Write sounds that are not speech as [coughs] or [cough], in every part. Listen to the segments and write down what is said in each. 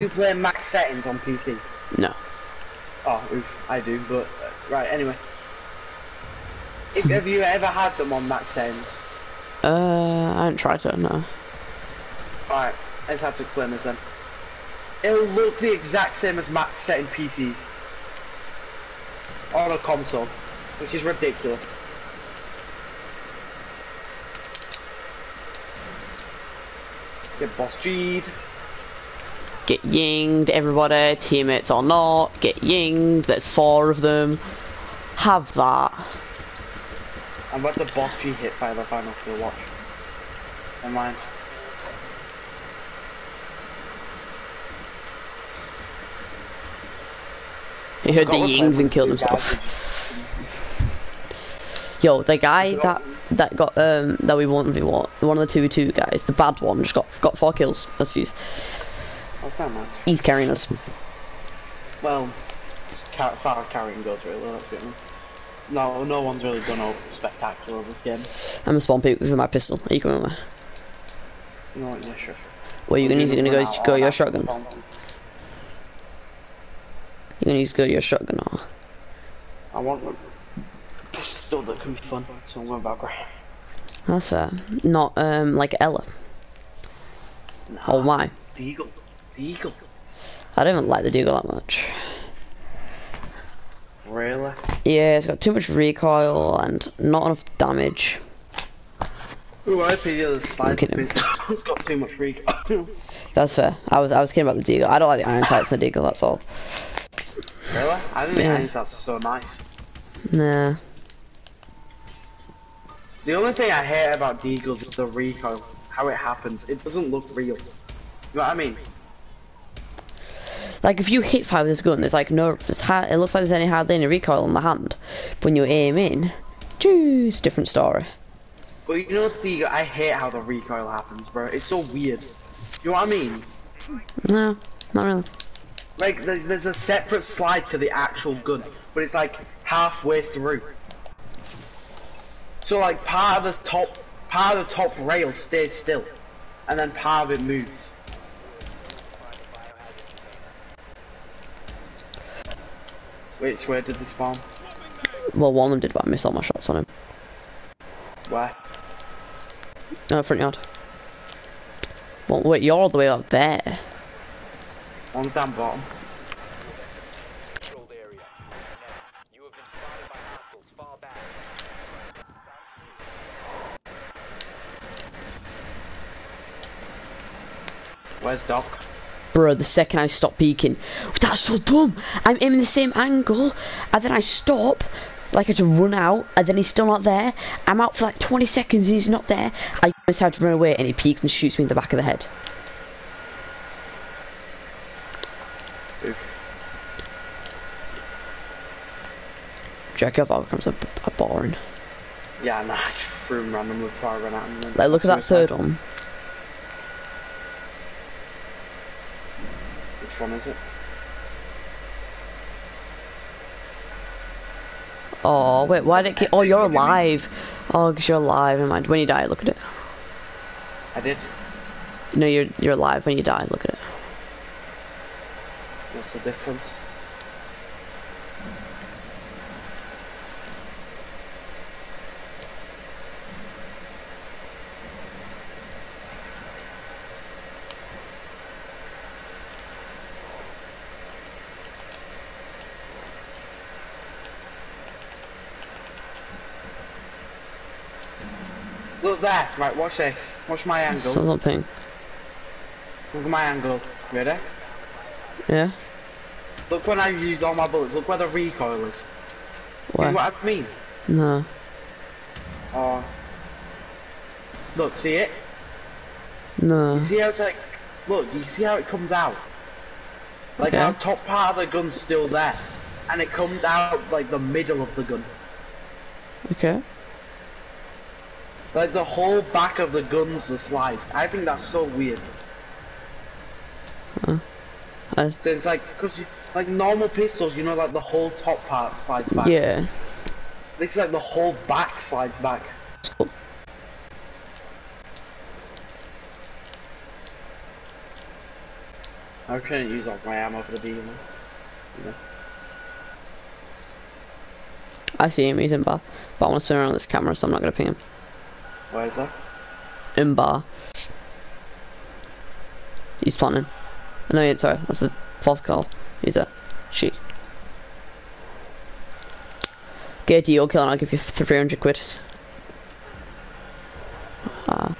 you play max settings on PC? No. Oh, oof, I do, but uh, right. Anyway, if, have you ever had them on max settings? Uh, I haven't tried to. no. Alright, I just have to explain this then. It'll look the exact same as max setting PCs on a console, which is ridiculous. Get boss G'd. Get yinged, everybody, teammates or not, get yinged, there's four of them. Have that. I'm about the boss G hit by the final kill watch. Never mind. He heard the yings and killed himself. [laughs] Yo, the guy that that got um that we won v one, one of the two two guys, the bad one, just got got four kills. That's views. Man. He's carrying us. Well, as far as carrying goes, really, let's be honest. No, no one's really done all spectacular this game. I'm a spawn peak with my pistol. Are you coming with me? You what, yeah, sure. Well, you're gonna use. You're gonna go go your shotgun. You're gonna use go your shotgun. Or... I want a pistol that can be fun, so I'm going Valkyrie. That's fair. Not um like Ela. Nah, Oh my. The Eagle. The Eagle. I don't even like the Deagle that much. Really? Yeah, it's got too much recoil and not enough damage. Ooh, I the kidding. bit. [laughs] it's got too much recoil. [laughs] That's fair. I was I was kidding about the Deagle. I don't like the iron sights in the Deagle. That's all. really? I think Yeah. the iron sights are so nice. Nah. The only thing I hate about Deagles is the recoil. How it happens. It doesn't look real. You know what I mean? Like if you hit fire with this gun, there's like no. It's hard, it looks like there's any hardly any recoil on the hand. But when you aim in, juice, different story. But you know the I hate how the recoil happens, bro. It's so weird. You know what I mean? No, not really. Like, there's, there's a separate slide to the actual gun, but it's like halfway through. So like part of the top, part of the top rail stays still, and then part of it moves. Wait, so where did they spawn? Well, one of them did, but I missed all my shots on him. Where? No, front yard. Well, wait, you're all the way up there. One's down bottom. controlled area. You have been spotted by hostiles. Fall back. Where's Doc? Bro, the second I stop peeking, that's so dumb. I'm aiming the same angle, and then I stop, like I just run out, and then he's still not there. I'm out for like 20 seconds, and he's not there. I decide to run away, and he peeks and shoots me in the back of the head. Jack of outcomes are, are boring. Yeah, nah, I just threw him randomly before I ran out. Like, look at that third one. One is it? Oh, wait, why did it keep. Oh, you're alive. Oh, because you're alive. Never mind. When you die, look at it. I did. No, you're you're alive when you die. Look at it. What's the difference? Look there, right, watch this. Watch my angle. Ping. Look at my angle. Ready? Yeah? Look when I use all my bullets, look where the recoil is. You know Why? what I mean? No. Oh. Look, see it? No. See how it's like, look, you see how it comes out? Like Okay. our top part of the gun's still there. And it comes out like the middle of the gun. Okay. Like the whole back of the gun's the slide. I think that's so weird. I, So it's like, cause you, like normal pistols, you know, like the whole top part slides back. yeah. This is like the whole back slides back. I couldn't use all my ammo for the beam. You know. I see him, he's in bar. But I want to spin around this camera, so I'm not going to ping him. Where is that? In bar. He's planning. No, yeah, sorry, that's a false call. He's a she. Get a deal kill and I'll give you 300 quid. Ah.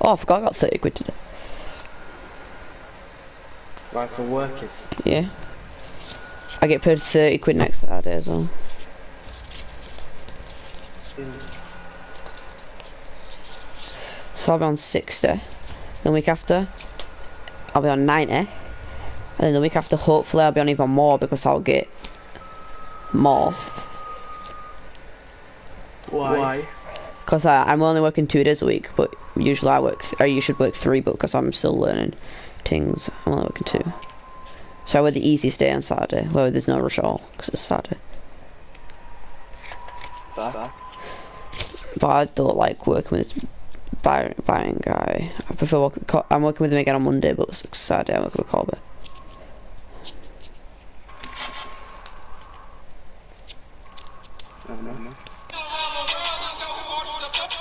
Oh, I forgot I got 30 quid today. Right for working. Yeah. I get paid 30 quid next Saturday as well. So I'll be on 60. The week after, I'll be on 90. Eh? And then the week after, hopefully, I'll be on even more because I'll get more. Why? Because I'm only working two days a week, but usually I work, th- or you should work three, but because I'm still learning things, I'm only working two. So I work the easiest day on Saturday, where there's no rush at all, because it's Saturday. Back. But I don't like working with this guy. I prefer working, Co- I'm working with him again on Monday, but it's Saturday I'm working with Colbert. No, no, no.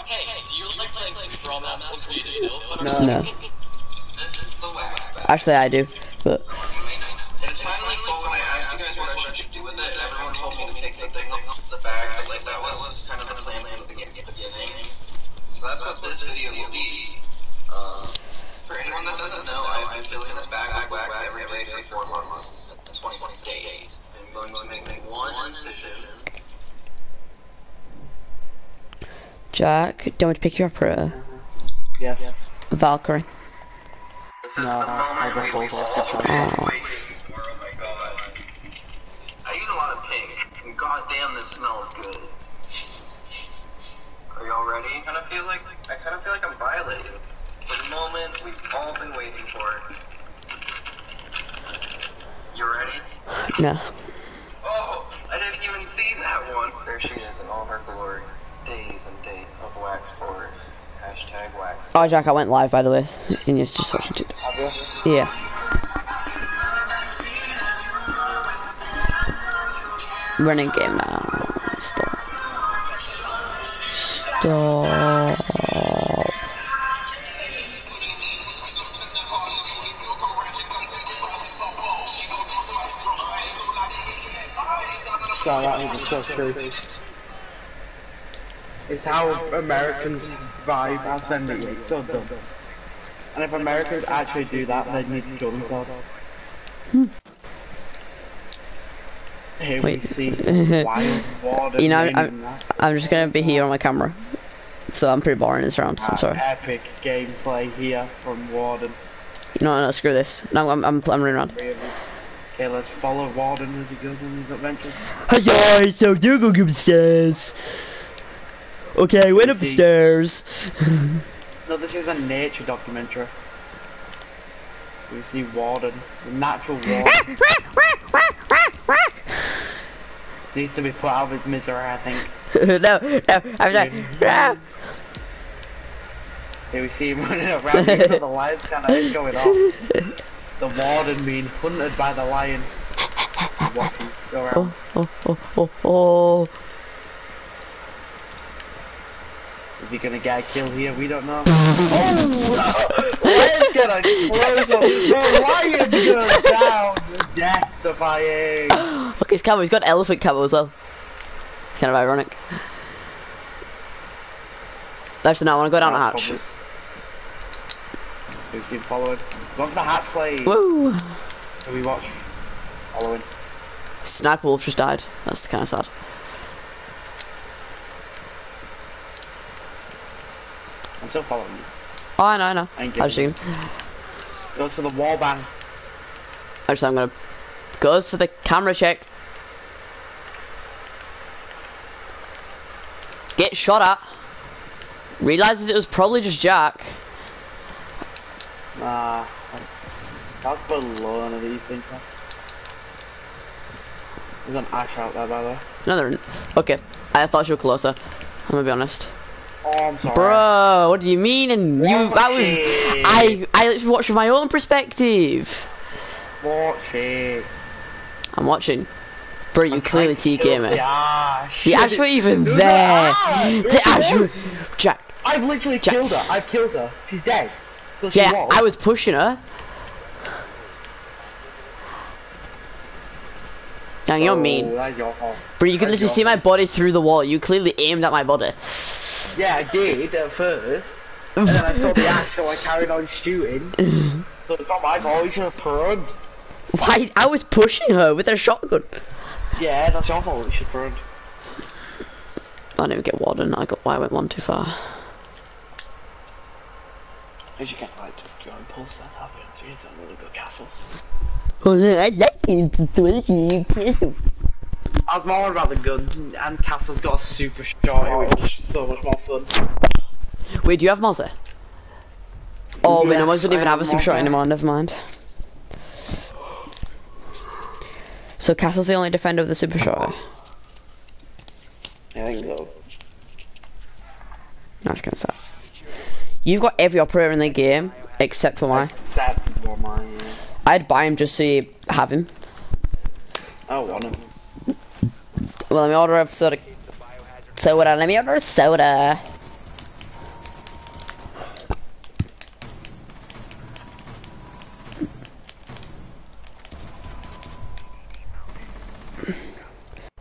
Hey, do you like playing from Absolute Video? But No. No. This is the whack bag. Actually, I do, but So that's what this video will be. Uh, for anyone that doesn't know, I've been filling this bag with wax every day for four months. 20 days. I'm going to make one incision. Jack, do you want me to pick you up for a Yes. Valkyrie? This is No, the I moment got we, we've both. all Good been choice. waiting for. Oh my god. I use a lot of pink, and goddamn, this smells good. Are y'all ready? I kind of feel like I kind of feel like I'm violating the moment we've all been waiting for. You ready? No. Oh, I didn't even see that one. There she is in all her glory. Days and days of wax for hashtag wax. Oh, Jack, I went live by the way, and you're just watching it. Yeah. Running game now. Stop. Stop. That was. It's how Americans vibe our sending it. So dumb. And if Americans actually do that, they'd need to kill themselves. Here Wait. we see [laughs] wild water. You know, I'm- I'm just gonna be here on my camera. So I'm pretty boring this round. I'm sorry. Epic gameplay here from Warden. No, no, screw this. No, I'm, I'm, I'm running around. Three of us. Okay, let's follow Warden as he goes on his adventure. Hi guys, so you're going upstairs. Okay, went up the stairs. No, this is a nature documentary. We see Warden, the natural Warden. Needs to be put out of his misery, I think. [laughs] no, no, I'm like, ah. Here we see him [laughs] running around, the lion's kind of going off. [laughs] The Warden being hunted by the lion. Around. Oh, oh, oh, oh, oh. Is he gonna get a kill here? We don't know. oh! [laughs] Let's get a close up. The lion goes down. Death-defying. Look, his camo, he's got elephant camo as well. Kind of ironic. Actually, no, I want to go down the That's hatch. probably- We see him following. Go for the hatch, please. Woo! Can we watch? Following. Sniper Wolf just died. That's kind of sad. I'm still following you. Oh, I know, I know. Thank I just thinking. Goes for the wall bang. Actually, I'm gonna. Goes for the camera check. Get shot at. Realizes it was probably just Jack. Nah. That's below none of these things. There's an ash out there, by the way. No, there isn't. Okay, I thought you were closer. I'm gonna be honest. Oh, I'm sorry. Bro, what do you mean? And you, I was, I, I watched from my own perspective. Watch it. I'm watching. Bro, you clearly TK me. The Ash were even No, no, there. The Ash was. Jack. I've literally Jack. killed her. I've killed her. She's dead. So Yeah, was. I was pushing her. Dang, you're Oh, mean. Your. Bro, you could literally see my body through the wall. You clearly aimed at my body. Yeah, I did at first. [laughs] And then I saw the axe, so I carried on shooting. so it's not my fault. You should have pruned. Why? I was pushing her with a shotgun. Yeah, that's your fault. You should have pruned. I didn't even get warden. I got. Why I went one too far. As you get like to go and pull stuff happens. It's a really good castle. I was more worried about the guns, and castle's got a super shot, which is so much more fun. Wait, do you have Mozzie? Oh, wait, no, Yes, Mozzie don't even have a super shot anymore. Never mind. So Castle's the only defender of the super shot. I think so. That's kind of sad. You've got every operator in the game except for mine. That's for mine, yeah. I'd buy him just so you have him. I want him. Well, let me order a soda. Soda. Let me order a soda.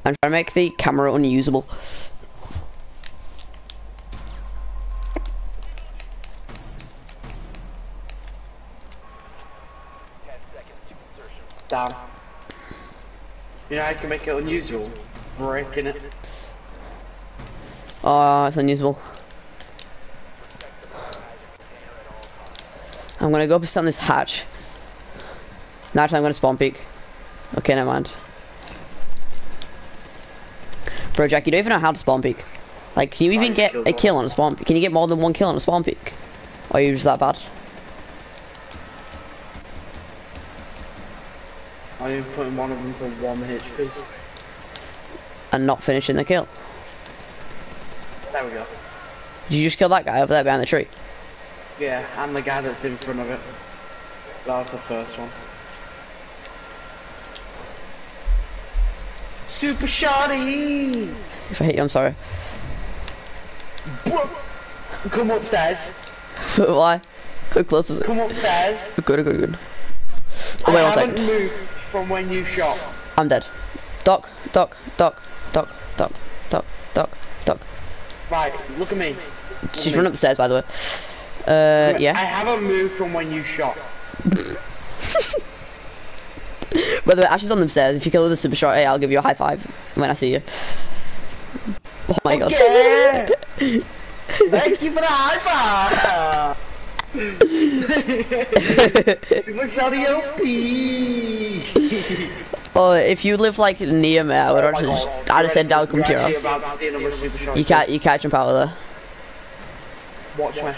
I'm trying to make the camera unusable. Damn. You know, I can make it unusual. Breaking it. Oh, it's unusable. I'm gonna go up and this hatch. No, actually, I'm gonna spawn peek. Okay, never mind. Bro, Jack, you don't even know how to spawn peek. Like, can you even get a kill on a spawn peek? Can you get more than one kill on a spawn peek? Or are you just that bad? I'm even putting one of them to one HP. And not finishing the kill? There we go. Did you just kill that guy over there behind the tree? Yeah, and the guy that's in front of it. That was the first one. Super shotty! If I hit you, I'm sorry. Come upstairs. [laughs] Why? How close is it? Come upstairs. Good, good, good. Oh, I wait one haven't second. moved from when you shot. I'm dead. Doc, doc, doc, doc, doc, doc, doc, doc. Right, look at me. She's me. running upstairs, by the way. Uh, I yeah. I haven't moved from when you shot. [laughs] By the way, Ash is on the stairs. If you kill a super shot, hey, I'll give you a high five when I see you. Oh my god. Thank you for the high five! [laughs] Super shotty OP! oh, if you live like near me, I would have just, I'd have said down come to your house. You can't, you can't jump out of there. Watch me.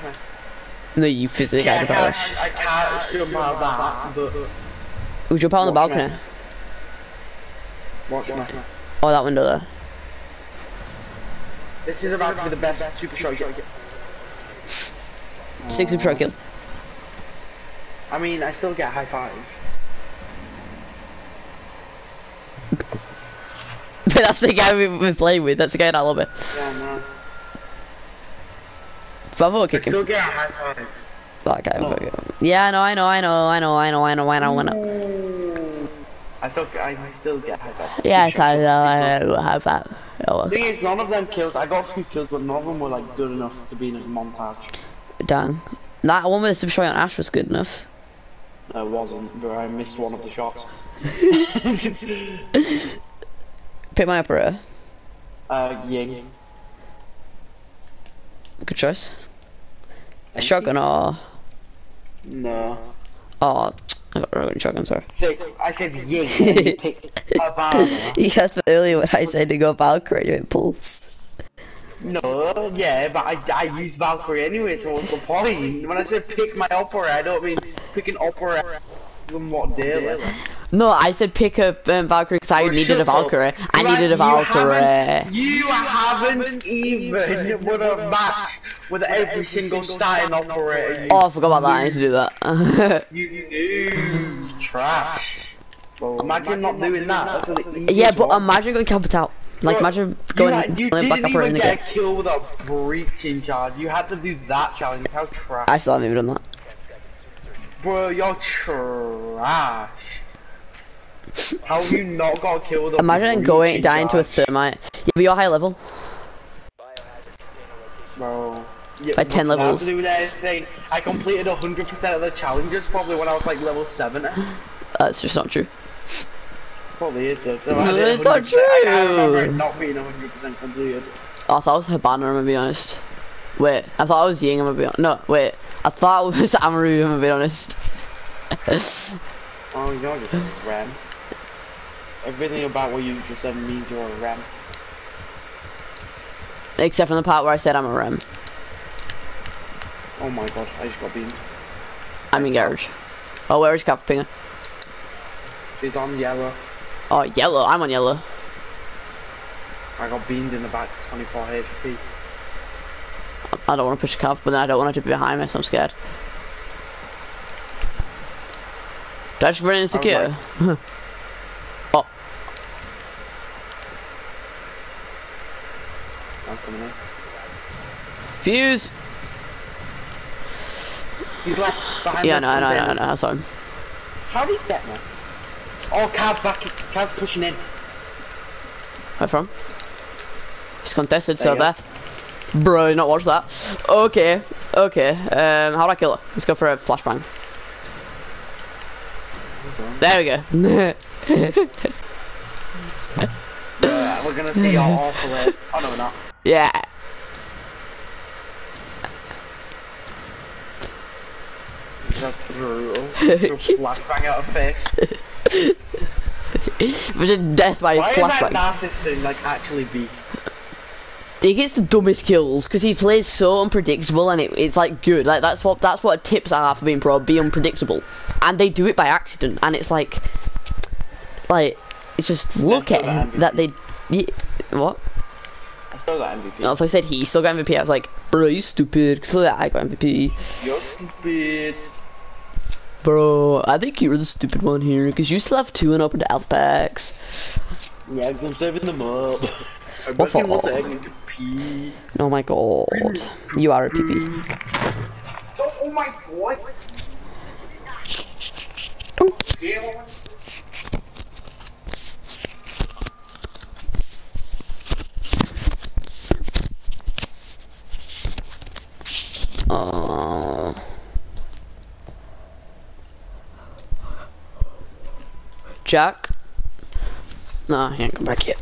No, you physically Yeah, can't jump out of there. I can't jump out of that, but We jump out on the balcony. watch me. Oh, that window there. This is about to be the best super shot you get. Six of shot kill. I mean, I still get high five. [laughs] That's the guy we've been playing with. That's the guy in our lobby. Yeah, man. Bravo, I kick him. still get a high five. That guy. Oh. Yeah, I know, I know, I know, I know, I know, I know, I know, I know. I still, I still get high five. Yes, I know, I know, I have that. Oh, The thing is, none of them kills. I got a few kills, but none of them were like good enough to be in a montage. Dang. That one with the super shot on Ash was good enough. I wasn't, but I missed one of the shots. [laughs] Pick my operator. uh, Ying. Good choice. A shotgun or No. oh, I got a shotgun. Sorry. Six. I said Ying, and you picked. [laughs] You guys, but earlier when I said to go Valkyrie, you Pulse. No, yeah, but I, I use Valkyrie anyway, so what's the point? When I said pick my opera, I don't mean pick an opera somewhat daily. No, I said pick up um, Valkyrie because I Oh, needed a shut up. Valkyrie. I needed a ha- you Valkyrie. haven't- You haven't even won a match with every single starting operator. You, Oh, I forgot about that. I need to do that. [laughs] you, you trash. Imagine not doing that. That's yeah, but one. imagine going capital. Like, Bro, imagine going you, had- you going back didn't up even get again. a kill with a breaching charge. You had to do that challenge. How trash. I still haven't even done that. Bro, you're trash. How have you not got a kill with a Imagine going dying to a thermite. Yeah, but you're high level. Bro. Yeah, By 10 levels. to do with anything? I completed 100% of the challenges probably when I was like level 70. That's just not true. Probably is though. So No, I it's not 100%. I remember it not being 100% completed. Oh, I thought it was Hibana, I'm gonna be honest. Wait, I thought it was Ying, I'm gonna be honest. No, wait. I thought it was [laughs] Amaru, I'm gonna be honest. Oh, you're just a ram. Everything about what you just said means you're a ram. Except from the part where I said I'm a Rem. Oh my god, I just got beamed. I mean garage. Oh, where is Cap Pinger? She's on yellow. Oh, yellow. I'm on yellow. I got beamed in the back to 24 HP. I don't want to push a Cav, but then I don't want her to be behind me, so I'm scared. Did I just run insecure? [laughs] oh, I'm coming in. fuse! He's left behind Yeah, no, no, no, no, no, I saw him. How did he get me? Oh, Cav's back. Cav's pushing in. Where from? He's contested, There so there. Bro, did not watch that. Okay, okay. Um, how do I kill her? Let's go for a flashbang. There we go. Uh, we're gonna see how awful it is. Oh no, we're not. yeah. That's brutal. Just flashbang out of face. Vision death by Why is that flashbang. narcissist thing like actually beast? he gets the dumbest kills because he plays so unpredictable and it, it's like good like that's what that's what tips are for being pro be unpredictable and they do it by accident and it's like like it's just look at him that they what I still got MVP. no, if I said he still got MVP I was like bro you stupid because I got MVP You're stupid. Bro I think you're the stupid one here because you still have two and open to health packs Yeah, I'm saving them up. [laughs] I What reckon for? what's it pee. oh my god you are a PP Oh, oh my god. Oh. Jack? No, he ain't come back yet.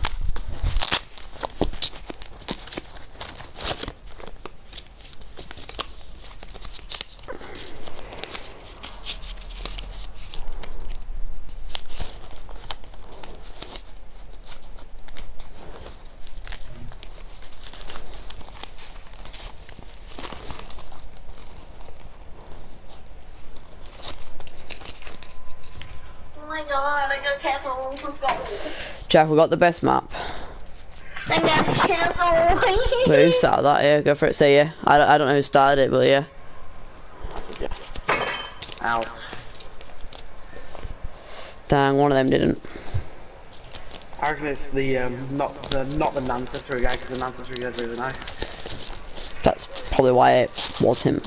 Oh my god, I got canceled. Let's go. Jack, we got the best map. I got canceled. Wait, who started that? Yeah, go for it. Say yeah. I don't, I don't know who started it, but yeah. Ow. Dang, one of them didn't. I reckon it's the, um, not the, not the Nancy through guy, because the Nancy through guy's really nice. That's probably why it was him.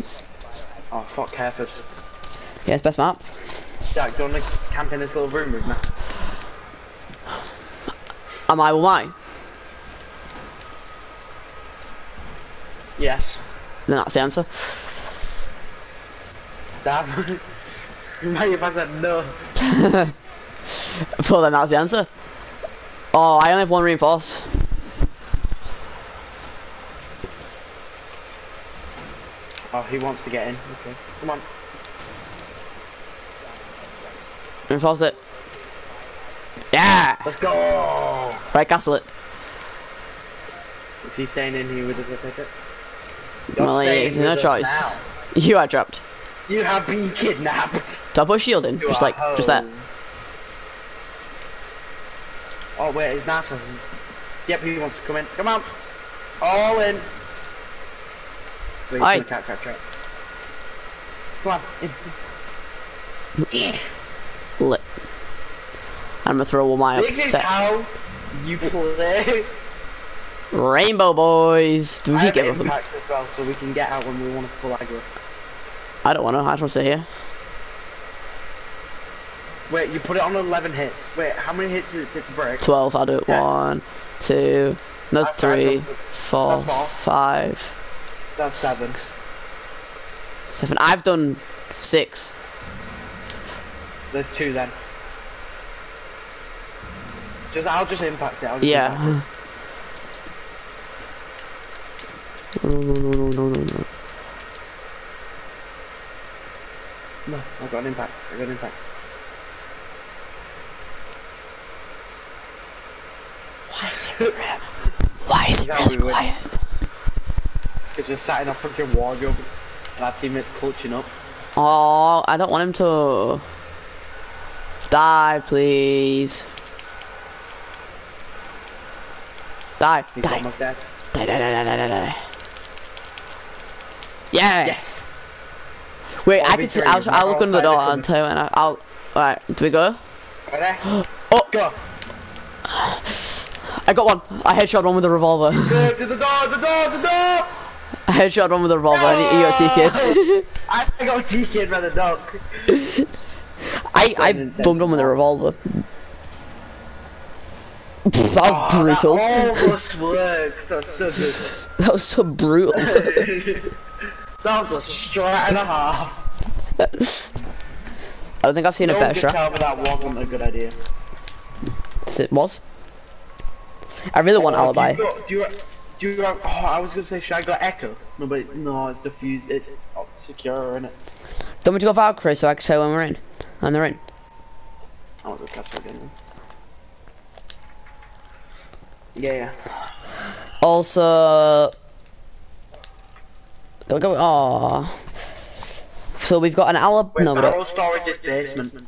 Oh, fuck Hereford. Yeah, it's best map. Jack, do you want to camp in this little room with me? Am I will I? Yes. Then that's the answer. Damn. [laughs] you might have said no. [laughs] Well, then that's the answer. Oh, I only have one reinforce. Oh, he wants to get in. Okay. Come on. Reinforce it. Yeah! Let's go! Right, castle it. Is he staying in here with us, I take it? Well, no choice. now. You are trapped. You have been kidnapped. I put shield in? You Just like, just that. Oh wait, it's NASA. Yep, he wants to come in. Come on. All in. Wait, Aye. he's gonna cat, cat, cat. Come on. In. Lit. I'm gonna throw all my This is how you play. Rainbow boys. Do I we have get them? as well, so we can get out when we want to full aggro. I don't wanna. I just wanna stay here. Wait, you put it on 11 hits. Wait, how many hits did it take to break? 12, I'll do it. Yeah. One, two, no, I've three, four, That's five, That's seven. seven. I've done six. There's two then. Just, I'll just impact it. I'll just impact Yeah. No, no, no, no, no, no, no. it. No, I got an impact. I got an impact. Why is it red? Why is it Yeah, really quiet? Because we're sat in a fucking wardrobe and our teammates clutching up. Oh, I don't want him to die, please. Die, He's die, almost dead. die, die, die, die, die, die. Yeah. Yes! Wait, I'll I can. See. I'll, I'll look under the door and tell you when I, I'll. Alright, do we go? Ready? [gasps] Oh, Go! I got one. I headshot one with a revolver. Go to the door, the door, the door! I headshot one with a revolver and he got TK'd. [laughs] I got TK'd by the dog. I, I bummed him with a revolver. Pff, that was Oh, brutal. That almost worked. That's so good. [laughs] That was so brutal. [laughs] that was a straight and a half. I don't think I've seen a No better one could shot. tell me that wasn't a good idea. It was. I really want Oh, alibi. Do you, got- do you, do you have, oh, I was gonna say, should I go Echo? No, but no, it's diffused. It's oh, secure, isn't it? Don't we to go Valkyrie so I can tell when we're in? And they're in. I want the castle again. Then. Yeah, yeah. Also, go go. Aww. So we've got an. Wait, No, we don't. storage is basement.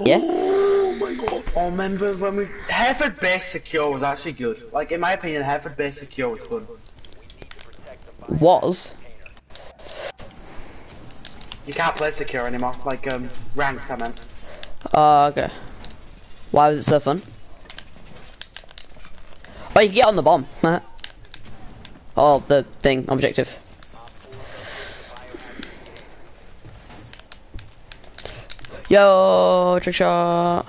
Yeah. Oh my god. Oh, remember when we Hereford Base Secure was actually good. Like in my opinion, Hereford Base Secure was fun. Was. You can't play secure anymore. Like um, ranked, I meant. Oh, okay. Why was it so fun? Oh, you can get on the bomb. [laughs] oh, the thing, objective. Yo, trick shot.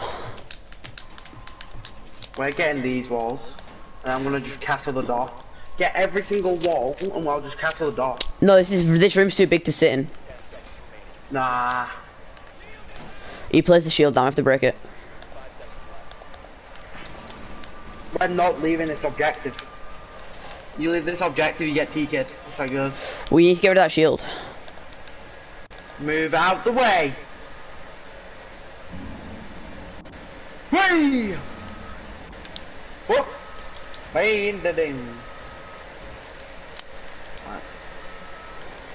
We're getting these walls, and I'm gonna just castle the door. Get every single wall, and I'll just castle the door. No, this is this room's too big to sit in. Nah. He plays the shield down. I have to break it. We're not leaving this objective. You leave this objective, you get TK'd. That's how it goes. We need to get rid of that shield. Move out the way. Hey! Whoop! Hey, the ding. Right.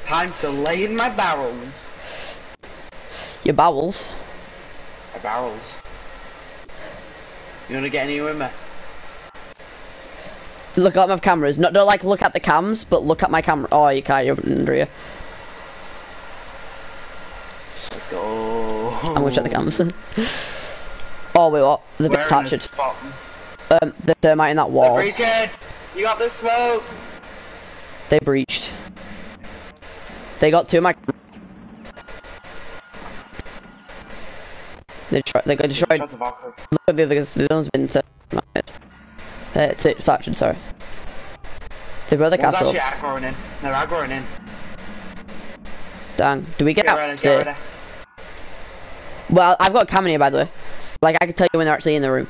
Time to lay in my barrels. Your bowels. My barrels. You wanna get any with me? Look at my cameras. Not don't like look at the cams, but look at my camera. Oh, you can't. You're under here. Let's go. I'm gonna check the cams. [laughs] oh wait, what? The bit Where in the attached. spot? Um, the thermite in that wall. Breachhead! You got the smoke! They breached. They got two of my. They they got destroyed. Shut the fuck up. Look at the other guys. The other one's been thermite. Uh, it's it's Thatched, sorry. The One's castle. actually aggroing in. They're aggroing in. Dang. Do we get, Get out? ready, get ready. Well, I've got a cam in here, by the way. Like, I can tell you when they're actually in the room.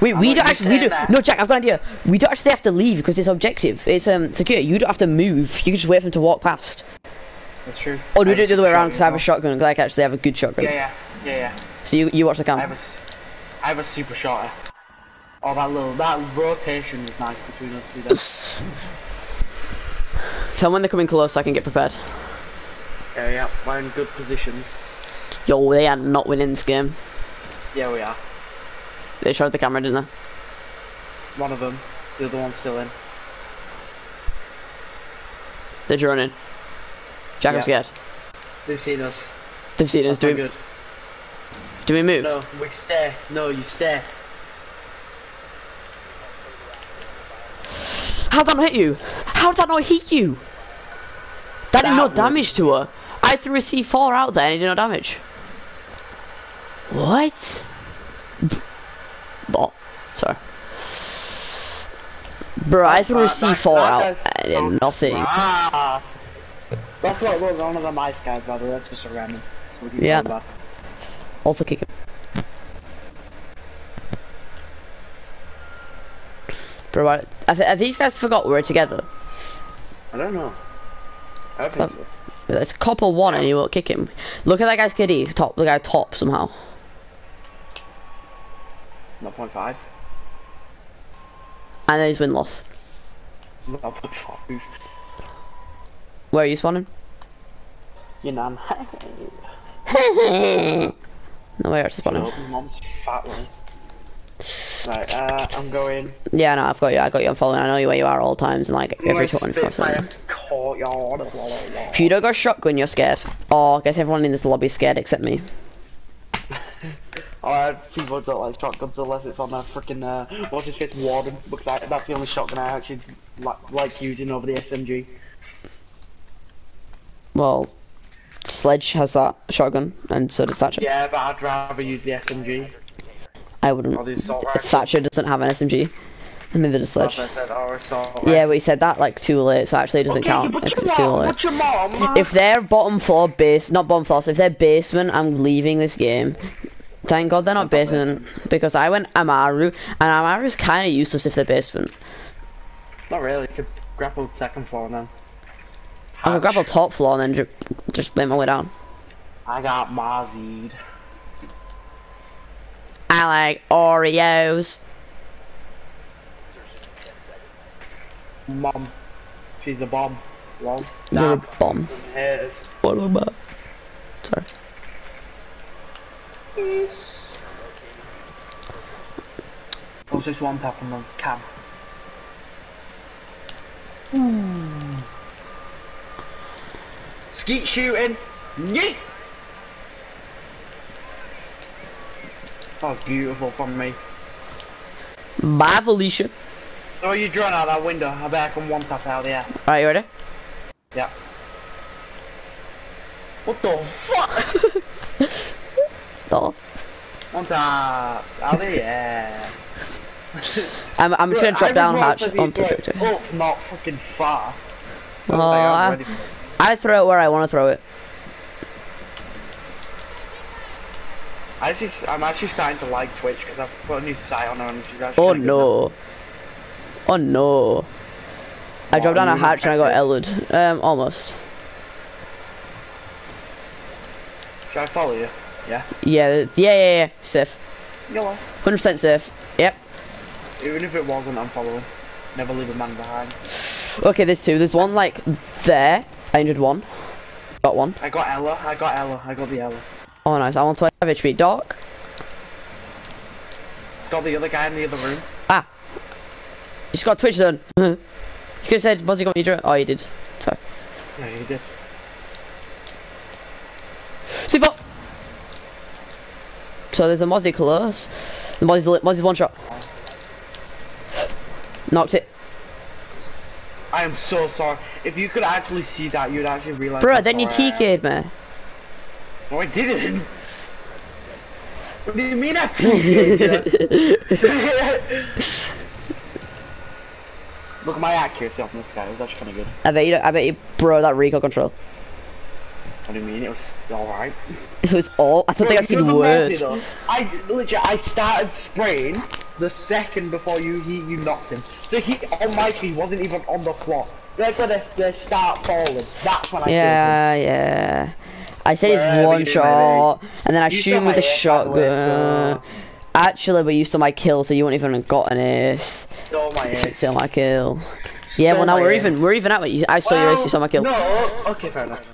Wait, we don't actually. We do. No, Jack, I've got an idea. We don't actually have to leave because it's objective. It's um secure. You don't have to move. You can just wait for them to walk past. That's true. Or do we do it the other way around because I have a shotgun? Because I actually have a good shotgun. Yeah, yeah, yeah, yeah. So you you watch the cam. I have a, I have a super shotter. Oh, that little, that rotation is nice between us two. Then. [sighs] Tell when they're coming close so I can get prepared. yeah, yeah, we're in good positions. Yo, they are not winning this game. Yeah, we are. They showed the camera, didn't they? One of them. The other one's still in. they? They're running. Jack, I'm scared. They've seen us. They've seen us. That's not Do we, good. do we move? No, we stay. No, you stay. How'd that not hit you? How'd that not hit you? That did That no damage to her. I threw a C4 out there and it did no damage. What? Bot. Sorry. Bro, I threw a That- that- C4 that out and it did nothing. Ah. That's what was one of the ice guys, by the way. That's just a random. So Yeah. Also kick him. Bro, I, have, have these guys forgot we're together? I don't know. I think so. It's copper one and you won't kick him. Look at that guy's kitty, top, the guy top somehow. Not point five. And then he's win loss. Not point five. Where are you spawning? Your nan. [laughs] No, are you spawning? My mom's fat one. Right, uh, I'm going. Yeah, no, I've got you. I got you. I'm following. I know you where you are at all times and like every West 24 Spitfire 7. Courtyard. blah, blah, blah. If you don't go shotgun, you're scared. Oh, I guess everyone in this lobby is scared except me. [laughs] Uh, people don't like shotguns unless it's on a freaking uh, what's his face warden because I, that's the only shotgun I actually li like using over the SMG. Well, Sledge has that shotgun, and so does Thatcher. Yeah, but I'd rather use the SMG I wouldn't. or the assault rifle. Thatcher doesn't have an SMG. And neither does Sledge. what I said, or assault Yeah, but he said that like too late, so actually it doesn't Okay, count because it's too late. mom. If they're bottom floor base, not bottom floor, so if they're basement, I'm leaving this game. Thank God they're not basement, because I went Amaru, and Amaru's kind of useless if they're basement. Not really. Could grapple second floor now. I could grapple top floor and then just make my way down. I got Mazid. I like Oreos. Mom. She's a bomb. Lol. You're a bomb. Hairs. What about? Sorry. What's this one tap on the cam? Hmm. Skeet shooting. Yeet. Oh, beautiful from me. Bye, Felicia. Oh, you drawn out that window. I bet I can one tap out there. Alright, you ready? Yeah. What the fuck? [laughs] Dollar. one tap out there. Yeah. I'm, I'm just gonna drop I down was hatch onto objective. Up, not fucking far. Oh, I, ready for it. I throw it where I want to throw it. I actually, I'm actually starting to like Twitch because I've put a new site on her and she's actually Oh no. Oh no. I dropped down a hatch and I got? Ellard. Um, almost. Should I follow you? Yeah. Yeah, yeah, yeah, yeah. Safe. You what? 100% safe. Yep. Even if it wasn't, I'm following. Never leave a man behind. Okay, there's two. There's one like there. I injured one. Got one. I got Ela. I got Ela. I got the Ela. Oh, nice. I'm on 25 HP. Doc. Got the other guy in the other room. Ah. He's got Twitch done. [laughs] you could have said, was he got me drunk? Oh, he did. Sorry. Yeah, he did. Super. So there's a Mozzie close. The Mozzie's lit. Mozzie's one shot. Knocked it. I am so sorry. If you could actually see that, you'd actually realize. Bro, then you I. TK'd me. No, I didn't. What do you mean I you? [laughs] Look at my accuracy on this guy. It was actually kind of good. I bet you. I bet you, bro. That recoil control. What do you mean? It was alright. It was all. I don't think I've seen worse. Mozzie. I literally, I started spraying the second before you he, you knocked him. So he on my screen wasn't even on the floor. Like when they, they start falling, that's when I. Yeah, yeah. I said it's one shot, and then I You shoot him with a shotgun. Uh, Actually, but you saw my kill, so you wouldn't even have got an ace. Stole my [laughs] ace. Still my kill. Yeah, well Stole now we're ace. even. We're even at it. You- I saw your ace. You saw my kill. No, okay, fair enough.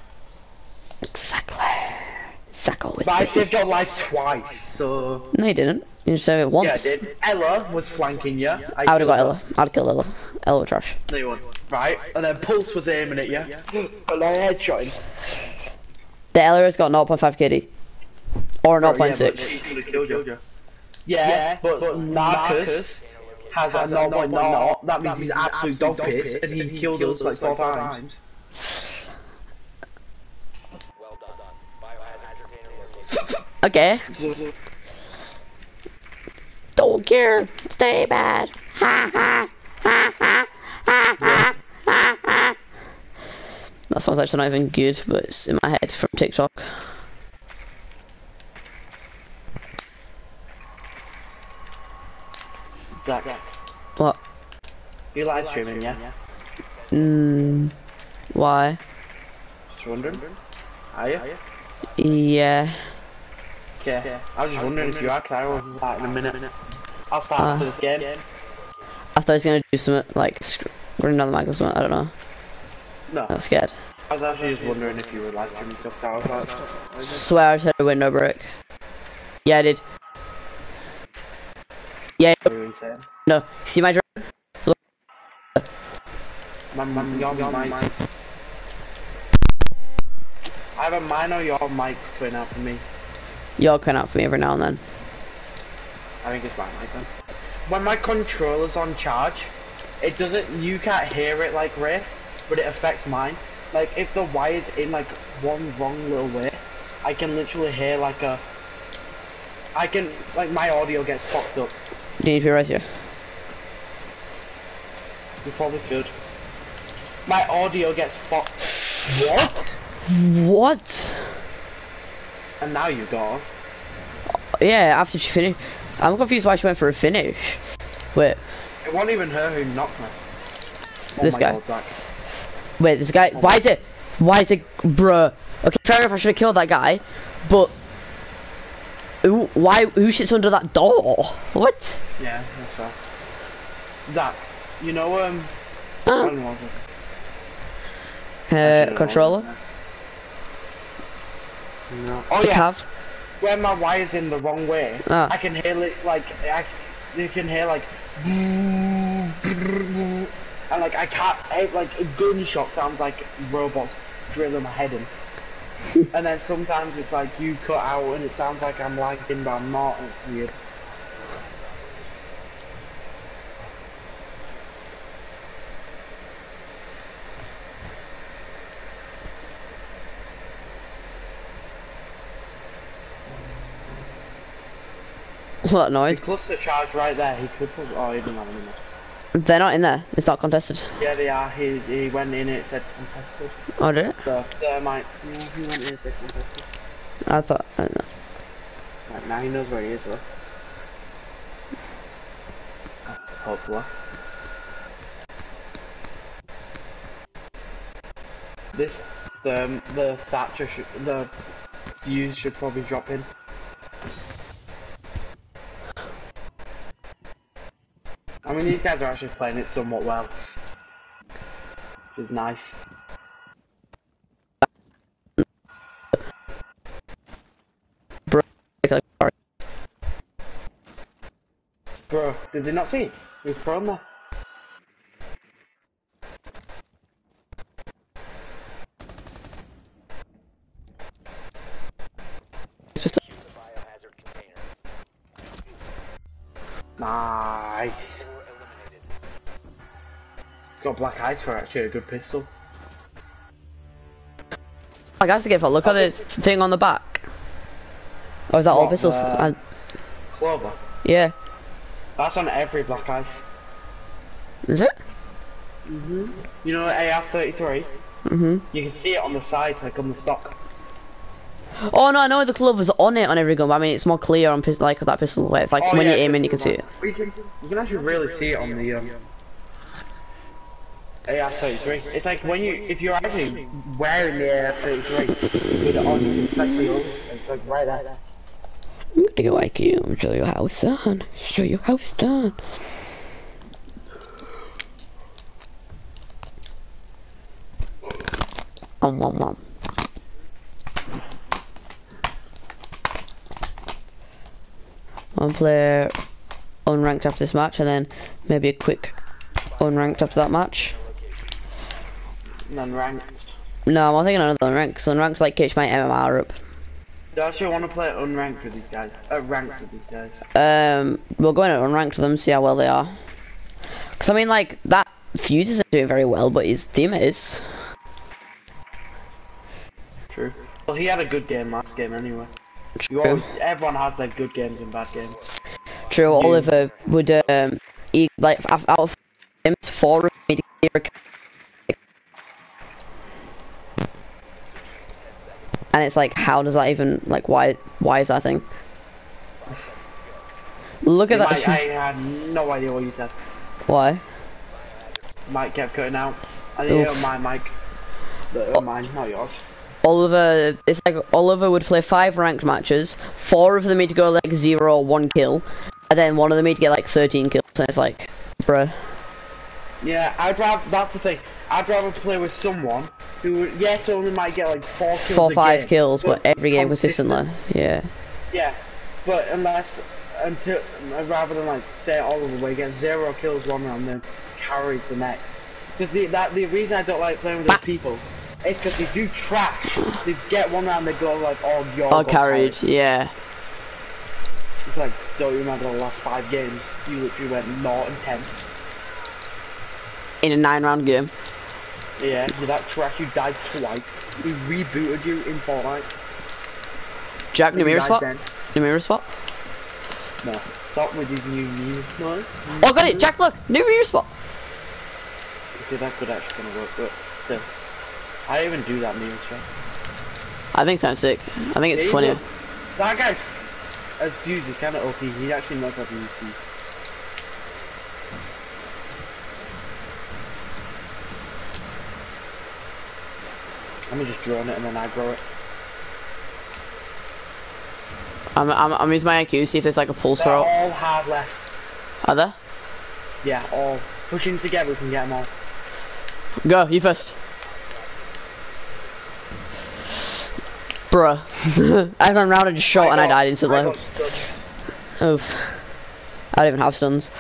Exactly. Zak always But I saved your life twice, so. No, you didn't. You just said it Yeah, I once. did. Ela was flanking you. I would have got her. Ela. I'd kill Ela. Ela was trash. No, you won't. Right, and then Pulse was aiming at you. [gasps] And I headshot him. The Ela has got 0.5 KD. Or Oh, yeah, but 0.6. he could've killed you. Yeah, but, but Narcus has a 0.0. That means he's absolute dog piss, and he killed us like four times. Well done. Biohazard container located. Okay. Don't care. Stay bad. Ha ha. Ha ha. Ha ha. Ha ha. That song's actually not even good, but it's in my head from TikTok. Zak, What? you live streaming, yeah? Mm, why? Just wondering. Are you? Yeah. Okay. I was just wondering if you are, 'cause I was like in a minute. I'll start Uh. after this game. I thought he was gonna do something like running down the mic or something. I don't know. No, I was scared. I was actually just wondering if you were live streaming stuff. I was like, Swear I had a window break. Yeah, I did. Yeah, what were you saying? no. See my drone? My, my, your, your mic. Either mine or your mic's cutting out for me. You're coming out for me every now and then. I think it's my mic then. When my controller's on charge, it doesn't, you can't hear it like Ray, but it affects mine. Like, if the wire's in like one wrong little way, I can literally hear like a, I can, like my audio gets fucked up. Do you need to be right here? You probably could. My audio gets fucked. What? What? And now you go. Yeah, after she finished. I'm confused why she went for a finish. Wait, It wasn't even her who knocked me. Oh This my guy. God. Wait, this guy. Why is it? Why is it, bruh? Okay, fair enough. I should have killed that guy, but who? Why? Who sits under that door? What? Yeah, that's right. Zak, you know um, Ah. it? Uh, controller. No. Oh The yeah. cav. when my wire's in the wrong way, Ah. I can hear it like I, you can hear like, [sniffs] and like I can't eh, like a gunshot sounds like robots drilling my head in. [laughs] and then sometimes it's like you cut out and it sounds like I'm lagging, but I'm not. and It's weird. What's that He noise? cluster charge right there. He could put. Oh, he doesn't have any more. They're not in there. It's not contested. Yeah, they are. He he went in. It said contested. Oh, did it? So there might. Yeah, he went in. It said contested. I thought. I don't know. Right, now he knows where he is though. Hopefully. This, the, um, the Thatcher should, the views should probably drop in. I mean, these guys are actually playing it somewhat well. Which is nice. Bro, did they not see it? It was prone there. Black ice for actually a good pistol. I have to get a look at this thing on the back. Or is that all What, pistols? uh, I- Clover. yeah. That's on every black ice. Is it? Mhm. You know AR-33? Mm-hmm. You can see it on the side, like on the stock. Oh no, I know the glove was on it on every gun, but I mean it's more clear on pistol, like that pistol. Where if like Oh, when yeah, you aim in, you can see it. You can, you can actually really see it on the um, AR-33. It's like when you, if you're actually wearing the AR-33 with it on, you can actually hold it. It's like right there. Go like you, show you how it's done. Show you how it's done. Um, um, um. I'll play unranked after this match, and then maybe a quick unranked after that match. Non-ranked. No, I'm thinking another unranked. 'cause unranked like catch my MMR up. Do you actually want to play unranked with these guys? Uh, ranked with these guys. Um, we'll go in and unranked with them, see how well they are. Because I mean, like that Fuse isn't doing very well, but his teammate is. True. Well, he had a good game last game anyway. You True. always, everyone has their good games and bad games. True. Oliver would um, he, like out of him, four of me to And it's like, how does that even like why why is that thing? Look at You that. might- I had no idea what you said. why? Mike kept cutting out. I didn't Oof. hear my mic. Uh, mine, not yours. Oliver, it's like Oliver would play five ranked matches. Four of them he'd go like zero or one kill, and then one of them he'd get like 13 kills. And it's like, bruh. Yeah, I'd rather. That's the thing. I'd rather play with someone who, yes, only might get like four kills. Four, five game, kills, but every game consistent. consistently. Yeah. Yeah, but unless until rather than like say all of the way get zero kills one round then carries the next. Because the that the reason I don't like playing with those people is because they do trash. They get one round they go like oh you're All got carried, yeah. It's like don't you remember the last five games? You literally went 0 and ten. In a nine round game. Yeah, you're that trash. You died twice. We rebooted you in Fortnite. Jack, You Namir died spot? then. Namir spot? No, stop with these new news. No. Oh, got it! Jack, look! Namir spot! Okay, that could actually gonna work, but still. I even do that meme straight. I think it sounds sick. I think it's funny. That guy's as Fuse is kind of OP. He actually knows how to use Fuse. Let me just drone it and then I grow it. I'm, I'm, I'm using my IQ, see if there's like a pulse They're throw. all hard left. Are there? Yeah, all. Pushing together, we can get them all. Go, you first. Bruh. [laughs] I ran round and shot and I died instantly. I. Oof. I don't even have stuns.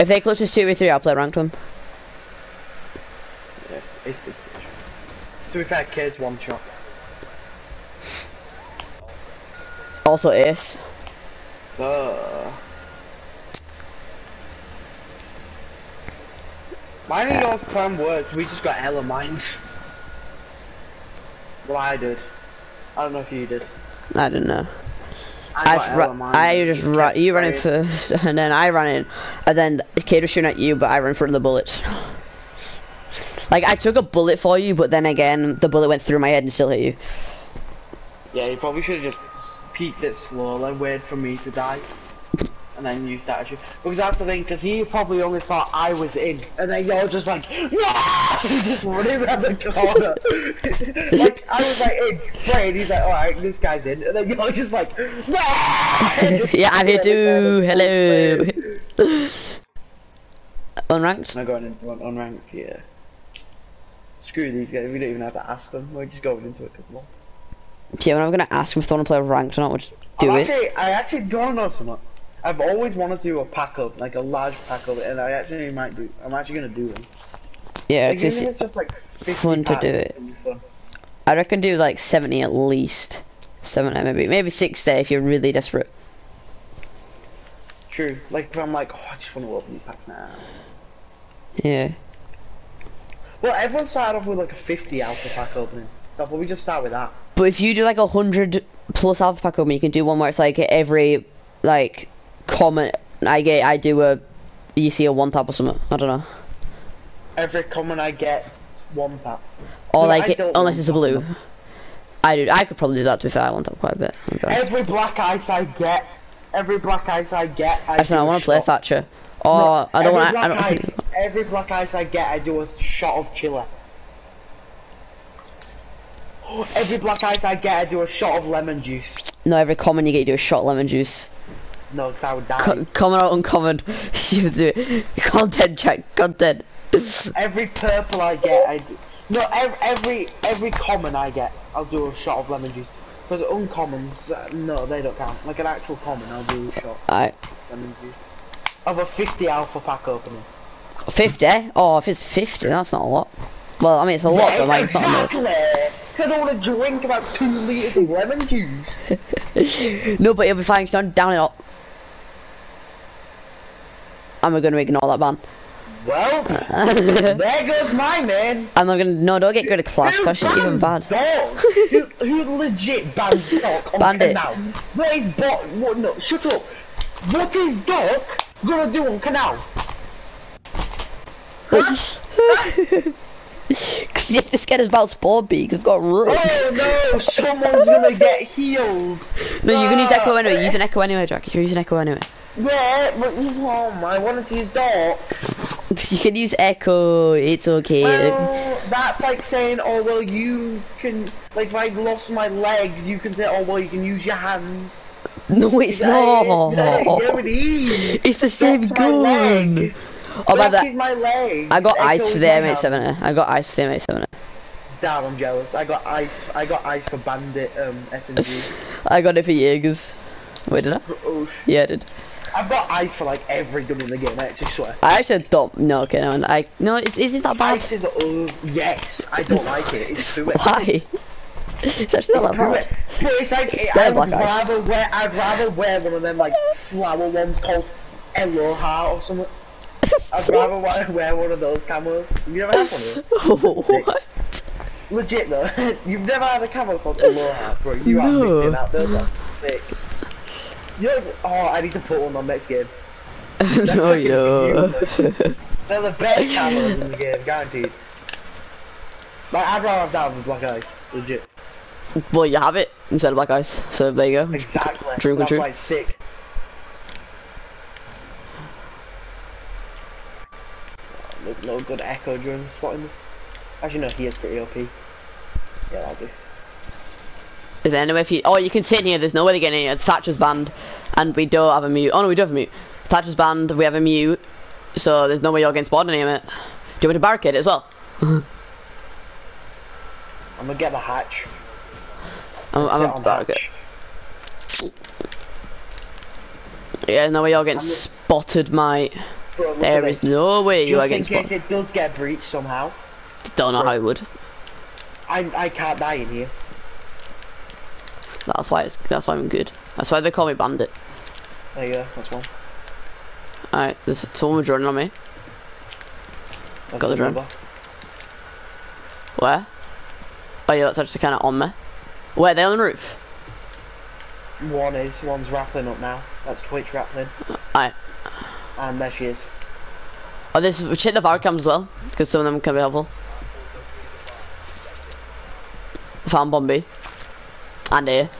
If they clutch us 2v3, I'll play ranked them. Yeah, it's good. To be fair, kids one shot. Also Ace. So. Mine and yours plan worked. We just got hella mines. Well, I did. I don't know if you did. I don't know. I, I got just, hella ra- mines. I just kept you ran in spraying. first, [laughs] and then I ran in, and then the kid was shooting at you, but I ran through the bullets. [laughs] Like, I took a bullet for you, but then again, the bullet went through my head and still hit you. Yeah, you probably should have just peeked it slowly, waited for me to die. And then you started shooting. Because that's the thing, because he probably only thought I was in. And then you're just like, [laughs] yeah! just running around the corner. [laughs] like, I was like in, praying, he's like, alright, this guy's in. And then you're [laughs] just like, yeah! yeah, I'm here too. Hello. Unranked? I'm going into an unranked, yeah. Screw these guys, we don't even have to ask them. We're just going into it because lol. Yeah, when I'm gonna ask them if they want to play ranked or not, we'll just do I'm it. Actually, I actually don't know something. I've always wanted to do a pack up, like a large pack up, and I actually might do. I'm actually gonna do one. Yeah, Like, 'cause even if it's, it's just like 50 fun to do it. it'll be fun. I reckon do like 70 at least. 70 uh, maybe, maybe 60 if you're really desperate. True. Like, but I'm like, oh, I just want to open these packs now. Yeah. Well, everyone started off with like a 50 alpha pack opening. So we just start with that. But if you do like a 100 plus alpha pack open, you can do one where it's like every, like, comment I get, I do a, you see a one tap or something. I don't know. Every comment I get, one tap. Or No, like, I unless it's a blue. I do. I could probably do that to be fair. I one tap quite a bit. I'll be honest. Every black ice I get, every black ice I get, I Actually, do no, want to play. Thatcher. Or I don't want. I black don't. ice, every black ice I get, I do a shot of chiller. [gasps] Every black ice I get, I do a shot of lemon juice. No, every common you get, you do a shot of lemon juice. No, I would die. Co- common or uncommon, [laughs] you do it. Content check. Content. Every purple I get, I do, No, every, every every common I get, I'll do a shot of lemon juice. Because uncommons, uh, no, they don't count. Like an actual common, I'll do a shot Alright. of lemon juice. Of a 50 alpha pack opening. 50? Oh, if it's 50, that's not a lot. Well, I mean, it's a lot, but like, it's not enough. exactly. I don't want to drink about two litres of lemon juice. [laughs] No, but you'll be fine, 'cause don't down it up. I'm not gonna ignore that ban. Well, [laughs] there goes my man. I'm not gonna, no, don't get rid of class, Who cause you're even bad. Who, [laughs] who legit bans Doc on Banned it. Canal? What is Doc? What? No, shut up. What is Doc gonna do on Canal? [laughs] [laughs] Because if this get about spawn beaks, I've got room. Oh no, someone's gonna get healed. [laughs] No, you can use Ah. echo anyway. Use an echo anyway, Jack. You can use an echo anyway. Yeah, but oh my, I wanted to use Doc. [laughs] You can use echo. It's okay. Well, that's like saying, oh well, you can like if I lost my legs, you can say, oh well, you can use your hands. no, it's not. yeah, yeah, it is. It's the same Doc's my leg. gun. Oh, by Doc that, is my leg. I got ice for the my hand. M870. I got ice for the M870. Damn, I'm jealous. I got ice. I got ice for Bandit um SMG. [laughs] I got it for Jaegers. Wait, did I? oh, Yeah, I did. I've got ice for like every gun in the game. I actually swear. I actually don't. No, okay, no, I no, it's isn't that bad. Ice is oh yes. I don't like it. It's too wet. [laughs] Why? It's actually not that bad. But it's like It's I better would black ice. rather wear. I'd rather wear one of them like flower ones called Aloha or something. [laughs] I'd rather wear, wear one of those camos. You never had one of those? [laughs] what? Legit though. [laughs] You've never had a camo called Aloha, bro. You are No. missing out. Those are sick. You know, oh, I need to put one on next game. no, you know. They're the best camos in the game, guaranteed. Like, I'd rather have that with black ice, legit. well, you have it instead of black ice. So there you go. Exactly. True, That's true. it's sick. There's no good echo drone spotting this. Actually, no, he is pretty OP. Yeah, I'll do. Is there any way if you? Oh, you can sit in here. There's no way to get in here. Thatcher's banned, and we don't have a mute. Oh no, we do have a mute. Thatcher's banned. We have a mute, so there's no way you're getting spotted in here, mate. Do you want me to barricade it as well? [laughs] I'm gonna get the hatch. I'm, I'm sit a on barricade. hatch. Yeah, no way you're getting I'm spotted, mate. Bro, There is no way you are Just in getting case it does get breached somehow, Don't know how it would. I I can't die in here. That's why it's. That's why I'm good. That's why they call me Bandit. There you go. That's one. Alright, there's someone running on me. That's Got the drone. Where? Oh yeah, that's actually kind of on me. Where? They on the roof? One is one's rappling up now. That's Twitch rappling, Alright. And there she is. Oh, this check the VAR cams as well, because some of them can be helpful. Found Bombi. And here.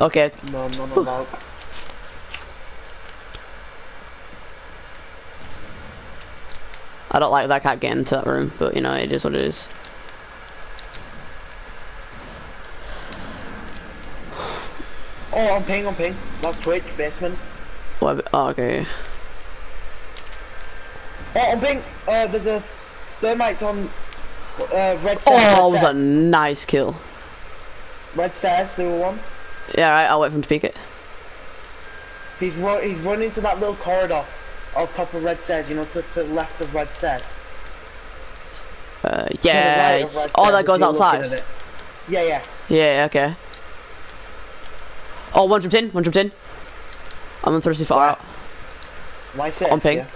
Okay, No, no, no, no. I don't like that cat getting into that room, but you know, it is what it is. Oh, I'm ping, I'm ping. That's Twitch, basement. What? Oh, okay. Oh, I'm ping. Uh, there's a thermite's on uh, red stairs. Oh, red that was a nice kill. Red stairs, there were one. Yeah, right, I'll wait for him to peek it. He's run, he's run into that little corridor on top of red stairs, you know, to, to the left of red stairs. Uh, right yeah. of red oh, stairs, that goes outside. Yeah, yeah. Yeah, okay. Oh, one jumped in, one jumped in. I'm on thirsty far out. My safe, On ping. yeah.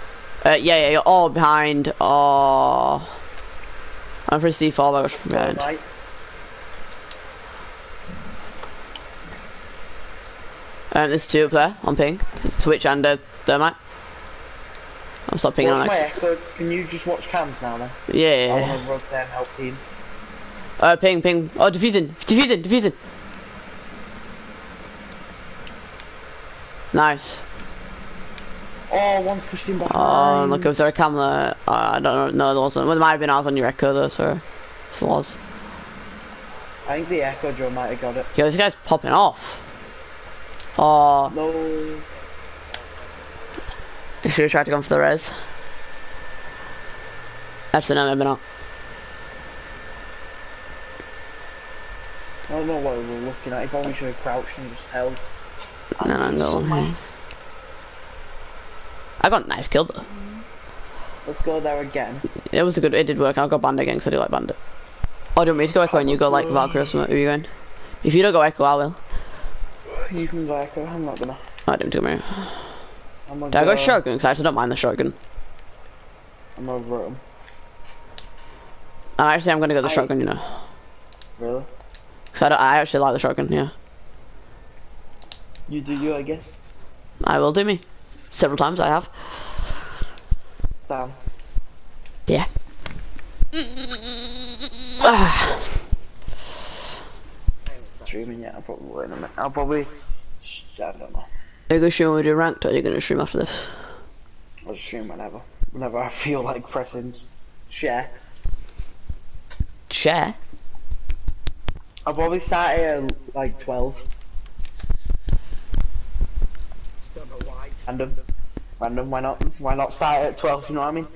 Uh, yeah, yeah, you're all behind. Oh. I'm for C4, I got from behind. Right. Um, there's two up there on ping. Twitch and uh, Thermite. I'm stopping pinging on X. echo. Can you just watch cams now, then? Yeah, I yeah, yeah. want to rotate and help team. Uh, ping, ping. Oh, defusing, defusing, defusing. Nice. Oh, one's pushed him behind. Oh, look, was there a camera? Uh, I don't know. No, there wasn't. Well, there might have been. ours on your echo though, so if there was. I think the echo drone might have got it. Yo, this guy's popping off. Oh, No. I should have tried to go for the res. Actually, no, maybe not. I don't know what we were looking at. He probably should have crouched and just held. And then angle. I got a nice kill though. Let's go there again. It was a good. It did work. I'll go bandit again because I do like bandit. Oh, do you want me to go echo and you go like Valkyrie or something? Who are you going? If you don't go echo, I will. You can go echo. I'm not gonna. I didn't do me. I'm gonna Did I go shotgun? Because I actually don't mind the shotgun. I'm over him. And actually, I'm gonna go the I- shotgun. You know, Really? because I, don't- I actually like the shotgun. Yeah, You do you, I guess. I will do me. Several times I have. Damn. Yeah. Ah. [sighs] Streaming yet? I'll probably wait a minute. I'll probably. I don't know. Are you gonna stream when we do ranked, or are you gonna stream after this? I'll stream whenever. Whenever I feel like pressing share. Share. I'll probably start at like 12. Random. Random, why not? Why not start at 12, you know what I mean?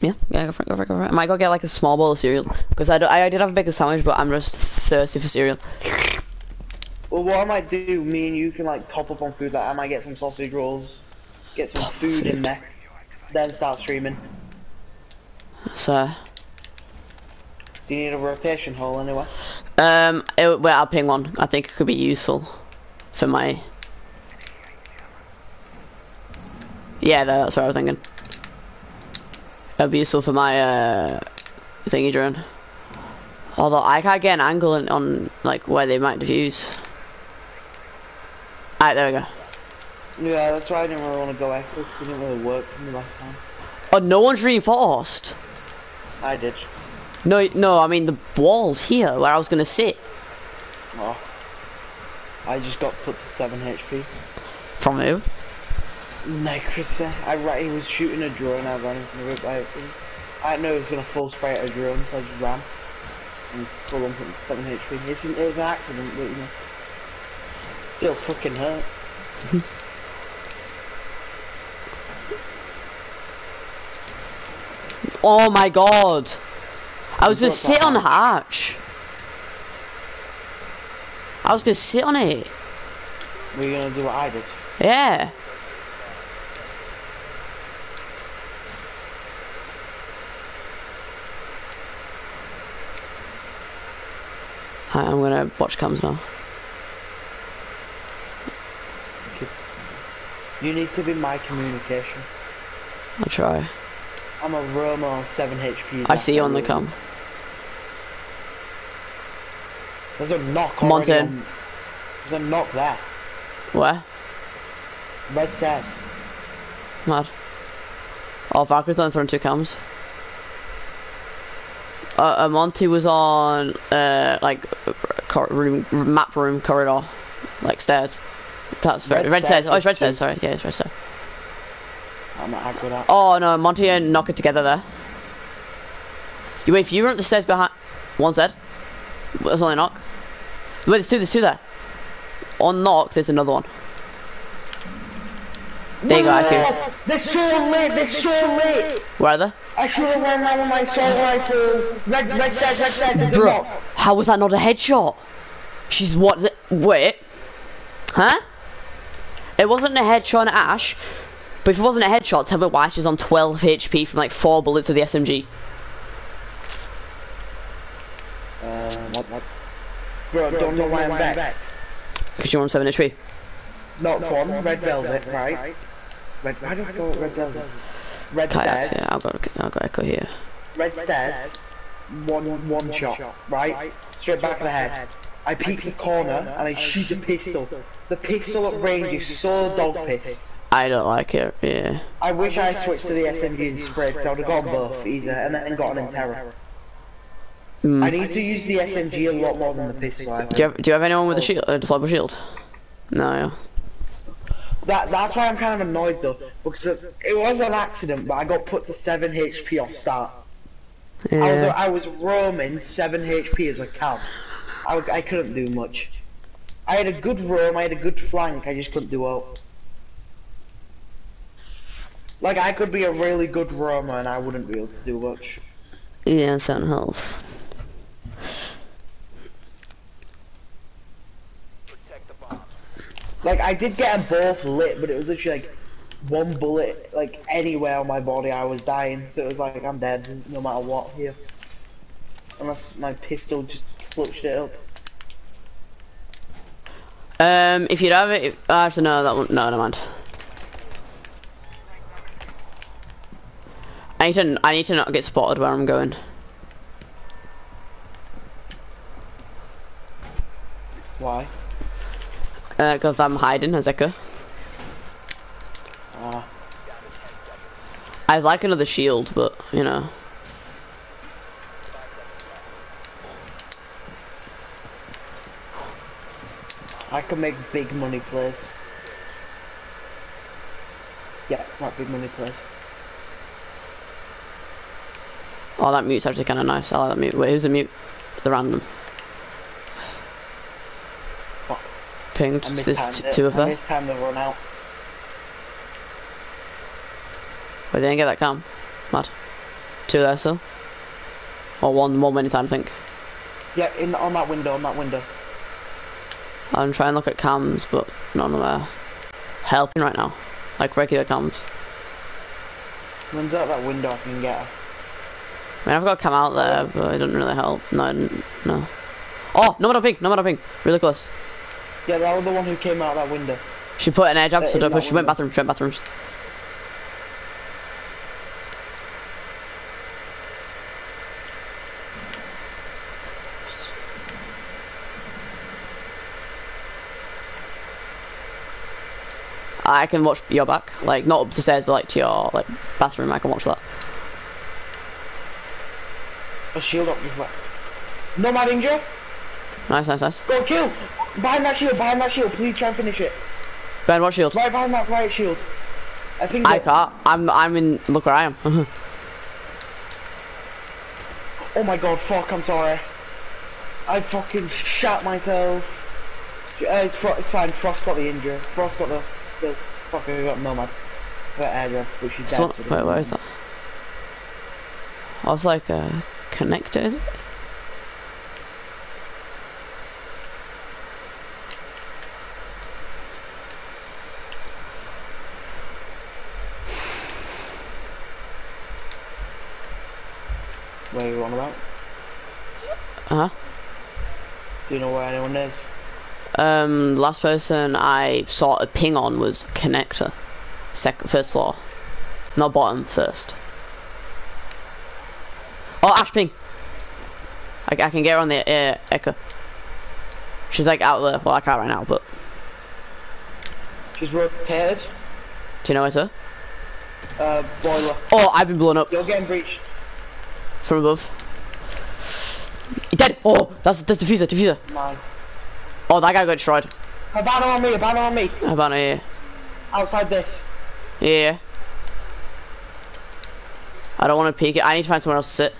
Yeah, yeah, go for it, go for it, go for it. I might go get like a small bowl of cereal because I, do, I, I did have a bacon sandwich, but I'm just thirsty for cereal. Well, what I might do, me and you can like top up on food. Like I might get some sausage rolls, get some food in there, then start streaming. So, Do you need a rotation hole anyway? um, it, well, I'll ping one. I think it could be useful for my. Yeah, tha- that's what I was thinking. It'd be useful for my uh thingy drone. Although I can't get an angle on, on like where they might diffuse. Alright, there we go. Yeah, that's why I didn't really want to go echo because it didn't really work for me last time. Oh, no one's reinforced. I did. No, no, I mean the walls here where I was gonna sit. Oh. I just got put to 7 HP. From who? Necrosa. I right, he was shooting a drone. I ran into it by I didn't know he was gonna full spray at a drone, so I just ran. And full on put 7 HP. It's, it was an accident, but you know. Still fucking hurt. [laughs] Oh my god. I was gonna sit on the hatch. hatch. I was gonna sit on it. Were you gonna do what I did? Yeah. Hi, I'm gonna watch cams now. You need to be my communication. I'll try. I'm a Roma 7 HP. I see you on the cam. There's a knock Come on, already Tim. on- There's a knock there. Where? Red stairs. Mad. Oh, Valkyrie's on throwing two cams. Uh, uh, Monty was on, uh, like, cor- room, map room corridor, like stairs. That's very, Red red, stairs. Oh, it's red stairs. Sorry, yeah, it's red stairs. I'm not happy with that. Oh no, Monty and Nøkk it together there. You wait, if you run up the stairs behind, one's dead. There's only a Nøkk. Wait, there's two. There's two there. On Nøkk, there's another one. There you go, IQ. They're so lit, they're so lit! Where are they? I should have run around with my assault rifle. Red, red stairs, red stairs, there's a Bro, how was that not a headshot? She's what? The, wait, huh? It wasn't a headshot on Ash, but if it wasn't a headshot, tell me why she's on 12 HP from like four bullets of the SMG. Uh, what, what? Bro, don't know why I'm back. Because you're on 7 HP. Not one, red velvet, right? Red, why do I call it red velvet? Red Kayaks, stairs, yeah, I've got, I've got Echo here. red stairs, one, one shot, right? Straight back of the head. I peek the corner and I shoot the pistol. The pistol at range is so dog pissed. I don't like it, yeah. I wish I switched to the SMG and spread, I would have gotten both either, and then gotten in terror. Mm. I need to use the SMG a lot more than the pistol. Do you have, do you have anyone with a shield, a deployable shield? No, yeah. That that's why I'm kind of annoyed though, because it, it was an accident, but I got put to seven HP off start. I was Yeah. I was roaming seven HP as a Cav. I couldn't do much. I had a good roam, I had a good flank, I just couldn't do out. Like I could be a really good roamer and I wouldn't be able to do much. Yeah, sound health. Like I did get them both lit, but it was literally like one bullet, like anywhere on my body, I was dying. So it was like I'm dead no matter what here. Unless my pistol just clutched it up. Um, if you'd have it, if, actually know that one, no, never mind. I need to, I need to not get spotted where I'm going. Why? Uh, cause I'm hiding, Azeka. Ah, I'd like another shield, but, you know. I can make big money plays. Yeah, not big money plays. Oh, that mute's actually kind of nice. I like that mute. Wait, who's the mute? The random. What? Pinged. I There's mistimed t- it. two of I them. mistimed the run out. Wait, they didn't get that cam. Mad. Two there still. Or one, one inside, I think. Yeah, in on that window, on that window. I'm trying to look at cams, but none of them are helping right now. Like regular cams. Runs out that window, I can get her. I mean, I've got a cam out there, but it doesn't really help. No, no. Oh, no matter ping, no matter ping. Really close. Yeah, that was the one who came out that window. She put an air jab, Uh, so don't push. She went window. bathroom, she went bathrooms. I can watch your back, like not up the stairs, but like to your like bathroom. I can watch that. A shield up just went. No mad injury. Nice, nice, nice. Go kill! Behind that shield, behind that shield, please try and finish it. Ben, watch shield. Right behind that right shield. I think I can't. I'm I'm in. Look where I am. [laughs] Oh my god, fuck, I'm sorry. I fucking shot myself. Uh, it's, fine, Frost got the injury. Frost got the, the fucking got Nomad. Air jab, but she's dead. so, so wait, where is that? I was like a connector, is it? Where are you on about? Uh huh. Do you know where anyone is? Um, last person I saw a ping on was connector. Second, first floor. Not bottom, first. Oh, Ash ping. I, I can get her on the uh, echo. She's like out there. Well, I can't right now, but She's rotated. do you know where to? Uh, boiler. Oh, I've been blown up You're getting breached. From above. You're dead. Oh, that's that's diffuser, diffuser. Mine. Oh, that guy got destroyed. Hibana on me, Hibana on me. How about here? Outside this. Yeah. I don't want to peek it. I need to find somewhere else to sit.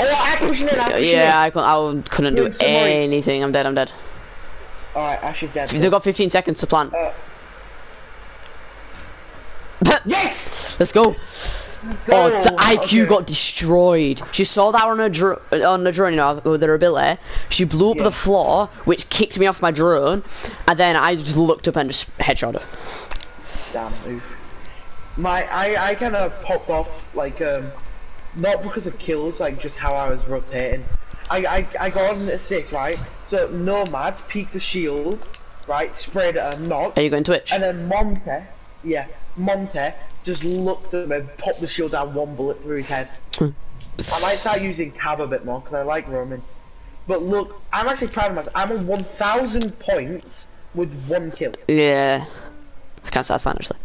Oh, I'm pushing in, I'm Yeah, in. I, couldn't, I couldn't do Doing anything. I'm dead. I'm dead. Alright, Ash is dead. They've got 15 seconds to plant. Uh, [laughs] yes! Let's go. Oh, the IQ Okay. got destroyed. She saw that on her dr- on the drone, you know, with her ability. She blew up Yeah. the floor, which kicked me off my drone, and then I just looked up and just headshot her. Damn, oof. My, I, I kind of popped off, like, um, not because of kills, like, just how I was rotating. I, I, I got an assist, right? So, Nomad peeked the shield, right? Sprayed at a knock. Are you going Twitch? And then Monte, yeah, Monte just looked at me and popped the shield down one bullet through his head. I might start using Cav a bit more because I like roaming. But look, I'm actually proud of myself. I'm on 1,000 points with one kill. Yeah. It's kind of satisfying, actually.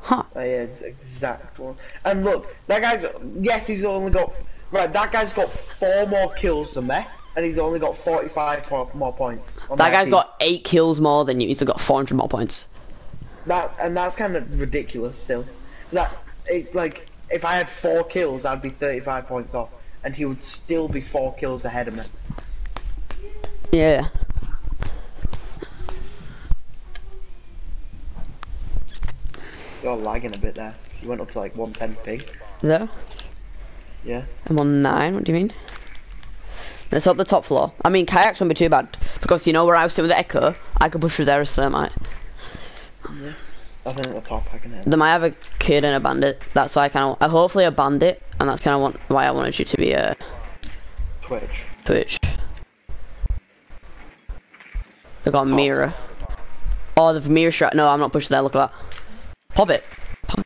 Huh. Oh, yeah, it's exact one. And look, that guy's, yes, he's only got, right, that guy's got four more kills than me, and he's only got 45 more, points. That guy's team. got eight kills more than you. He's got 400 more points. That, and that's kind of ridiculous still. That, it, like, if I had four kills, I'd be 35 points off, and he would still be four kills ahead of me. Yeah. You're lagging a bit there. You went up to like 110p. No. Yeah. I'm on nine. What do you mean? Let's hope the top floor. I mean, kayaks won't be too bad because you know where I was sitting with the echo. I could push through there as thermite. I think at the top I can hit. They might have a Kaid and a bandit. That's why I kind of, hopefully a bandit, and that's kind of why I wanted you to be a Twitch. Twitch. They got a mirror. Oh, the mirror shot. No, I'm not pushing there. Look at that. Pop it, Pop.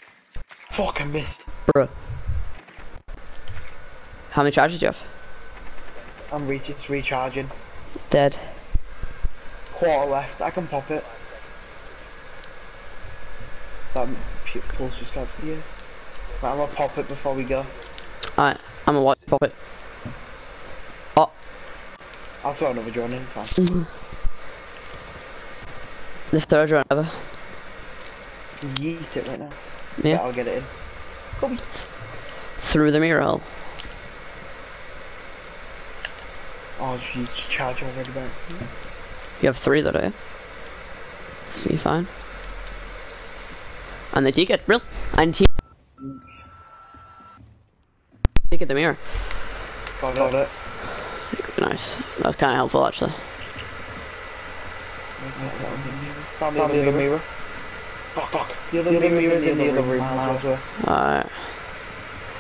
Fuck, I missed. bro. How many charges do you have? I'm re it's recharging. Dead. Quarter left. I can pop it. That pulse just got to you. Right, I'm gonna pop it before we go. Alright, I'm gonna watch pop it. Oh, I'll throw another drone in. It's fine. Mm-hmm. the third round ever. Yeet it right now. Yeah. I'll get it in. Through the mirror. Oh, she's charging already, man. You have three you? So you fine. And the ticket, real. And t ticket the mirror. Got, got it. Nice. That was kind of helpful actually. Found the other mirror. Fuck, fuck. The other mirror in the other room as well. Alright.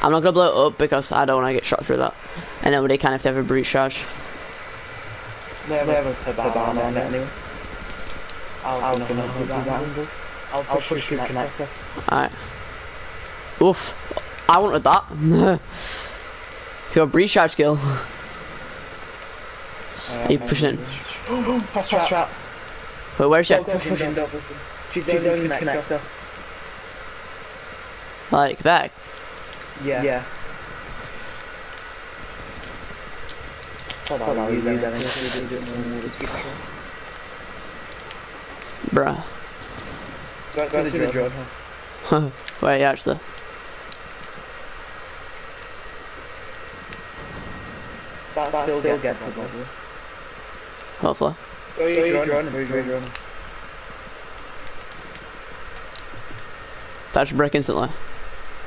I'm not gonna blow it up because I don't want to get shot through that. And nobody can if they have a breach charge. They have, they have a pedal on it anyway. I was gonna do that. I'll push, push through connector. Alright. Oof. I wanted that. [laughs] Pure breach charge skill. [laughs] you pushing in? Pass trap. trap. Wait, where's she? Go, go, push in. She's in the connector. Like, that? Yeah. Yeah. Hold on, I'll use that. Bruh. Go, go through the drone. Wait, actually. That still gets it. Hopefully. Go your drone. Go your drone. That should break instantly.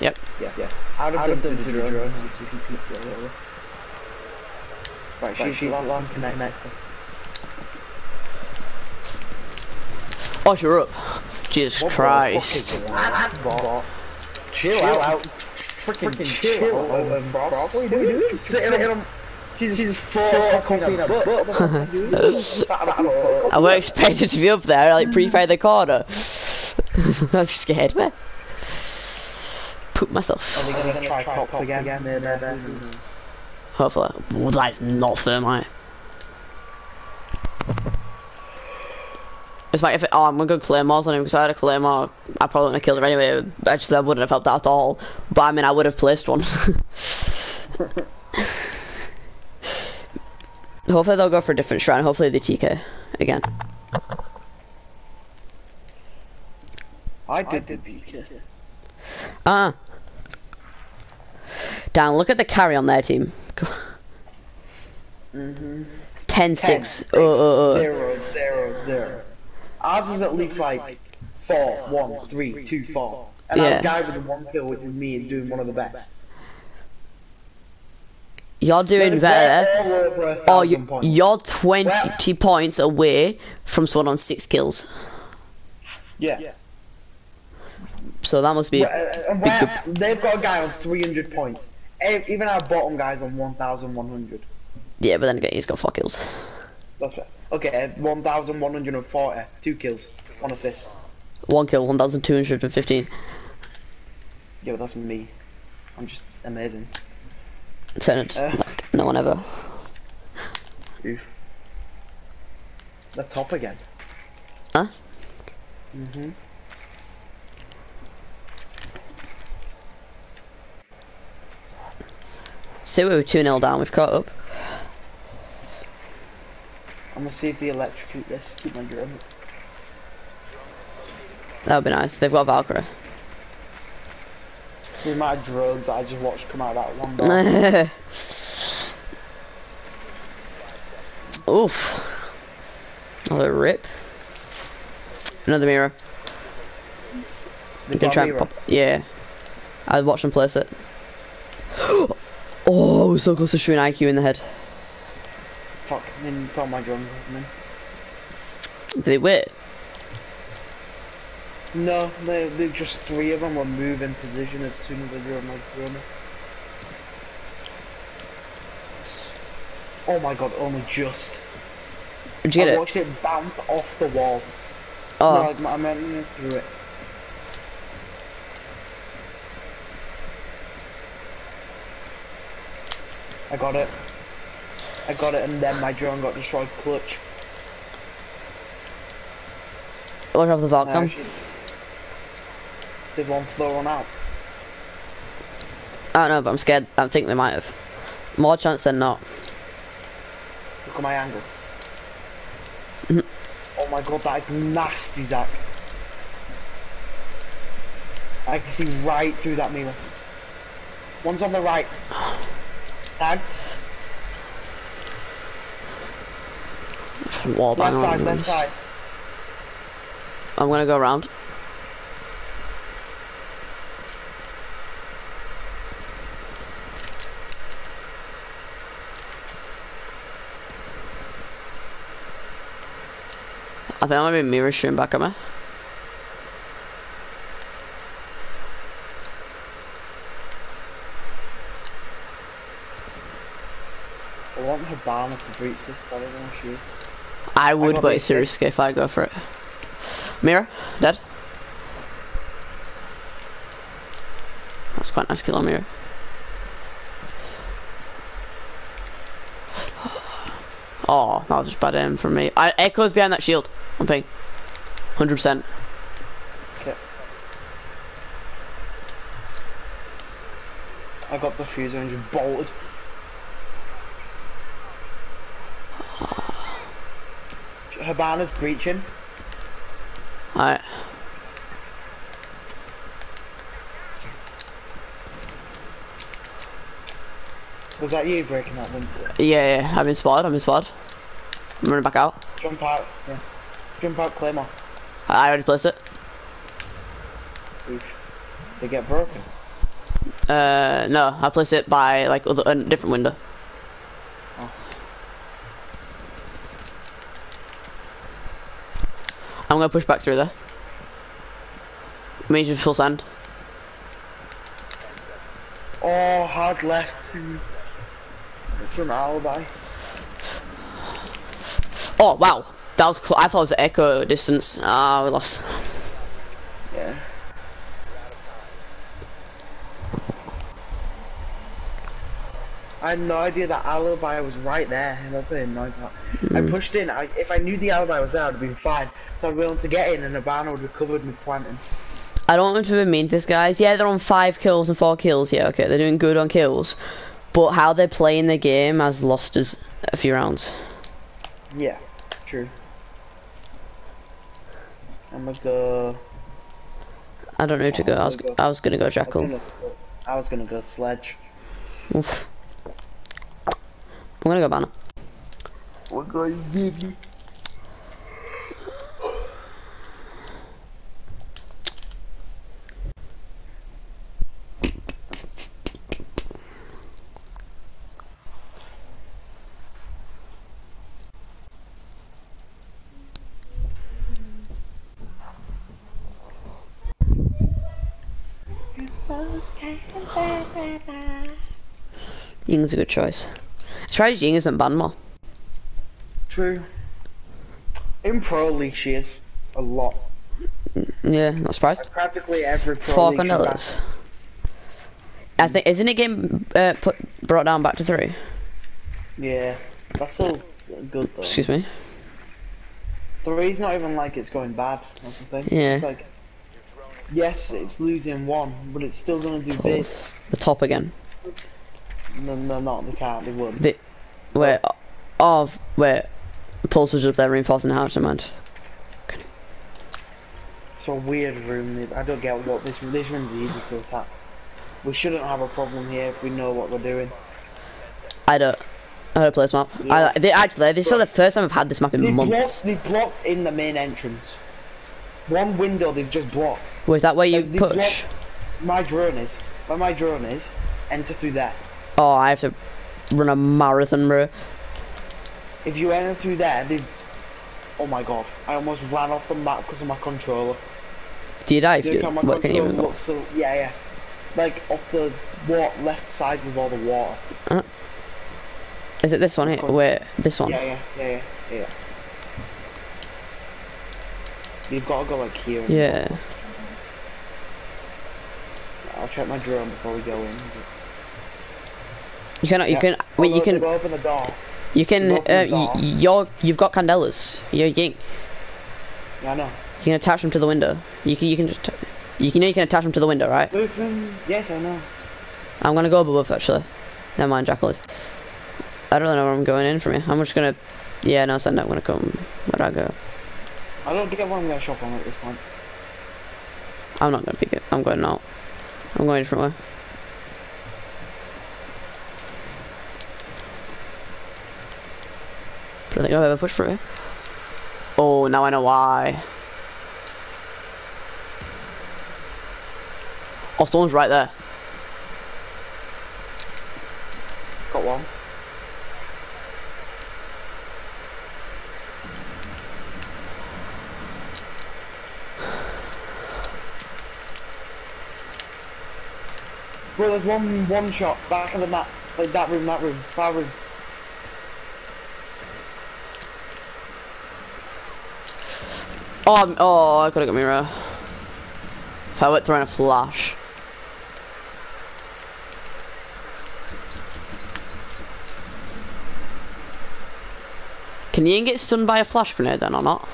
Yep. Yeah, yeah. Out of, Out of the, the drone. drone. So can keep it over. Right, she's she's on connect. Oh, you're up. Jesus Christ. Chill out. Freaking chill out. Frost. What are you doing? Sitting on. She's, she's four coffee in a book. [laughs] [laughs] I weren't expected to be up there, like pre-fire the corner. [laughs] I'm scared, man. Poop myself. Are they gonna try cops again? Hopefully. Well, that is not thermite. It's like if it, oh, I'm gonna go claymores on him because I had a claymore. I probably wouldn't have killed him anyway. Actually, I wouldn't have helped out at all. But I mean, I would have placed one. [laughs] Hopefully they'll go for a different shrine. Hopefully the TK again. I did the beacon. Ah. Dan, look at the carry on their team. Mm-hmm. 10 6. Oh, oh, oh. Zero, zero, zero. Ours is at least like four, one, three, two, four. And Yeah. our guy with the one kill, which is me, is doing one of the best. You're doing better. all over a Oh, you, points. you're 20 points away from someone on 6 kills. Yeah. So that must be. Uh, big they've got a guy on 300 points. Even our bottom guy's on 1,100. Yeah, but then again, he's got 4 kills. That's right. Okay, 1,140. Two kills. One assist. 1 kill, 1,215. Yeah, but that's me. I'm just amazing. Turn it. Uh. No one ever. Oof. The top again. Huh? Mm-hmm. See, we were 2 0 down, we've caught up. I'm gonna see if they electrocute this. Keep my drone. That would be nice. They've got Valkyrie. The amount of drones that I just watched come out of that one. [laughs] Oof. Another rip. Another mirror. They You can try and pop. Yeah. I watched them place it. [gasps] oh, so close to shooting IQ in the head. I mean, it's all my coming. Did they wait? No, they, they just three of them will move in position as soon as I drone my drone. Oh my god, only just. Did you I get it? watched it bounce off the wall. Oh, No, I, I meant through it. I got it. I got it, and then my drone got destroyed. Clutch. out for the No, Falcon. she- Did one throw one out? I don't know, but I'm scared. I think they might have. More chance than not. Look at my angle. Mhm. oh my god, that is nasty, Zak. I can see right through that mirror. One's on the right. [sighs] Tag. Wall Left side, left side. I'm gonna go around. I think I might be mirror shooting back at me. I want her Hibana to breach this, but I don't know if she is. I would, got but this it's a risk if I go for it. Mirror, dead. That's quite a nice kill on mirror. Oh, that was just bad aim from me. I echoes behind that shield. I'm ping. Percent. Okay. I got the fuser and just bolted. Oh. Hibana's breaching. Alright. Was that you breaking that window? Yeah, yeah, I'm in spot. I'm in spot. I'm running back out. Jump out, yeah. Jump out, Claymore. I already placed it. Oof. They get broken. Uh, no, I placed it by like a different window. I'm gonna push back through there. Major full sand. Oh, hard left to. It's an alibi. Oh wow, that was. Cl I thought it was echo distance. Ah, we lost. Yeah. I had no idea that alibi was right there, and that's the annoying part. I mm. pushed in. I, if I knew the alibi was there, I'd have been fine. So I'd be able to get in, and the banner would have covered me planting. I don't want to to this guys. Yeah, they're on five kills and four kills. Yeah, okay, they're doing good on kills, but how they're playing the game has lost us a few rounds. Yeah, true. I'm gonna go. I don't know who to go. I was I was gonna go Jackal. I was gonna go sledge. Oof. I'm gonna go banner. We're going Gigi. Ying's a good choice. Ying isn't banned more. True. In pro league, she is a lot. Yeah, not surprised. Practically every pro Four league. dollars. I think isn't it getting uh, put brought down back to three? Yeah, that's still good though. Excuse me. Three's not even like it's going bad. That's the thing. Yeah. It's like, yes, it's losing one, but it's still gonna do this. The top again. No, no, not. They can't. They won't. The where of where Pulse was up there reinforcing the house. Mind. It's a weird room. I don't get what this this room's easy to attack. We shouldn't have a problem here if we know what we're doing. I don't. I heard a place map. I, they, actually, this is the first time I've had this map in They in blocked, months. they blocked in the main entrance. One window they've just blocked. Was that where you Like, push? blocked- My drone is. Where my drone is, enter through there. Oh, I have to run a marathon, bro. If you enter through there, they. Oh my god! I almost ran off the map because of my controller. Do you die if you what can you even go? so. Yeah, yeah. Like off the wa left side with all the water. Uh-huh. Is it this one here? Wait, this one. Yeah, yeah, yeah, yeah, yeah. You've got to go like here. Yeah. I'll check my drone before we go in. You cannot. You Yeah. can. Wait. You can. open the door. You can. Uh, you're. You've got candelas. You're ying. Yeah, I know. You can attach them to the window. You can. You can just. You can know you can attach them to the window, right? Yes, I know. I'm gonna go above actually. Never mind, Jackal is. I don't know where I'm going in from here. I'm just gonna. Yeah, no, send. I'm not gonna come. Where'd I go? I don't get what I'm gonna shop on at this point. I'm not gonna pick it. I'm going out. I'm going a different way. Don't think I've ever pushed through. Oh, now I know why. Oh, someone's right there. Got one. Bro, there's one one shot back of the map, like that room, that room, that room. Oh, I'm, oh, I could have got me right. If I went throwing a flash. Can Ying get stunned by a flash grenade then or not?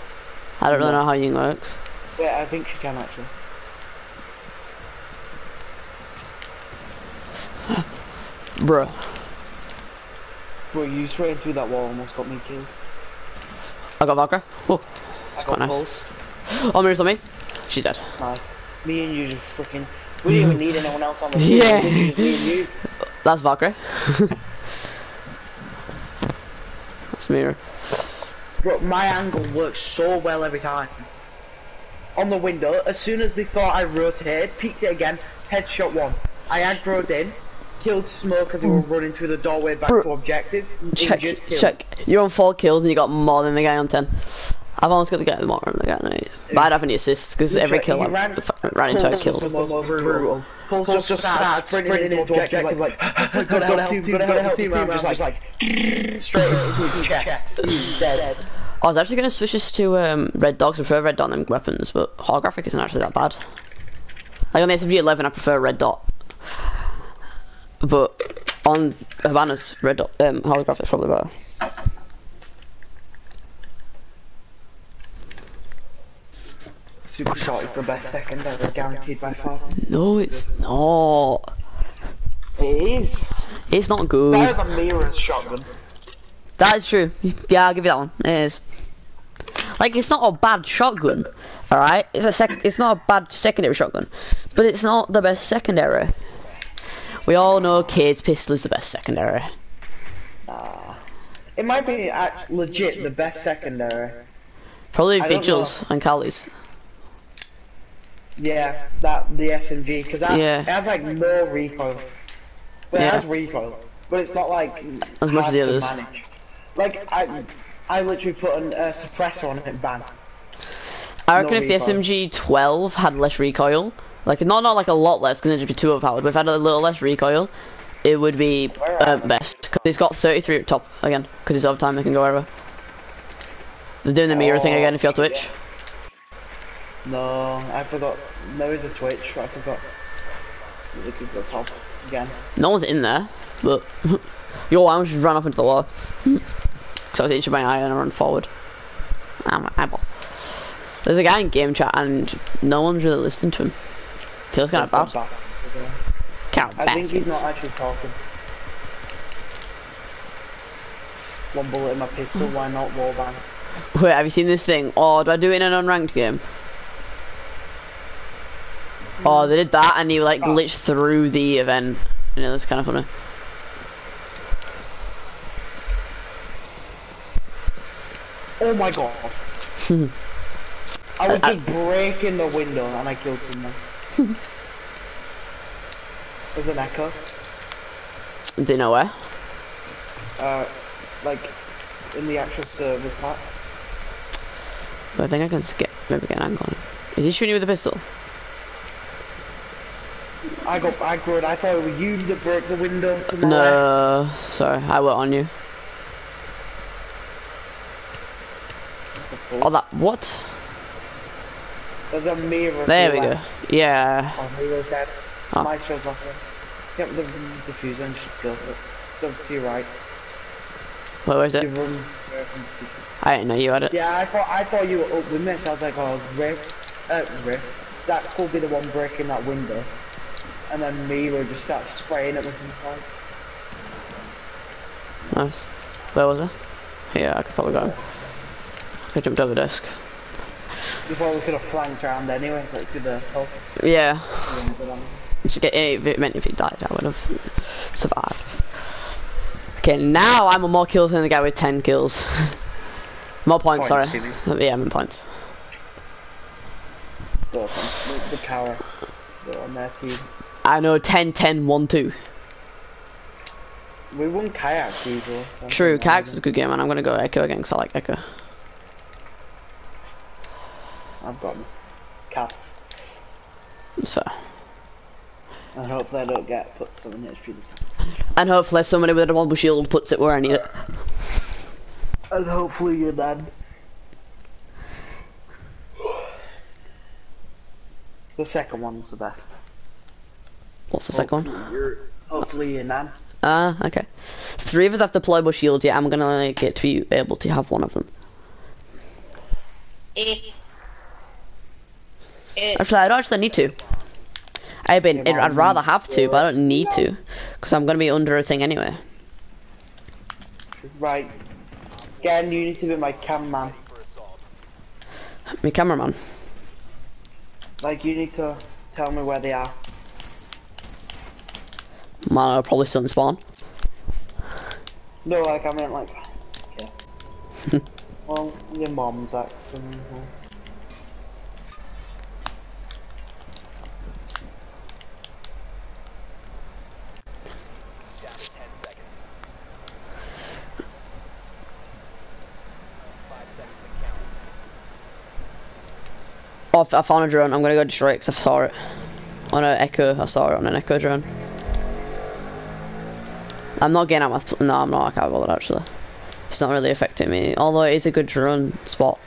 I don't really know how Ying works. Yeah, I think she can actually. [sighs] Bruh. Bro, you straight through that wall almost got me killed. I got Valkyrie. Oh, Quite nice. oh, Mira's on me. She's dead. Me and you just freaking. We didn't even need anyone else on the team. Yeah. Literally me and you. That's Valkyrie. [laughs] That's Mira. Bro, my angle works so well every time. On the window, as soon as they thought I rotated, peeked it again, headshot one. I aggroed in, killed Smoke as we were running through the doorway back Bro, to objective. Check, check. You're on four kills and you got more than the guy on ten. I've almost got the guy more than the guy on eight. But I don't have any assists because every kill I ran- ran, ran into I killed. was the most brutal. Pulse just started sprinting into objective like, [laughs] gotta help team, gotta help team, and I'm just like, [laughs] straight into his chest. He's dead. I was actually going to switch this to um, Red Dogs. I prefer Red Dot than weapons, but holographic isn't actually that bad. Like on the SMG 11, I prefer Red Dot. But on Hibana's Red Dot, um, holographic is probably better. Super shot is the best second ever, guaranteed by far. No, it's not. It is. It's not good. Better than Mira's shotgun. That is true. Yeah, I'll give you that one. It is. Like, it's not a bad shotgun, alright? It's a sec. It's not a bad secondary shotgun, but it's not the best secondary. We all know Kaid's pistol is the best secondary. Nah. It might be act- legit the best secondary. Probably I don't Vigils and Callie's. Yeah, that the SMG because that Yeah. it has like no recoil. But Yeah. it has recoil, but it's not like As much as the others. manage. Like I, I literally put an, a suppressor on it and bang. I reckon No if the. SMG 12 had less recoil, like not not like a lot less, because it'd be too overpowered, but if it had a little less recoil, it would be uh, best. Because it's got 33 at top again, because it's overtime, they can go wherever. They're doing the mirror thing Oh, again if you're Twitch. No, I forgot. There is a Twitch. I forgot. Look at the top again. No one's in there, but [laughs] yo, I just ran off into the wall. [laughs] Because I was itching my eye and I run forward. I'm an eyeball. There's a guy in game chat and no one's really listening to him. Feels kind of bad. Of I think he's not actually talking. One bullet in my pistol. Why not wallbang? Wait, have you seen this thing? Oh, do I do it in an unranked game? Oh, they did that and he like glitched through the event. You know, that's kind of funny. Oh my god. I was [laughs] I- just breaking the window and I killed someone. There's an echo. Do you know where? Uh, like in the actual service pack. But I think I can skip. Maybe get an angle on it. Is he shooting you with a pistol? I got aggroed. I thought it was you that broke the window to my left. No, sorry, I went on you. Oh, that what? There's a mirror. There we the go. Yeah. Oh, mirror's dead. Oh. Maestro's last one. Yep, the diffuser and should. Go to your right. Where was it? run away from the diffuser. I didn't know you had it. Yeah, I thought I thought you were up with me, so I was like, oh, Riff, uh, Riff, that could be the one breaking that window. And then Milo just start spraying at me from the side. Nice. Where was it? Yeah, I could probably go. I could jumped over the desk. You probably could have flanked around anyway, like through the hole. Yeah. and then- Just get if it meant if he died, I would have survived. Okay, now I'm on more kills than the guy with 10 kills. [laughs] more points, Points, sorry. Yeah, I'm in points. The, the, the power. They're on their team. I know 10, 10, 1, 2. We won kayaks easily. so- True, Kags is a good game, and I'm gonna go Echo again because I like Echo. I've got cap. It's fair. I hope they don't get put something HP. And hopefully somebody with a double shield puts it where I need it. And hopefully you're dead. The second one's the best. What's the second one? Hopefully you're- Hopefully you're nan. Ah, okay. Three of us have deployable shields, yeah, I'm gonna get to be able to have one of them. It. It. Actually, I don't actually need to. I've been, Yeah, I'd rather have to, but I don't need to. Because I'm gonna be under a thing anyway. Right. Again, you need to be my cam man. Me cameraman. Like, you need to tell me where they are. Man, I'll probably still in spawn. No, like, I meant, like, yeah. [laughs] well, your mom's acting. Down to 10 seconds. Five seconds to count. Oh, I found a drone. I'm gonna go destroy it 'cause I saw it. On an Echo, I saw it on an Echo drone. I'm not getting out my... No, I'm not. I can't bother actually. It's not really affecting me. Although it is a good drone spot.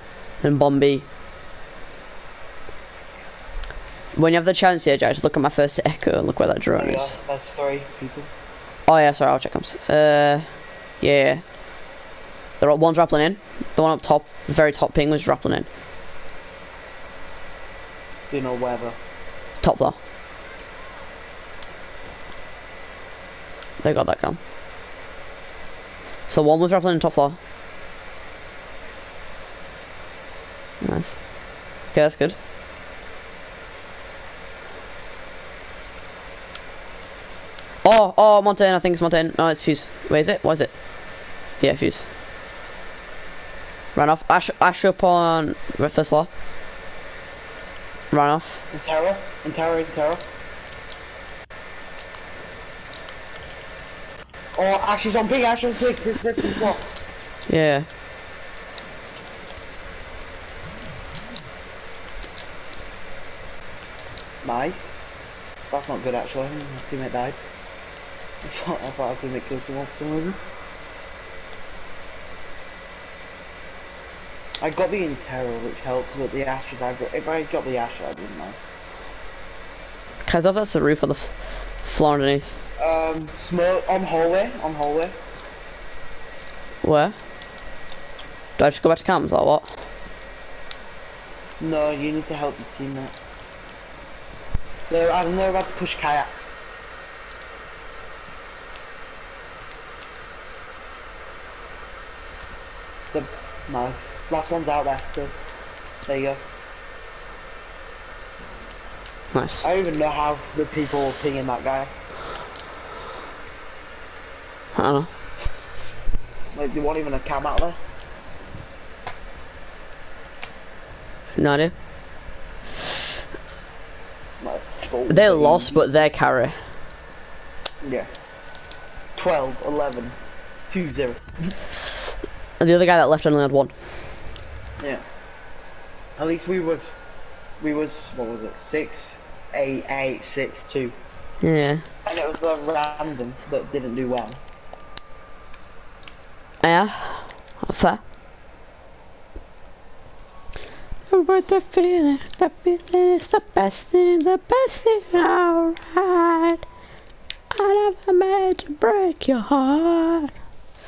In Bombay. When you have the chance here, just look at my first Echo and look where that drone There is. That's three people. Oh yeah, sorry, I'll check them. Uh, yeah. The one's rappelling in. The one up top, the very top ping was rappelling in. You know where the... Top floor. They got that gun. So one was rappelling in top floor. Nice. Okay, that's good. Oh, oh, Montagne, I think it's Montagne. No, it's Fuse. Where is it? What is it? Yeah, Fuse. Run off. Ash, Ash up on first floor. Run off. In terror? In terror, in terror. Oh, Ash is on ping, ashes. on ping. This this is what? Yeah. Nice. That's not good actually. My teammate died. [laughs] I thought I thought I could make kill someone for some reason. I got the Intero which helped, but the ashes I got if I got the ash I didn't know. I thought that's the roof of the f floor underneath. Um smoke on hallway, on hallway. Where? Do I just go back to cams or what? No, you need to help your teammate. They're I don't know about to push kayaks. The nice. Last one's out there, so there you go. Nice. I don't even know how the people were pinging that guy. I don't know. Like there wasn't even a cam out there. No idea. Like, They beam. lost, but they're carry. Yeah. 12, 11, 2 0. And the other guy that left only had one. Yeah. At least we was, we was, what was it, six, eight, eight, six, two. Yeah. And it was the random that didn't do well. Yeah. Fair. But the feeling, the feeling is the best thing, the best thing, alright. I never meant to break your heart.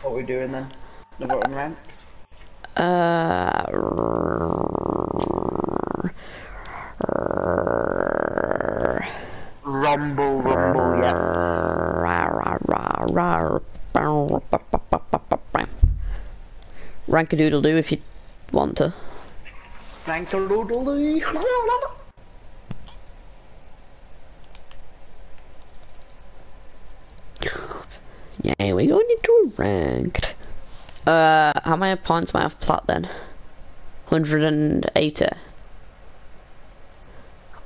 What are we doing then? The bottom round? Uh, Rumble, rumble, yeah. Rankadoodle doo if you want to. Rankadoodle-dee. Yeah, we're going into ranked. Uh, how many points am I off plat then? 180.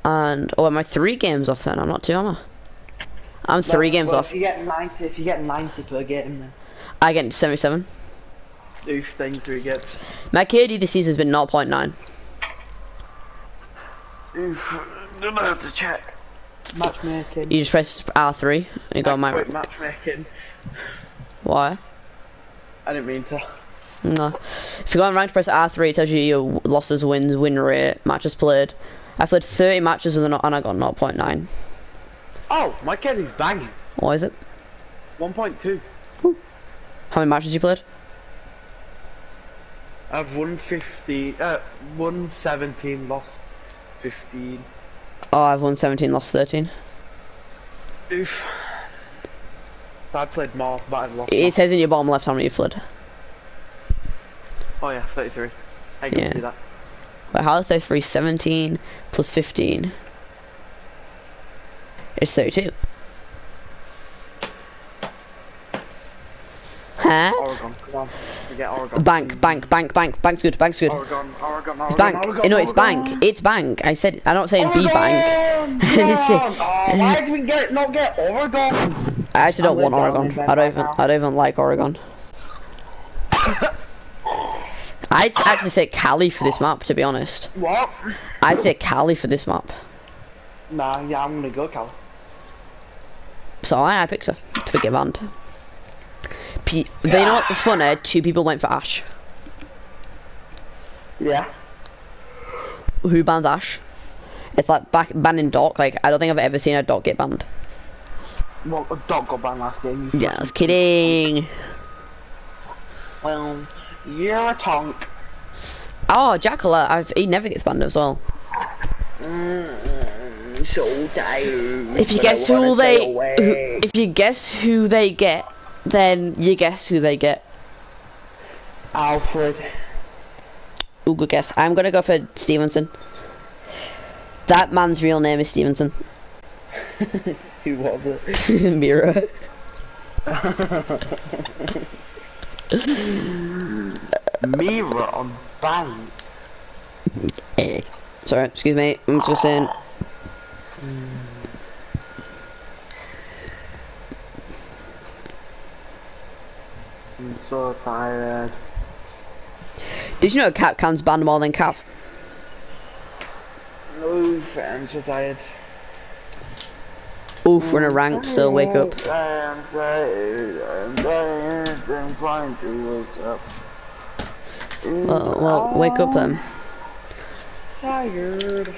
And, oh, am I three games off then? I'm not two, am I? I'm three games Well, off. If you get 90, if you get 90 per game then. I get 77. Oof, then three gets. My KD this season has been 0.9. Oof, don't know how to check. Matchmaking. You just press R3 and you go on my... Quick matchmaking. Why? I didn't mean to. No. If you go on ranked, press R3, it tells you your losses, wins, win rate, matches played. I played 30 matches with a, no- and I got 0.9. Oh, my KD's banging. What is it? 1.2. How many matches you played? I've won 50, uh, won 17, lost 15. Oh, I've won 17, lost 13. Oof. I played more, but I've lost. It more. says in your bottom left how many you've played. Oh yeah, 33. I can Yeah. see that. Wait, how is 33? 17 plus 15. It's 32. Huh? Oregon, come on. We get Oregon. Bank, bank, bank, bank. Bank's good, bank's good. Oregon, Oregon, Oregon. It's bank. Oregon, no, it's bank. It's bank. I said, I'm not saying B bank. Oregon! [laughs] Come on! Oh, why did we get not get Oregon? I actually don't want Oregon. I don't even. I don't even like Oregon. [laughs] I'd actually say Cali for this map, to be honest. What? I'd say Cali for this map. Nah, yeah, I'm gonna go Cal. So I, I picked her to get banned. P but you know what's funny? Two people went for Ash. Yeah. Who bans Ash? It's like back banning Doc. Like I don't think I've ever seen a Doc get banned. Well, a dog got banned last game. you was kidding. Well, you're a tonk. Oh, Jackala, I've he never gets banned as well. Mm, so tired. If you guess who they, who, if you guess who they get, then you guess who they get. Alfred. Ooh, good guess. I'm gonna go for Stevenson. That man's real name is Stevenson. [laughs] Who was it? [laughs] Mira. [laughs] Mira on bank. Eh. Sorry, excuse me. I'm just saying. I'm so tired. Did you know Cap can's banned more than Cap? Oof, I'm so tired. Oof, we're in a rank, so wake up. I'm tired. I'm tired. I'm trying to wake up. Well, well, wake up then. Tired.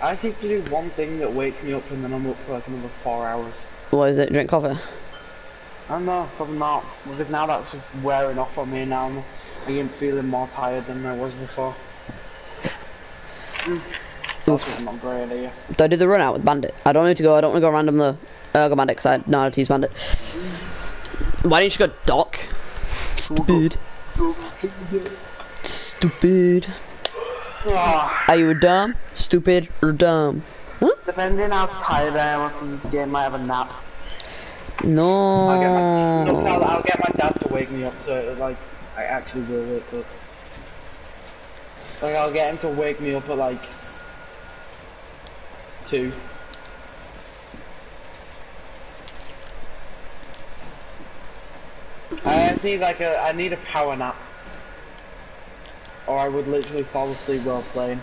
I just need to do one thing that wakes me up and then I'm up for like another four hours. What is it? Drink coffee? I don't know, probably not. Because now that's just wearing off on me now. I'm, feeling more tired than I was before. Mm. That's not great idea. Do I do the run out with Bandit? I don't need to go. I don't want to go random though. Uh, go Bandit because I know how to use Bandit. Why didn't you go Doc? Stupid. Stupid. Ah, Are you dumb? Stupid or dumb? Huh? depending how tired I am after this game, I have a nap. I'll get my, I'll, No. I'll get my dad to wake me up so like I actually will wake up. Like I'll get him to wake me up at like two. I just need like a, I need a power nap. Or I would literally fall asleep while playing.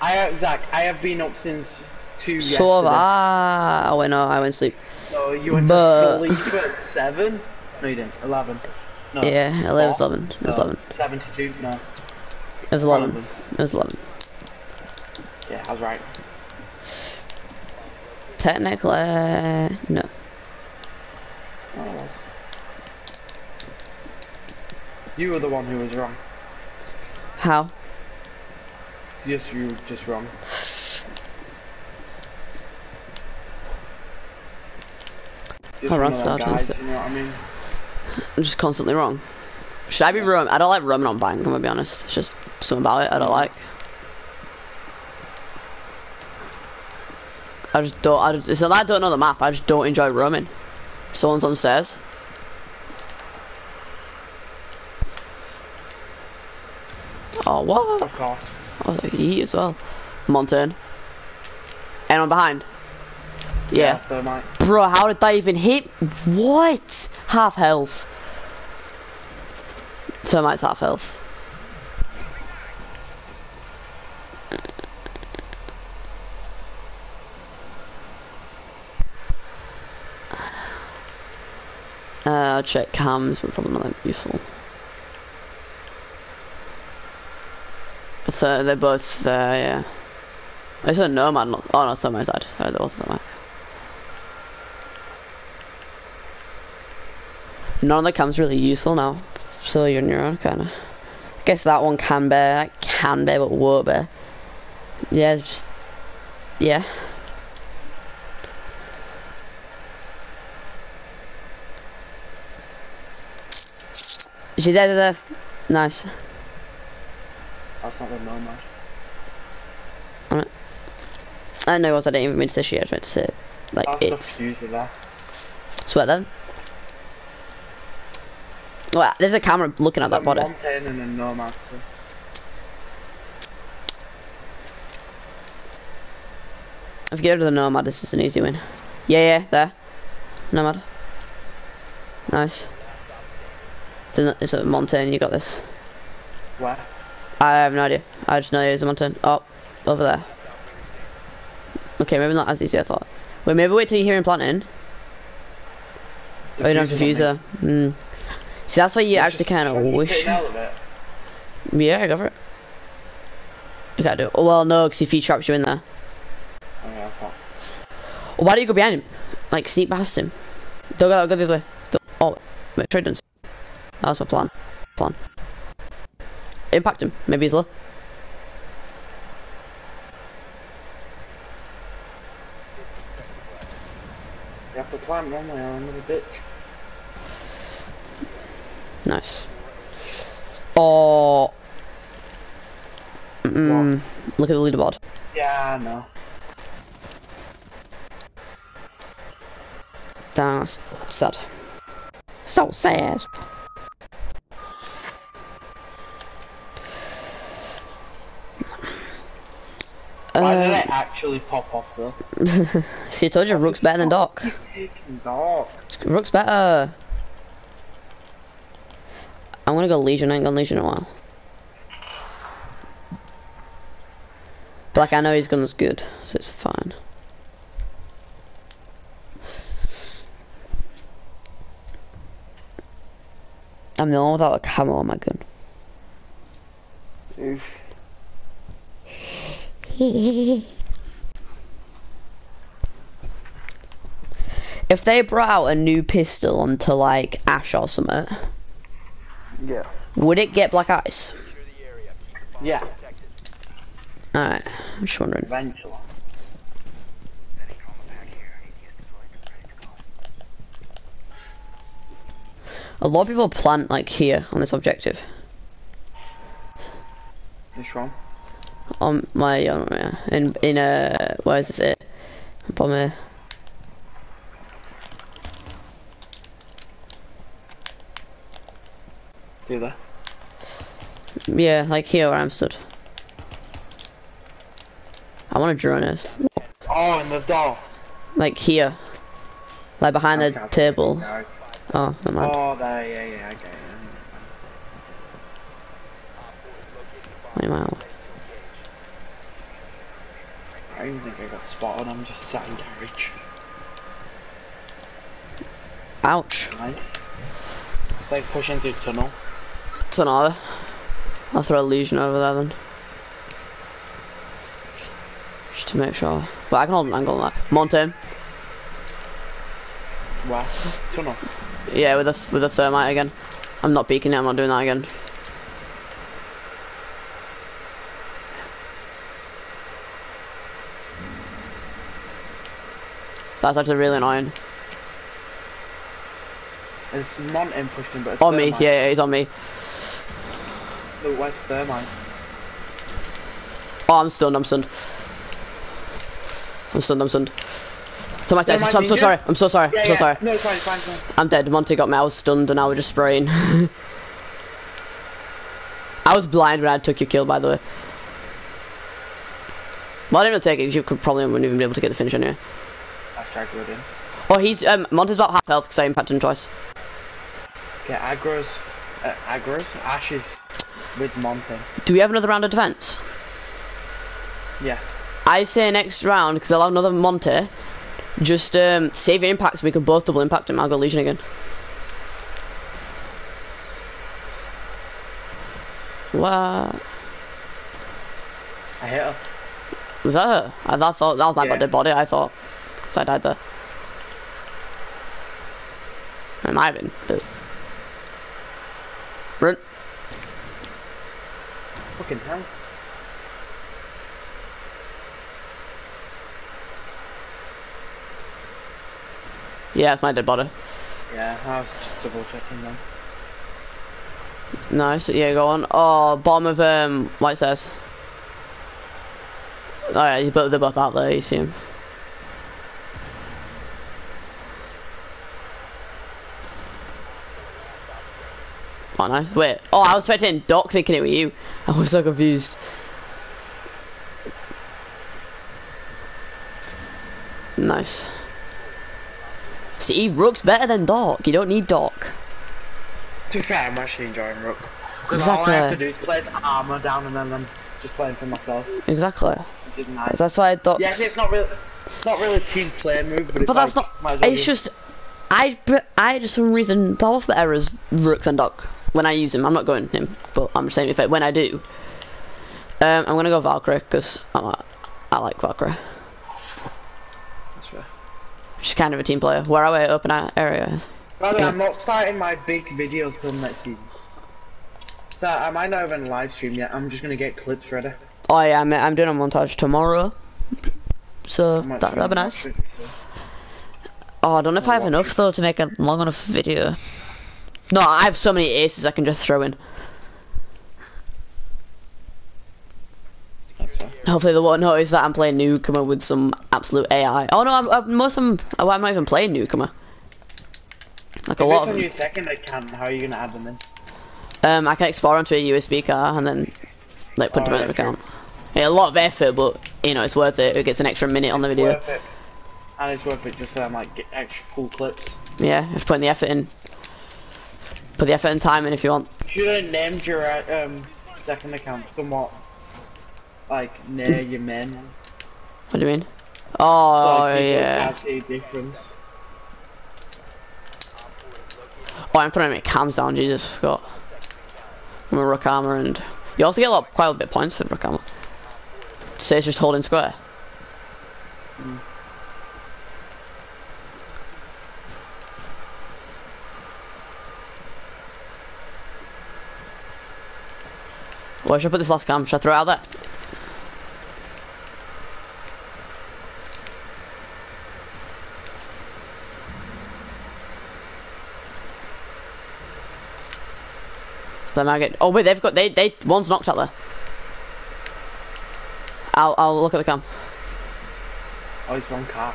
I, Zak, I have been up since 2 So have yesterday. I. Oh wait, no, I went sleep. So you went But- to sleep at 7? No you didn't, 11. No. Yeah, it was 11. It was No, 11. 72, no. It was 11. Eleven. It was 11. Yeah, I was right. Technically, no. Oh, it was. You were the one who was wrong. How? Yes, you were just wrong. Just one Ron started guys, it. you know what I mean? I'm just constantly wrong. Should I be roam? I don't like roaming on bank, I'm gonna be honest. It's just something about it I don't like. I just don't, I just, it's not I don't know the map, I just don't enjoy roaming. Someone's on stairs. Oh, what? Of course. I was like, he as well. Montagne. Anyone behind? Yeah. Bro, how did that even hit? What? Half health. Thermite's half health. Uh, I'll check cams, but probably not that useful. Th they're both there, yeah. I said nomad, oh no, thermite side. Oh, there was thermite. None of the cams really useful now. So you're on your own, kinda. I guess that one can be, that can be, but won't be. Yeah, it's just, yeah. She's there, there, there. Nice. That's not the nomad. I know it was, I didn't even mean to say she, I just meant to say, like, That's it's. Sweat then. Well, there's a camera looking at that body. Mountain and a nomad too. If you go to the Nomad, this is an easy win. Yeah, yeah, there. Nomad. Nice. It's a, it's a Montagne, you got this. Where? I have no idea. I just know there's a Montagne. Oh, over there. Okay, maybe not as easy as I thought. Wait, maybe wait till you hear him planting. Oh, you don't have diffuser. Hmm. See, that's why you actually kind of wish. Yeah, go for it. You gotta do it. Oh, well, no, because if he traps you in there. Oh, yeah, I why do you go behind him? Like, sneak past him. Don't go, go the other way. Don't, oh, wait, try don't. That was my plan. Plan. Impact him. Maybe he's low. You have to climb or another bitch. Nice. Oh. Mm, look at the leaderboard. Yeah, I know. That's sad. So sad. Why did it actually pop off though? [laughs] see, I told you, Rook's better than Doc. Dog. Rook's better. I'm gonna go Legion. I ain't gone Legion in a while. But like, I know his gun's good, so it's fine. I'm the one without a camo on my gun. Oof. If they brought out a new pistol onto like Ash or something, Yeah. would it get black ice? Yeah, Alright, I'm just wondering. eventually. A lot of people plant like here on this objective. Which one? On my um, yeah, in in uh where is this it? Up on there. Do they? Yeah, like here where I'm stood. I want to drone this. Oh, in the door. Like here. Like behind Okay, the table. now. Oh, never mind. Oh, there, yeah, yeah, okay. get it. Wait, my- I don't think I got spotted, I'm just sat in garage. Ouch. Nice. Like pushing through tunnel. Another. I'll throw a legion over there then. Just to make sure. But I can hold an angle on that. Monte. Where? Tunnel. Yeah, with a with a thermite again. I'm not peeking it. I'm not doing that again. That's actually really annoying. It's Mountain pushing, but it's On me, Thermite. yeah, yeah, he's on me. Look, where's Thermite? Oh, I'm stunned. I'm stunned. I'm stunned. I'm stunned. Thermite's dead. Thermite I'm so sorry. I'm so sorry. Yeah, I'm so yeah. sorry. No, fine, fine, fine. I'm dead. Monty got me. I was stunned and I was just spraying. [laughs] I was blind when I took your kill, by the way. Well, I didn't really take it because you could probably wouldn't even be able to get the finish anyway. I Hashtag Rodin. Oh, he's um, Monty's about half health because I impacted him twice. Okay, aggro's, uh, aggro's, Ashes with Monte. Do we have another round of defense? Yeah. I say next round because I'll have another Monty. Just um, save your impact so we can both double impact him. I'll go Legion again. What? I hit her. Was that her? I, I thought that was my Yeah. dead body. I thought because I died there. It might have been, but Fucking hell. Yeah, it's my dead body. Yeah, I was just double checking them. Nice. Yeah, go on. Oh, bottom of um White Stairs. Oh yeah, you both, they're both out there. You see him. Oh nice. Wait. Oh, I was expecting Doc thinking it was you. I was so confused. Nice. See, Rook's better than Doc. You don't need Doc. To be fair, I'm actually enjoying Rook. Because all I have to do is play the armor down and then I'm just playing for myself. Exactly. Nice. That's why Doc's. Yes, it's not really, it's not really a team play move, but it's But that's like, not. well It's just, I, I for some reason off the errors Rook than Doc when I use him. I'm not going him, but I'm just saying if I, when I do, um, I'm gonna go Valkyrie because I, I like Valkyrie. That's fair. She's kind of a team player. Where are we? Open area. By the way, I'm not starting my big videos till next season. So I might not even live stream yet. I'm just gonna get clips ready. Oh yeah, I'm, I'm doing a montage tomorrow. So that, that'd be nice. Oh, I don't know if I have enough though to make a long enough video. No, I have so many aces I can just throw in. Hopefully they won't notice that I'm playing newcomer with some absolute AI. Oh no, I'm, I'm, most of them, oh, I'm not even playing newcomer. Like a If lot it's of on them. your second account, how are you gonna add them in? Um, I can export onto a USB car and then like put Oh, them in the account. Yeah, a lot of effort, but you know it's worth it. It gets an extra minute on the video. And it's worth it just so I might get extra cool clips. Yeah, if putting the effort in. Put the effort and time in if you want. Should have named your um, second account somewhat like near your men? What do you mean? So, Oh like, yeah. a difference. Oh, I'm throwing my cams down. Jesus, forgot. I'm a rook armor, and you also get a lot, quite a bit of points for rook armor. So it's just holding square. Where should I put this last cam? Should I throw it out there? They might get. Oh wait, they've got they they one's knocked out there. I'll I'll look at the cam. Oh, he's one car.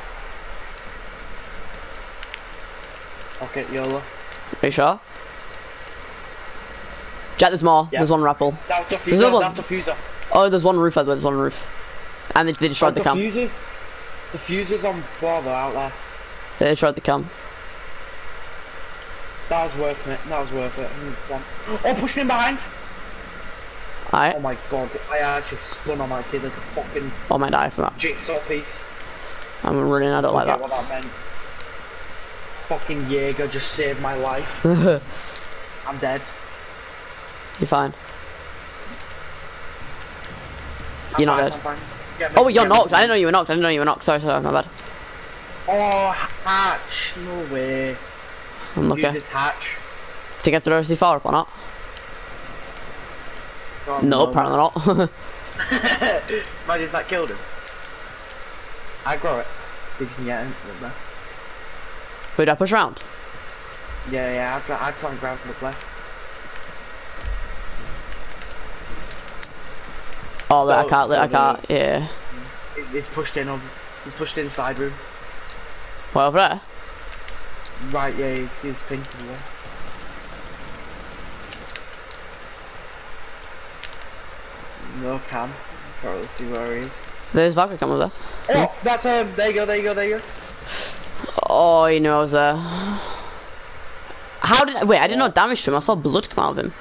Okay, YOLO. Are you sure? Jack, there's more. Yeah. There's one rappel. That was the There's fuser. another- That's the. Oh, there's one roof. The way, there's one roof. And they, they destroyed Oh, the cam. fusers. The fusers on though out there. They destroyed the cam. That was worth it. That was worth it. 100%. Oh, pushing him behind. I. Oh my god, I actually spun on my kid like a fucking oh, I my die for that. jigsaw piece. I'm running, I don't like that. what that meant. Fucking Jaeger just saved my life. [laughs] I'm dead. Fine. I'm You're not dead. Fine. Oh, you're knocked. I didn't know you were knocked. I didn't know you were knocked. Sorry, sorry, my bad. Oh, hatch. No way. I'm Use lucky. his hatch. Think I throw C4 up or not? Oh, God, No, apparently not. [laughs] Imagine if that killed him. I grow it. See if you can get him. up there. Wait, I push around? Yeah, yeah, I've got, I've him ground from the left. Oh, look, I can't, I can't, yeah. He's, he's pushed in over. He's pushed inside room. What, over there? Right, yeah, he's, he's pink well. No cam. Probably see where he is. There's Valkyrie come over there. Oh, that's him. There you go, there you go, there you go. Oh, he knew I was there. How did I, wait, I didn't know damage to him, I saw blood come out of him.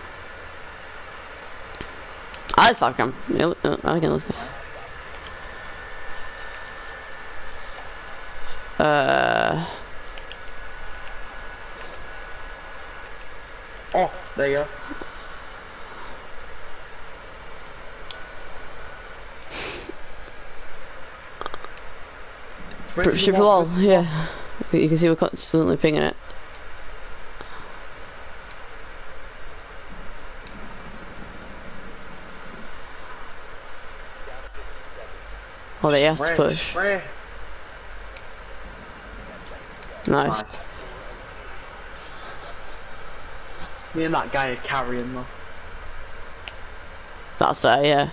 Ah, just look- uh, I can lose this. Uh, Oh, there you go. Sprint to the ship the wall. wall, yeah. You can see we're constantly pinging it. Oh, they to push. Nice. Me and that guy are carrying though. That's fair, yeah.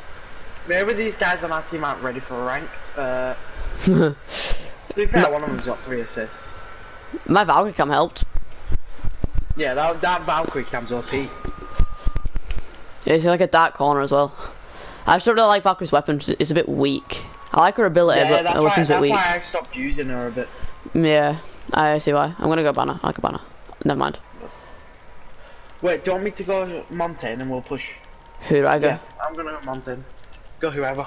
Maybe these guys on our team aren't ready for a rank. Uh, [laughs] to be fair, No. one of them's got three assists. My Valkyrie cam helped. Yeah, that, that Valkyrie cam's OP. Yeah, it's like a dark corner as well. I just don't really like Valkyrie's weapon, it's a bit weak. I like her ability, Yeah, but her weapon's a bit that's weak. why I stopped using her a bit. Yeah, I see why. I'm gonna go banner. I like a banner. Never mind. Wait, do you want me to go Montagne and we'll push? Who do I go? Yeah, I'm gonna go Montagne. Go whoever.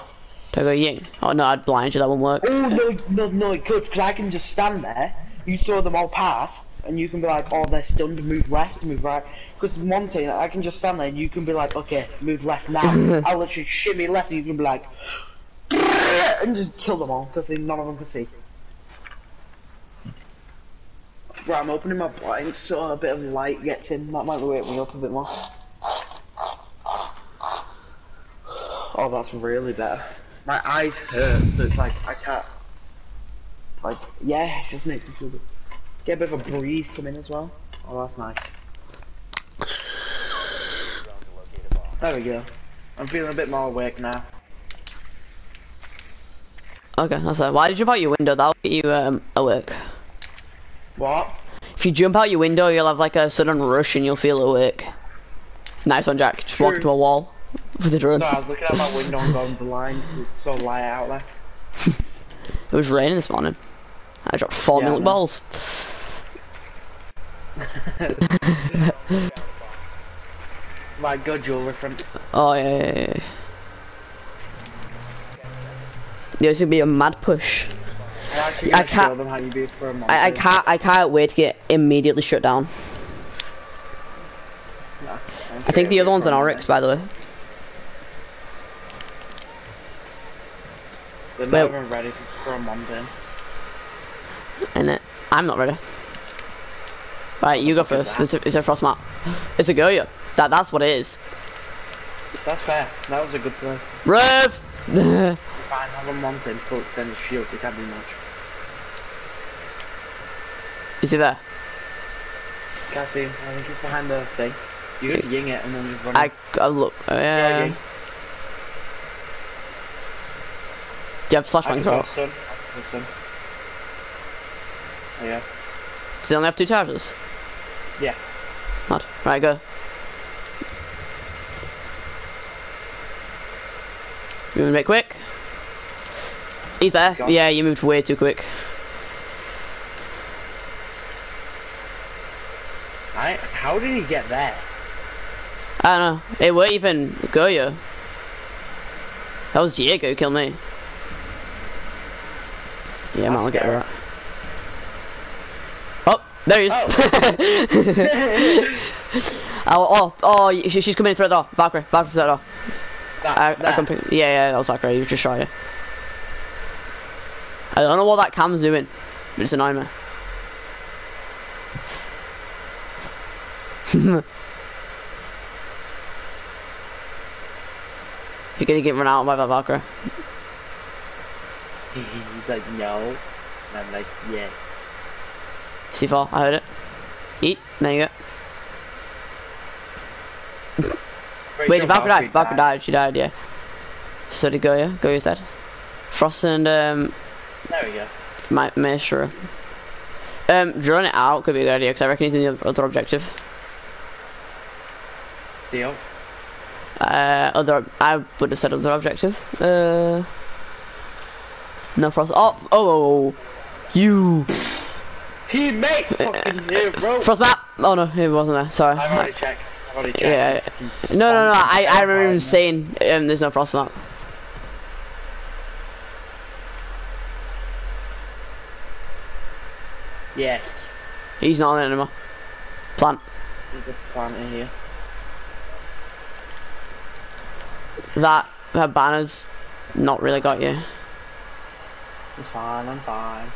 Do I go Ying? Oh no, I'd blind you, that won't work. Oh no, no, no, it could, because I can just stand there, you throw them all past, and you can be like, oh, they're stunned, move left, move right. Because Monte, I can just stand there, and you can be like, okay, move left now. [laughs] I'll literally shimmy left, and you can be like, and just kill them all, because none of them can see. Right, I'm opening my blinds so a bit of light gets in. That might wake me up a bit more. Oh, that's really better. My eyes hurt, so it's like I can't. Like, yeah, it just makes me feel good. Get a bit of a breeze coming as well. Oh, that's nice. There we go. I'm feeling a bit more awake now. Okay, that's it. Why did you jump out your window? That'll get you um, awake. What? If you jump out your window, you'll have like a sudden rush and you'll feel awake. Nice one, Jack. Just walk True. into a wall with a drone. So I was looking out my window and going blind. It's so light out there. [laughs] It was raining this morning. I dropped four Yeah, milk balls. [laughs] My good jewelry front. [laughs] Oh yeah, yeah, yeah. Yeah. Yeah, this would be a mad push. I gonna can't- them how you do for a. I, I can't I can't wait to get immediately shut down. I think the other one's an Oryx, by the way. They're not even ready for a Montagne. And it, I'm not ready. Right, you go first. It's a, it's a frost mat. It's a Goyo. That that's what it is. That's fair. That was a good play. Rev. [laughs] I have a Montagne full extended shield, it can't do much. is he there? Can't see him. I think he's behind the thing. You could ying it and then just run. I, I look. Uh, Yeah, yeah. Do you have can flashbangs? go Or stun. I can go stun. Oh, yeah. does he only have two charges? Yeah. Mad. Right, go. You moving a bit quick? He's there. Gone. Yeah, you moved way too quick. I, how did he get there? I don't know. It won't even Goyo. That was Diego who killed me. Yeah, man, I'll get that. Oh, there he is. Oh. [laughs] oh, oh, oh, she, she's coming in through the door. Valkyrie, Valkyrie through the door. That, I, I that. pick, yeah, yeah, that was Valkyrie. He was just shy. I don't know what that cam's doing, but it's annoying me. [laughs] You're gonna get run out by that Valkyrie. He's like, no. And I'm like, yes. C4, I heard it. Eat, there you go. Wait, did Valkyrie died? Valkyrie died, she died, yeah. So did Goyo, Goyo's dead. Frost and um, There we go. my Maestro. Um, drawing it out could be a good idea because I reckon he's in the other, other objective. See you. Uh, other, I would have said other objective. Uh, no Frost. Oh, oh, oh, oh. you. Teammate! Fucking hero! Frost mat. Oh no, it wasn't there. Sorry. I've already checked. I've already checked. Yeah. No, no, no. I, I remember him saying um, there's no Frost mat. Yeah. He's not on it anymore. Plant. There's a planet here. That that banner's not really got you. It's fine, I'm fine.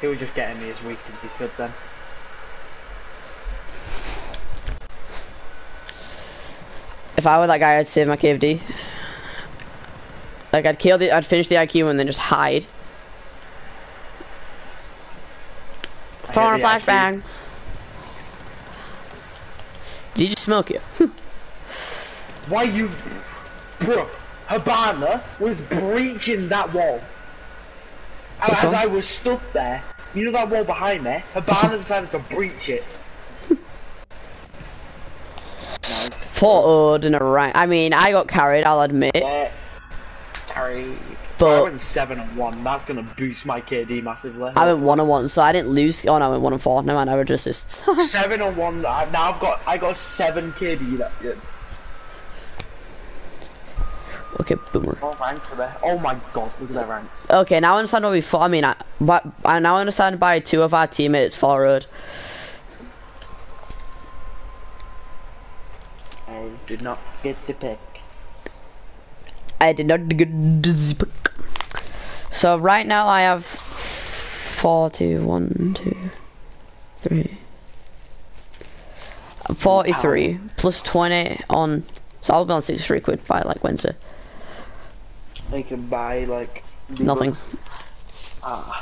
He was just getting me as weak as he could then. If I were that guy, I'd save my KFD. Like I'd kill the, I'd finish the IQ and then just hide. I Throw on a hit the IQ. flashbang. Did you just smoke it? [laughs] Why you... Bro, Hibana was breaching that wall. And as? I was stood there, you know that wall behind me? Hibana [laughs] decided to breach it. nice. Four odd and a rank. I mean, I got carried. I'll admit. Yeah. Carry. But- I went 7 and 1. That's gonna boost my KD massively. I went one on one, so I didn't lose. Oh no, I went one on four. No man, I would assists. [laughs] 7 and 1. I- Now I've got I got 7 KD. That's good. okay, boomer. Oh. Oh my god, look at their ranks. Okay, now I understand what we fought. I mean, I, but I now understand by two of our teammates forward. I did not get the pick. I did not get book. So right now I have four, two, one, two, three. 43 plus 20 on so I'll be on 63 quid by like Wednesday. They can buy like nothing. Ah,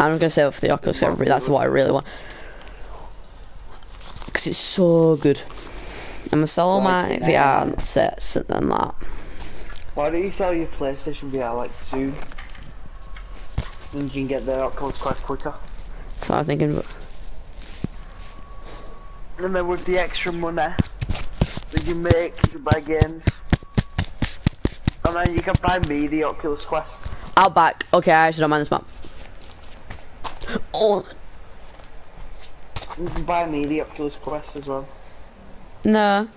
I'm gonna save it for the Oculus Every that's what I really want. Because it's so good. I'm gonna sell all my VR sets and then that why don't you sell your PlayStation VR like soon? Then you can get the Oculus Quest quicker. so I'm thinking but And then with the extra money that you make, you can buy games. Oh, and then you can buy me the Oculus Quest. I'll back. okay I actually don't mind this map oh You can buy me the Oculus Quest as well. no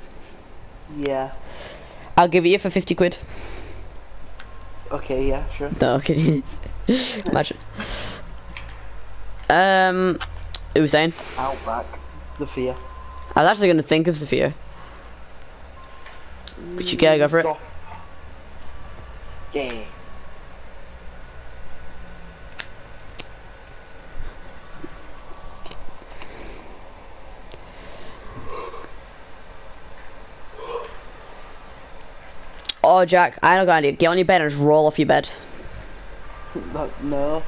Yeah. I'll give it you for 50 quid Okay, yeah, sure. No, okay. [laughs] Imagine. Um, who was saying? Outback. Sophia. I was actually going to think of Sophia. But you gotta go for it. Yeah. Oh, Jack, I don't got an idea. Get on your bed and just roll off your bed. No, no.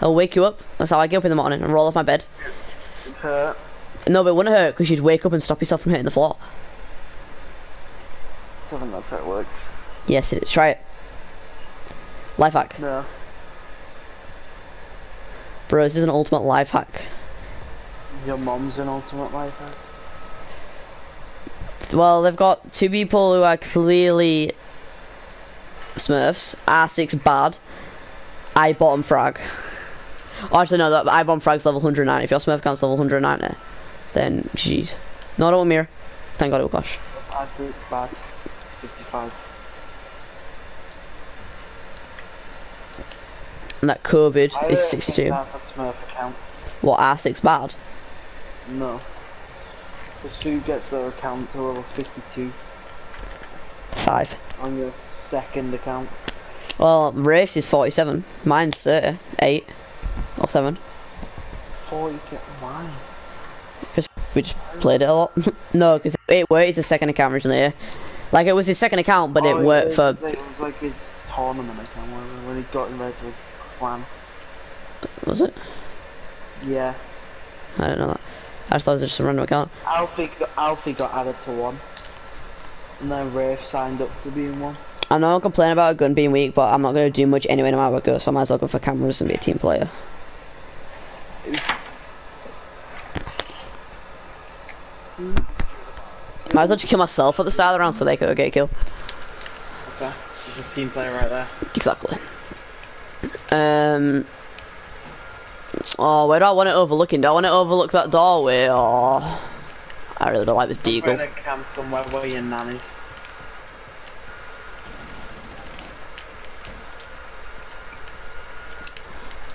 I'll wake you up. That's how I get up in the morning and roll off my bed. It hurt. No, but it wouldn't hurt because you'd wake up and stop yourself from hitting the floor. I don't think that's how it works. Yes, it is. Try it. Life hack. No. Bro, this is an ultimate life hack. Your mom's an ultimate life hack. Well, they've got two people who are clearly Smurfs. R6 bad. I bottom frag. Oh, actually, no, that Ibon Frag's level 190. If your Smurf account's level 190, then jeez. No, don't mirror. Thank God it will clash. That's bad. 55. And that COVID I is 62. Smurf. What, R6 bad? No. The Stu gets their account to level 52 5. on your second account. Well, Race is 47. Mine's 38. Or 7. 40 ki- why? Because we just played it a lot. [laughs] no, because it worked. A second account originally. Like, it was his second account, but it Oh, worked was for. It was like his tournament account whatever, when he got invited to his clan. Was it? Yeah. I don't know that. I just thought it was just a random account. Alfie got, Alfie got added to one. And then Rafe signed up to being one. I know I'm complaining about a gun being weak, but I'm not going to do much anyway no matter what goes, so I might as well go for cameras and be a team player. Might as well just kill myself at the start of the round so they could get a kill. Okay. There's a team player right there. Exactly. Um. Oh, where do I want it overlooking? Do I want it overlook that doorway? Or I really don't like this deagle. a camp somewhere where your nannies.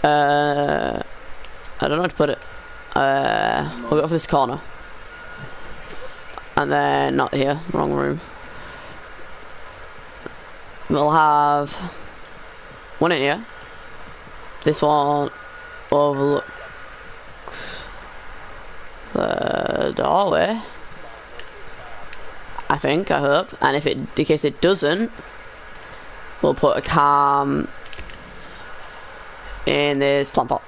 Uh, I don't know how to put it. Uh, we'll go for this corner. And then, not here, wrong room. We'll have one in here. This one overlooks the doorway. I think, I hope. And if it, in case it doesn't, we'll put a cam in this plant pot.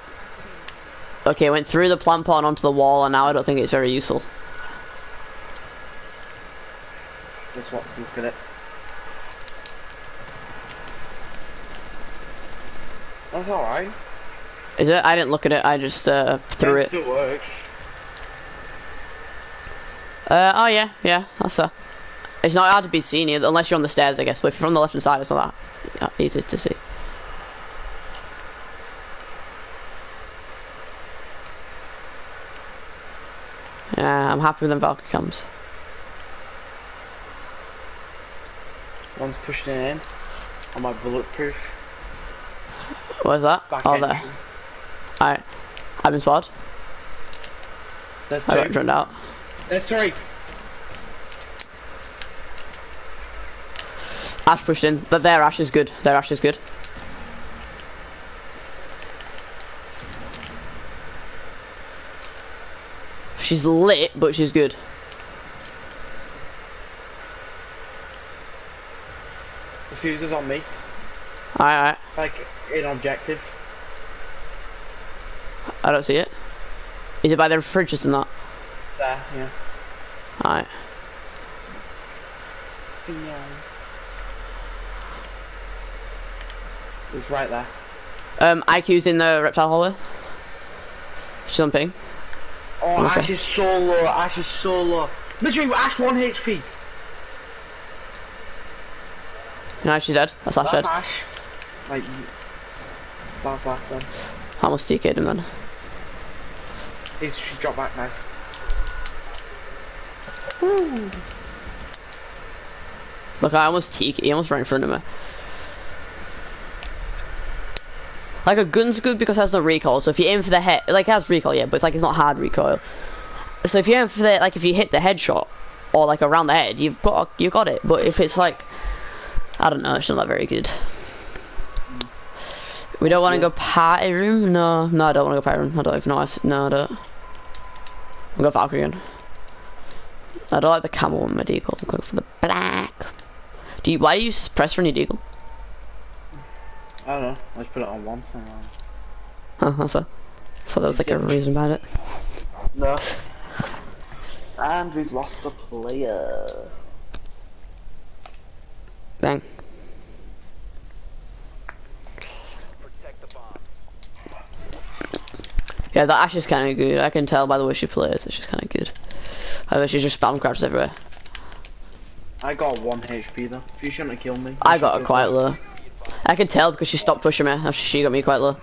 Okay, went through the plant pot and onto the wall, and now I don't think it's very useful. Guess what? Look at it. That's alright. Is it? I didn't look at it. I just uh, threw it. Still works. Uh, oh yeah, yeah, that's uh It's not hard to be seen here, unless you're on the stairs, I guess. But if you're from the left hand side, it's not that easy to see. Yeah, I'm happy with them Valkyrie cams. One's pushing in. Am I bulletproof. Where's that? Back oh, there. Alright. I've been spotted. I got drowned out. There's three. Ash pushed in. But their Ash is good. Their Ash is good. She's lit, but she's good. The fuse is on me. Alright, alright. Like, in objective. I don't see it. Is it by the fridges and that? There, yeah. Alright. Yeah. It's right there. Um, IQ's in the reptile hallway. She's on ping. Oh, Okay. Ash is so low. Ash is so low. Literally, Ash 1 HP. No, she's dead. That's Ash dead. Ash. Like, that's last then. I almost TK'd him then. He's, she dropped back nice. Look, I almost TK. He almost ran in front of me. Like a gun's good because it has no recoil. So if you aim for the head, like it has recoil, yeah, but it's like it's not hard recoil. So if you aim for the like if you hit the headshot or like around the head, you've got you got it. But if it's like I don't know, it's not very good. We don't want to go party room. No, no, I don't want to go party room. I don't even know. I No, I don't. I'll go Valkyrie again. I don't like the camel on my deagle. I'm going for the black. Do you? Why do you press for any deagle? I don't know. I just put it on once and um, Huh, that's a. thought there was like a reason about it. No. [laughs] And we've lost a player. Dang. Protect the. Yeah, that Ash is kind of good. I can tell by the way she plays that she's kind of good. I bet she's just spam everywhere. I got 1 HP though. You shouldn't have killed me. I got her quite low. I can tell because she stopped pushing me after she got me quite low.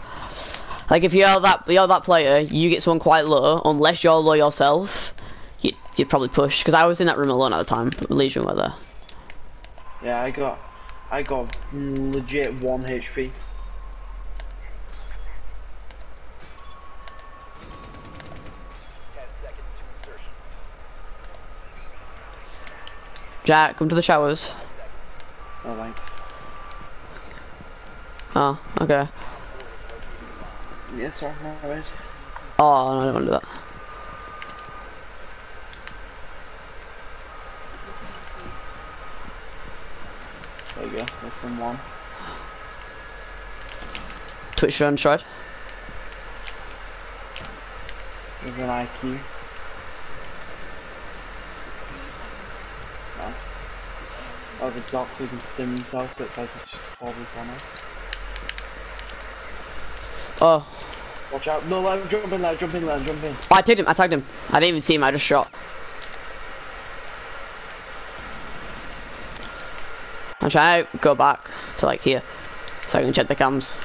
Like if you're that you're that player, you get someone quite low. Unless you're low yourself, you you'd probably push. Because I was in that room alone at the time. Lesion were there. Yeah, I got, I got legit one HP. Ten seconds to insertion. Jack, come to the showers. Oh, thanks. Oh, okay. Yes, sir. Alright. Oh, no, I don't want to do that. There you go. There's someone. Twitch your own stride. There's an IQ. Nice. Was a doc so he can stim himself, so it's like it's probably funny. Oh, Watch out. No, let him jump in there, jump in there, jump in. Oh, I tagged him. I tagged him. I didn't even see him. I just shot. I'm trying to go back to like here, so I can check the cams.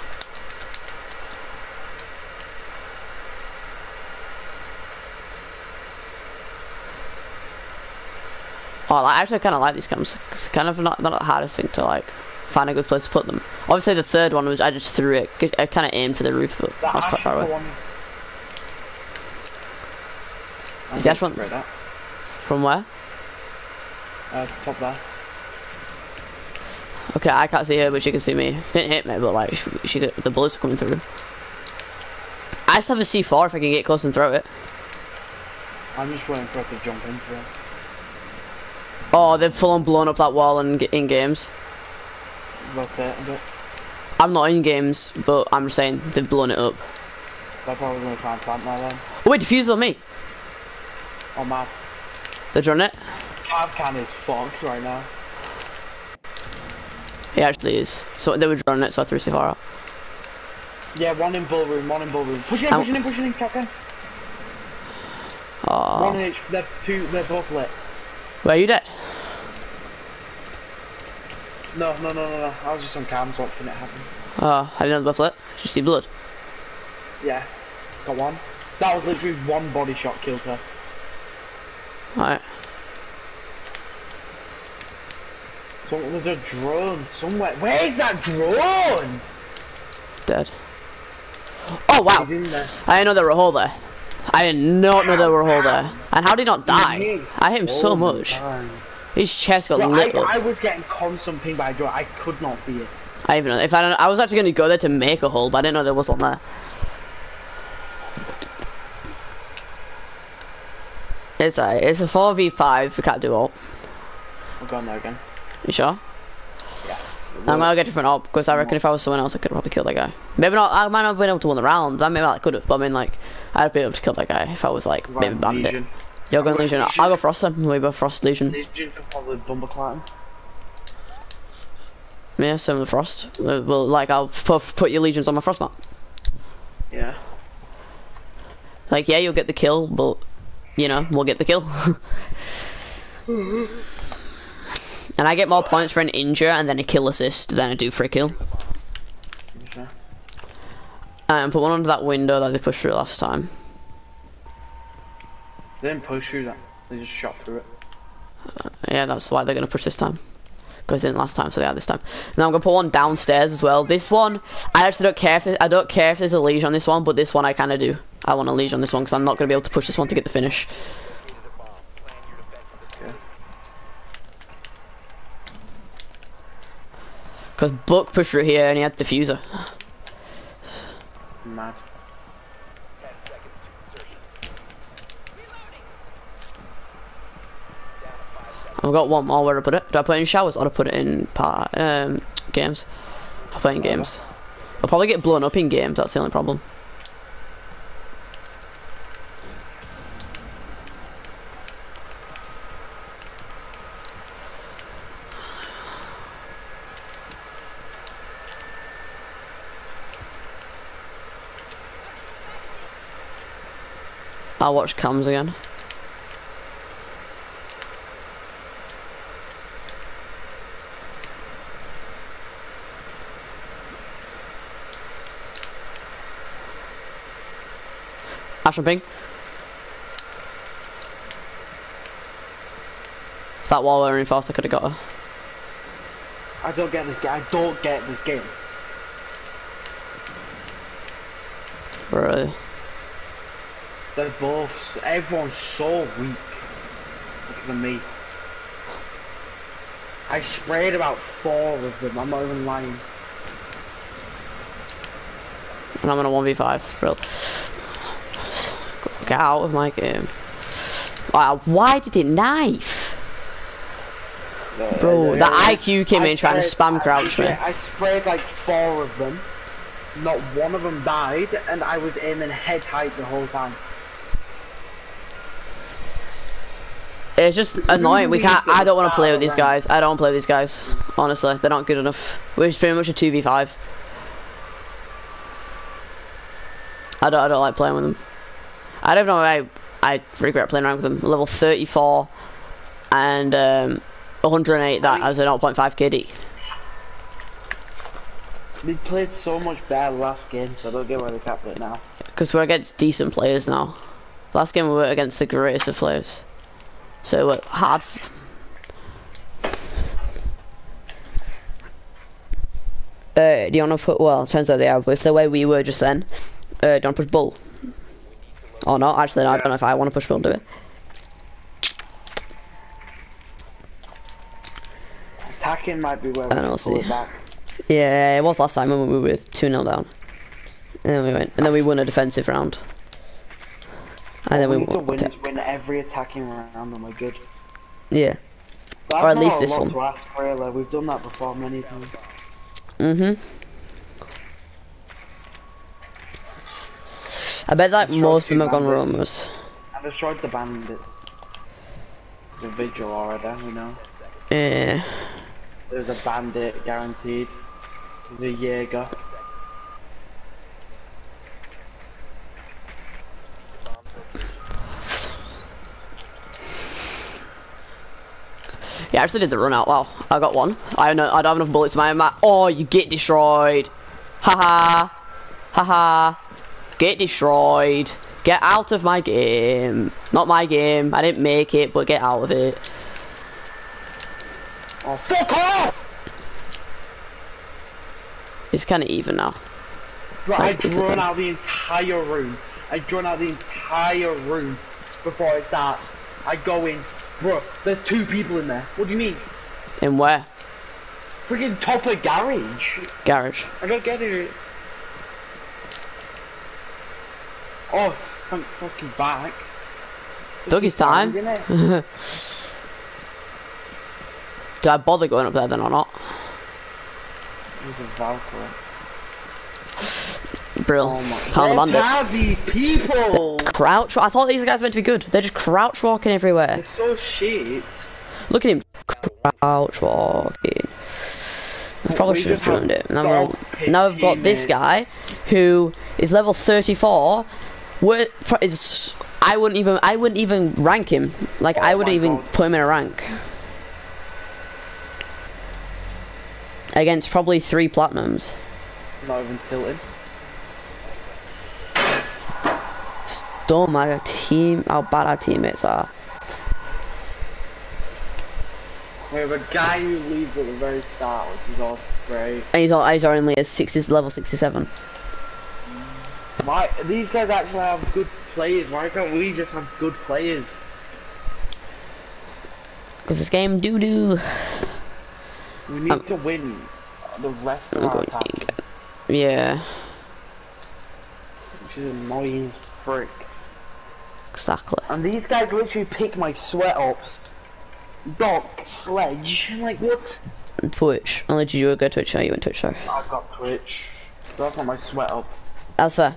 Oh, I actually kind of like these cams because they're kind of not, not the hardest thing to like find a good place to put them. Obviously, the third one was I just threw it. I kind of aimed for the roof, but That I was quite far away. one. Is the one- that. From where? Uh, top there. Okay, I can't see her, but she can see me. Didn't hit me, but like she, she the bullets are coming through. I just have a C4 if I can get close and throw it. I'm just waiting for it to jump into it. Oh, they've full on blown up that wall in, in games. But I'm not in games, but I'm just saying they've blown it up. they're probably gonna try and plant there then. Oh wait, defuse on me. Oh man. They're drawing it. Avcan is fucked right now. He actually is. So they were drawing it, so I threw C4 out. Yeah, one in bull room, one in bull room. Pushing in, pushing in, pushing in, Captain. One Oh, in each. They're two. They're both lit. where are you dead? No, no, no, no, no. I was just on cams watching it happen. Oh, I didn't know both lit. Did you see blood? Yeah. Got one. That was literally one body shot killed her. Alright. So there's a drone somewhere. Where's that drone? Dead. Oh wow! He's in there. I didn't know there were a hole there. I did not know there were a hole there. And how did he not die? I hit him so much. His chest got Bro, lit I, up. I was getting constant ping by a drone. I could not see it. I even know if I don't, I was actually going to go there to make a hole, but I didn't know there was one there. It's a it's a four v five. We can't do all. I'm going there again. You sure? Yeah. I'm gonna get a different op because I reckon if I was someone else, I could probably kill that guy. Maybe not. I might not have been able to win the round. I maybe I could have. But I mean, like, I'd be able to kill that guy if I was like maybe bandit. You're going Lesion. I'll go Frost then. We both Frost Lesion. Lesion can probably bumper climb. Yeah, same with Frost. Uh, Well, like I'll put put your lesions on my Frost mat. Yeah. Like, yeah, you'll get the kill, but you know, we'll get the kill. [laughs] and I get more points for an injure and then a kill assist than I do for a kill. Okay. And put one under that window that they pushed through last time. They didn't push through that. They just shot through it. Uh, yeah, that's why they're gonna push this time. Because they didn't last time, so they are this time. Now I'm gonna put one downstairs as well. This one, I actually don't care if it, I don't care if there's a lesion on this one, but this one I kind of do. I want a lesion on this one because I'm not gonna be able to push this one to get the finish. Located a bomb. Plan your defense. Because Buck pushed through here and he had diffuser. Mad. Ten seconds to insertion. Down to five seconds. I've got one more where to put it. Do I put it in showers or do I put it in um, games? I'll put it in games. I'll probably get blown up in games, that's the only problem. I'll watch cams again. Action ping. If that wall were reinforced, I could have got her. I don't get this game. I don't get this game. Bro. They're both. Everyone's so weak because of me. I sprayed about four of them. I'm not even lying. And I'm on a 1v5, bro. Get out of my game. Wow, why did it knife? Bro, the IQ came in trying to spam crouch me. I sprayed like four of them. Not one of them died, and I was aiming head height the whole time. It's just annoying. We can't. I don't want to play with these guys. I don't play with these guys. Honestly, they're not good enough. We're just pretty much a two v five. I don't. I don't like playing with them. I don't know why I, I regret playing around with them. Level thirty four, and um, 108 that as a 0.5 KD. They played so much better last game, so I don't get why they can't play it now. Because we're against decent players now. Last game we were against the greatest of players. So we're hard. Uh, do you want to put? Well, turns out they have. With the way we were just then, uh, don't push bull. Or no, Actually, no, I don't know if I want to push bull. Do it. Attacking might be where we I don't see. it. Yeah, it was last time when we were with two 0 down. And then we went, and then we won a defensive round. And then we we need to won. win, every attacking round and we're good. Yeah. Or at least this one. Ask, really. We've done that before many times. Mhm. I bet like Destroy most of them have gone bandits. Romers. I destroyed the bandits. There's a vigil already, you know. Yeah. There's a bandit guaranteed. There's a Jaeger. Yeah, I actually did the run out. Wow, I got one. I know I don't have enough bullets. in My ma Oh, you get destroyed. Haha. Haha. Get destroyed. Get out of my game. Not my game. I didn't make it, but get out of it. Oh, fuck off! It's kind of even now. Bro, I Like, at drawn out the entire room. I drawn out the entire room before it starts. I go in. Bro, there's two people in there. What do you mean? In where? Freaking top of garage. Garage. I don't get it. Oh, thank fuck he's back. Took his time. [laughs] Do I bother going up there then or not? He's a Valkyrie. Brill. Oh my Found the What bandit. are these people? Crouch. I thought these guys were meant to be good. They're just crouch walking everywhere. They're so shit. Look at him. Crouch walking. I probably should have joined it. Now, now I've got this guy who is level 34. Where is I wouldn't even I wouldn't even rank him. Like oh I Oh wouldn't even God. put him in a rank. Against probably three platinums. Not even tilted. Dumb my team how bad our teammates are. We have a guy who leaves at the very start, which is all great. And he's, on, he's only at 60 level 67. Why these guys actually have good players? Why can't we just have good players? Because this game doo doo. We need Um, to win the rest of our attack, Yeah, which is annoying as frick. exactly. And these guys literally pick my sweat ups. Dog, sledge. I'm like, what? Twitch. Only did you go Twitch? No, you went Twitch, sorry. I've got Twitch. That's not my sweat up. That's fair.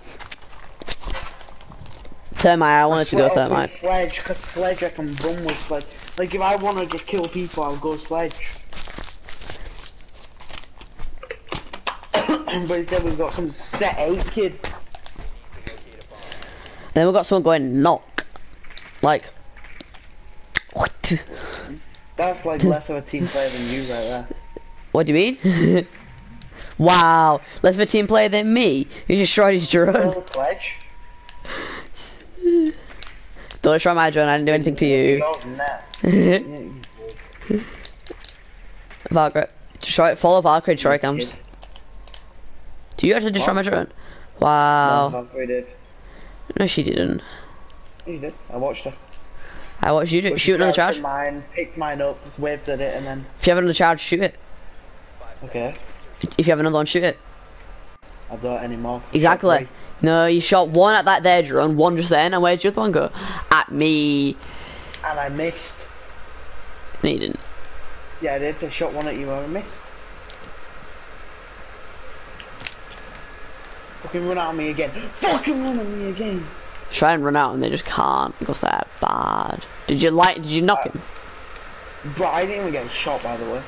Thermite, I wanted to go Thermite. Sledge, because sledge I can run with sledge. Like if I want to just kill people, I'll go sledge. [coughs] but instead we've got some set eight kid. Then we've got someone going Nøkk. Like, what? That's like less of a team player than you right there. What do you mean? [laughs] wow, less of a team player than me. He just tried his drone. Don't destroy my drone. I didn't do anything to you. You're in there. Yeah, [laughs] you would. Valkyrie. Destroy it. Follow Valkyrie. Destroy cams. Do you actually destroy my drone? Wow. No, Valkyrie did. No, she didn't. You did. I watched her. I watched you do it. Shoot another charge. Mine, picked mine up, just waved at it, and then. If you have another charge, shoot it. Okay. If you have another one, shoot it. I don't anymore. Exactly. No, you shot one at that there drone, one just then, and where'd your other one go? At me. And I missed. No, you didn't. Yeah, I did. I shot one at you and I missed. Fucking run out on me again. Fucking run out on me again. Try and run out, and they just can't because they're bad. Did you like? Did you knock uh, him? Bro, I didn't even get shot, by the way.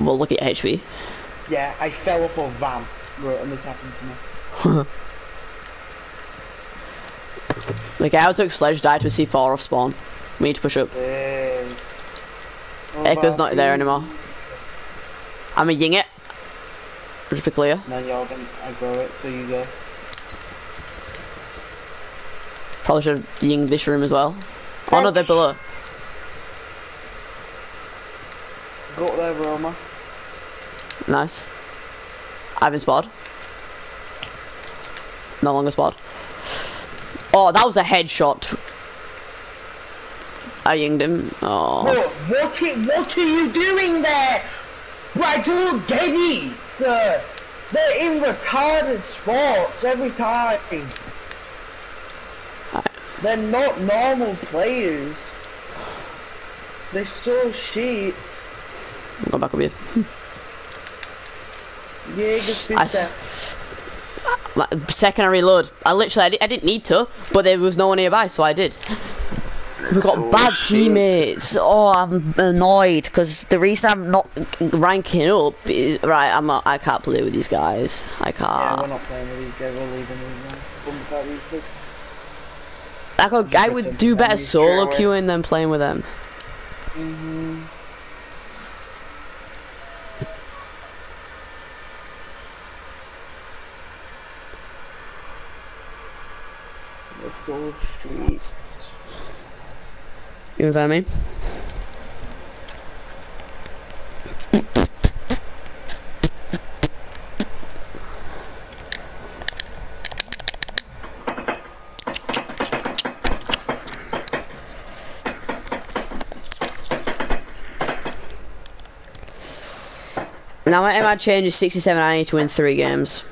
Well, look at HP. Yeah, I fell off a van. Bro, and this happened to me. [laughs] the guy who took sledge died to a C4 off spawn. We need to push up. Hey. Echo's not there anymore. I'm a ying it. Just be clear. Then you're gonna aggro it, so you go. Probably should have yinged this room as well. Oh no, they're below. Go up there, Roma. Nice. I've been spotted. No longer spotted. Oh, that was a headshot. I yinged him. Oh. Bro, what, what are you doing there? Bro, I don't get it. Uh, they're in retarded spots every time. They're not normal players. They're so shit. I'll go back up here. [laughs] Jaeger's I- there. Second I reload. I literally, I, di- I didn't need to, but there was no one nearby, so I did. We've got bad teammates. Oh, I'm annoyed because the reason I'm not ranking up is right. I'm not. I can't play with these guys. I can't. we're not playing with these guys. We're leaving these guys. Bump about these kids. I could. I would do better solo queuing than playing with them. Mm-hmm. It's so. You know what I mean? Now my MI change is 67, I need to win three games.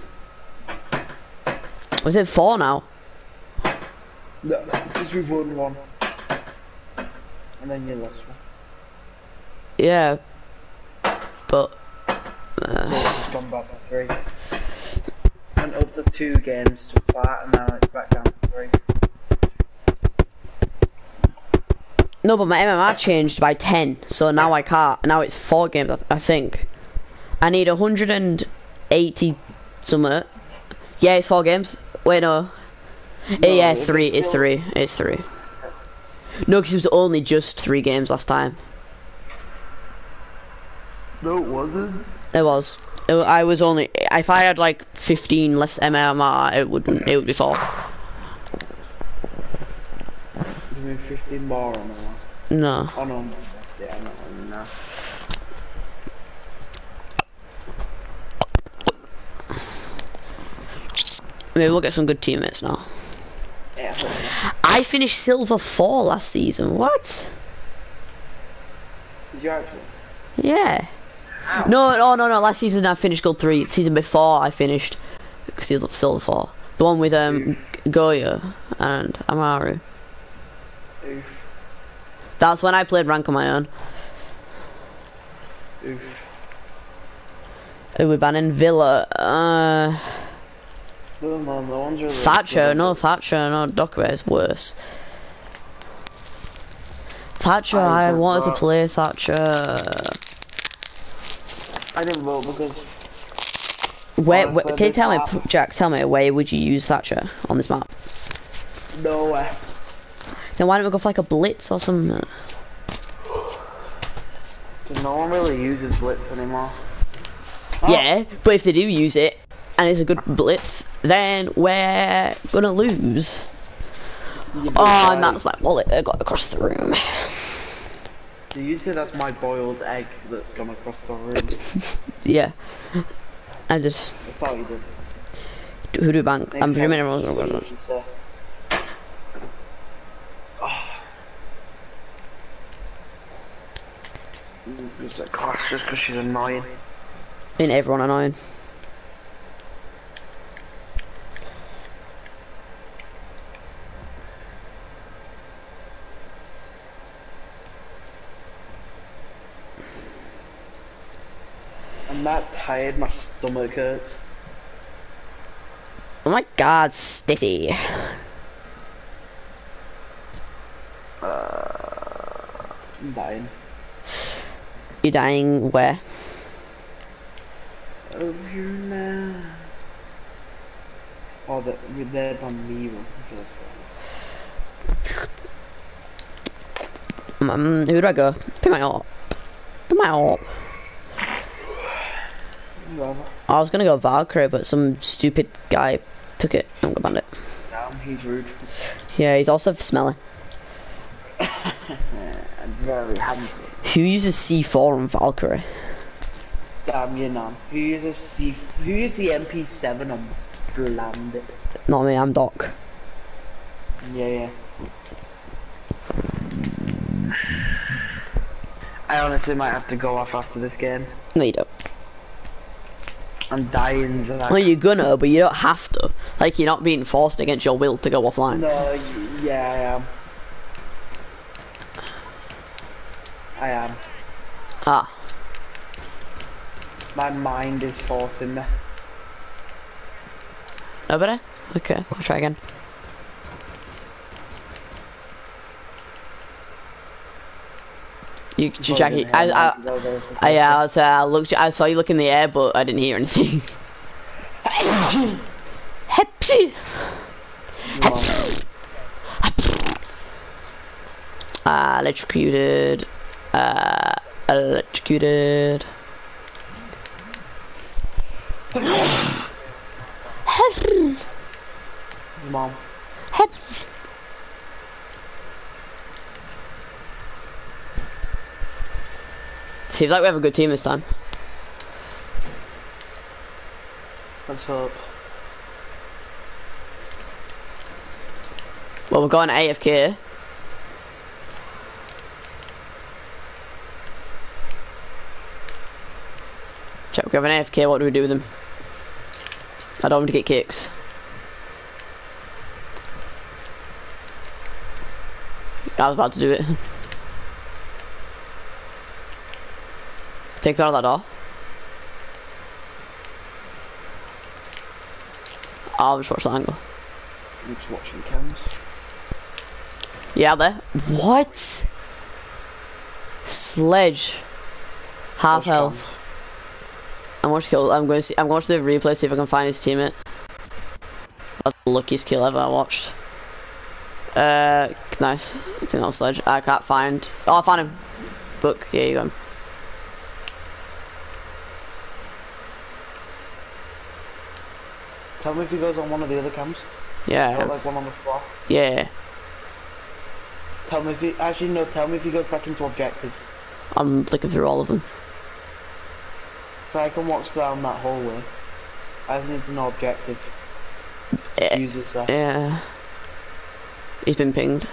Was it four now? No, because we won one. And then you lost one. Yeah. But... Uh, it's just gone back to three. Went up to two games to flat and now it's back down to three. no, but my MMR changed by 10, so now I can't. Now it's four games, I, th- I think. I need 180 somewhere. Yeah, it's four games. Wait, no. Eh, yeah, it's three. It's still- three. It's three. No, because it was only just three games last time. No, it wasn't. It was. It, I was only. If I had like 15 less MMR, it wouldn't. It would be four. You mean 15 more on that? No. Oh no, yeah, no, no. Maybe we'll get some good teammates now. I finished silver four last season. What? Did you actually? Yeah. No, no, no, no. Last season I finished gold three. Season before I finished silver silver four. The one with um Goyo and Amaru. Oof, That's when I played rank on my own. oof. Who we banning Villa. Uh, No, one's really. Thatcher. No, Thatcher. No, Dokkaebi is worse. Thatcher. I I wanted to play Thatcher. I didn't vote because Where, where can you tell me. Jack? Tell me where would you use Thatcher on this map? nowhere. Then why don't we go for like a blitz or something? Uh, because no one really uses blitz anymore. Yeah, but if they do use it and it's a good blitz, then we're gonna lose. Oh, guy. and that's my wallet that got across the room. Do you say that's my boiled egg that's gone across the room? [laughs] Yeah. I just I thought you did. who do bank? I'm Makes presuming sense. everyone's gonna go. It's. It's like, gosh, just because she's annoying. Ain't everyone annoying. I'm that tired, my stomach hurts. Oh my god, Stitty. I'm dying. You're dying where? Over here now. Oh, that on me. Okay, that's fine. Um, who do I go? Pick my up. Pick my up. I was gonna go Valkyrie, but some stupid guy took it. I'm gonna ban it. Damn, he's rude. Yeah, he's also smelly. [laughs] Very handsome. Who uses C4 on Valkyrie? Damn you, man. Who uses C? Who uses the MP7 on Bandit? Not me, I'm Doc. Yeah, yeah. [sighs] I honestly might have to go off after this game. No, you don't. I'm dying. Zach. Well, you're gonna, but you don't have to. Like, you're not being forced against your will to go offline. No, yeah, I am. I am. Ah, My mind is forcing me. nobody? Okay, I'll try again. You, you check it. I, I, I, yeah, I, was, uh, I looked. I saw you look in the air, but I didn't hear anything. [coughs] Hepsi. Uh, electrocuted. Uh, electrocuted. Mom. Seems like we have a good team this time. Let's hope. Well, we're going AFK. Check, we have an AFK, what do we do with him? I don't want to get kicks. I was about to do it. Take that out of that door. I'll just watch the angle. I'm just watching cams. Yeah, there. What? Sledge. Half Watch health. cams. I'm going to kill. I'm going to see. I'm going to do the replay see if I can find his teammate. That's the luckiest kill ever I watched. Uh, nice. I think that was Sledge. I can't find. Oh, I found him. Book. Yeah, you go. Tell me if he goes on one of the other cams. Yeah. Like one on the floor. Yeah. Tell me if he actually no. Tell me if he goes back into objective, I'm looking through all of them. so I can watch down that hallway. I just need to know objective. That. Yeah. He's been pinged.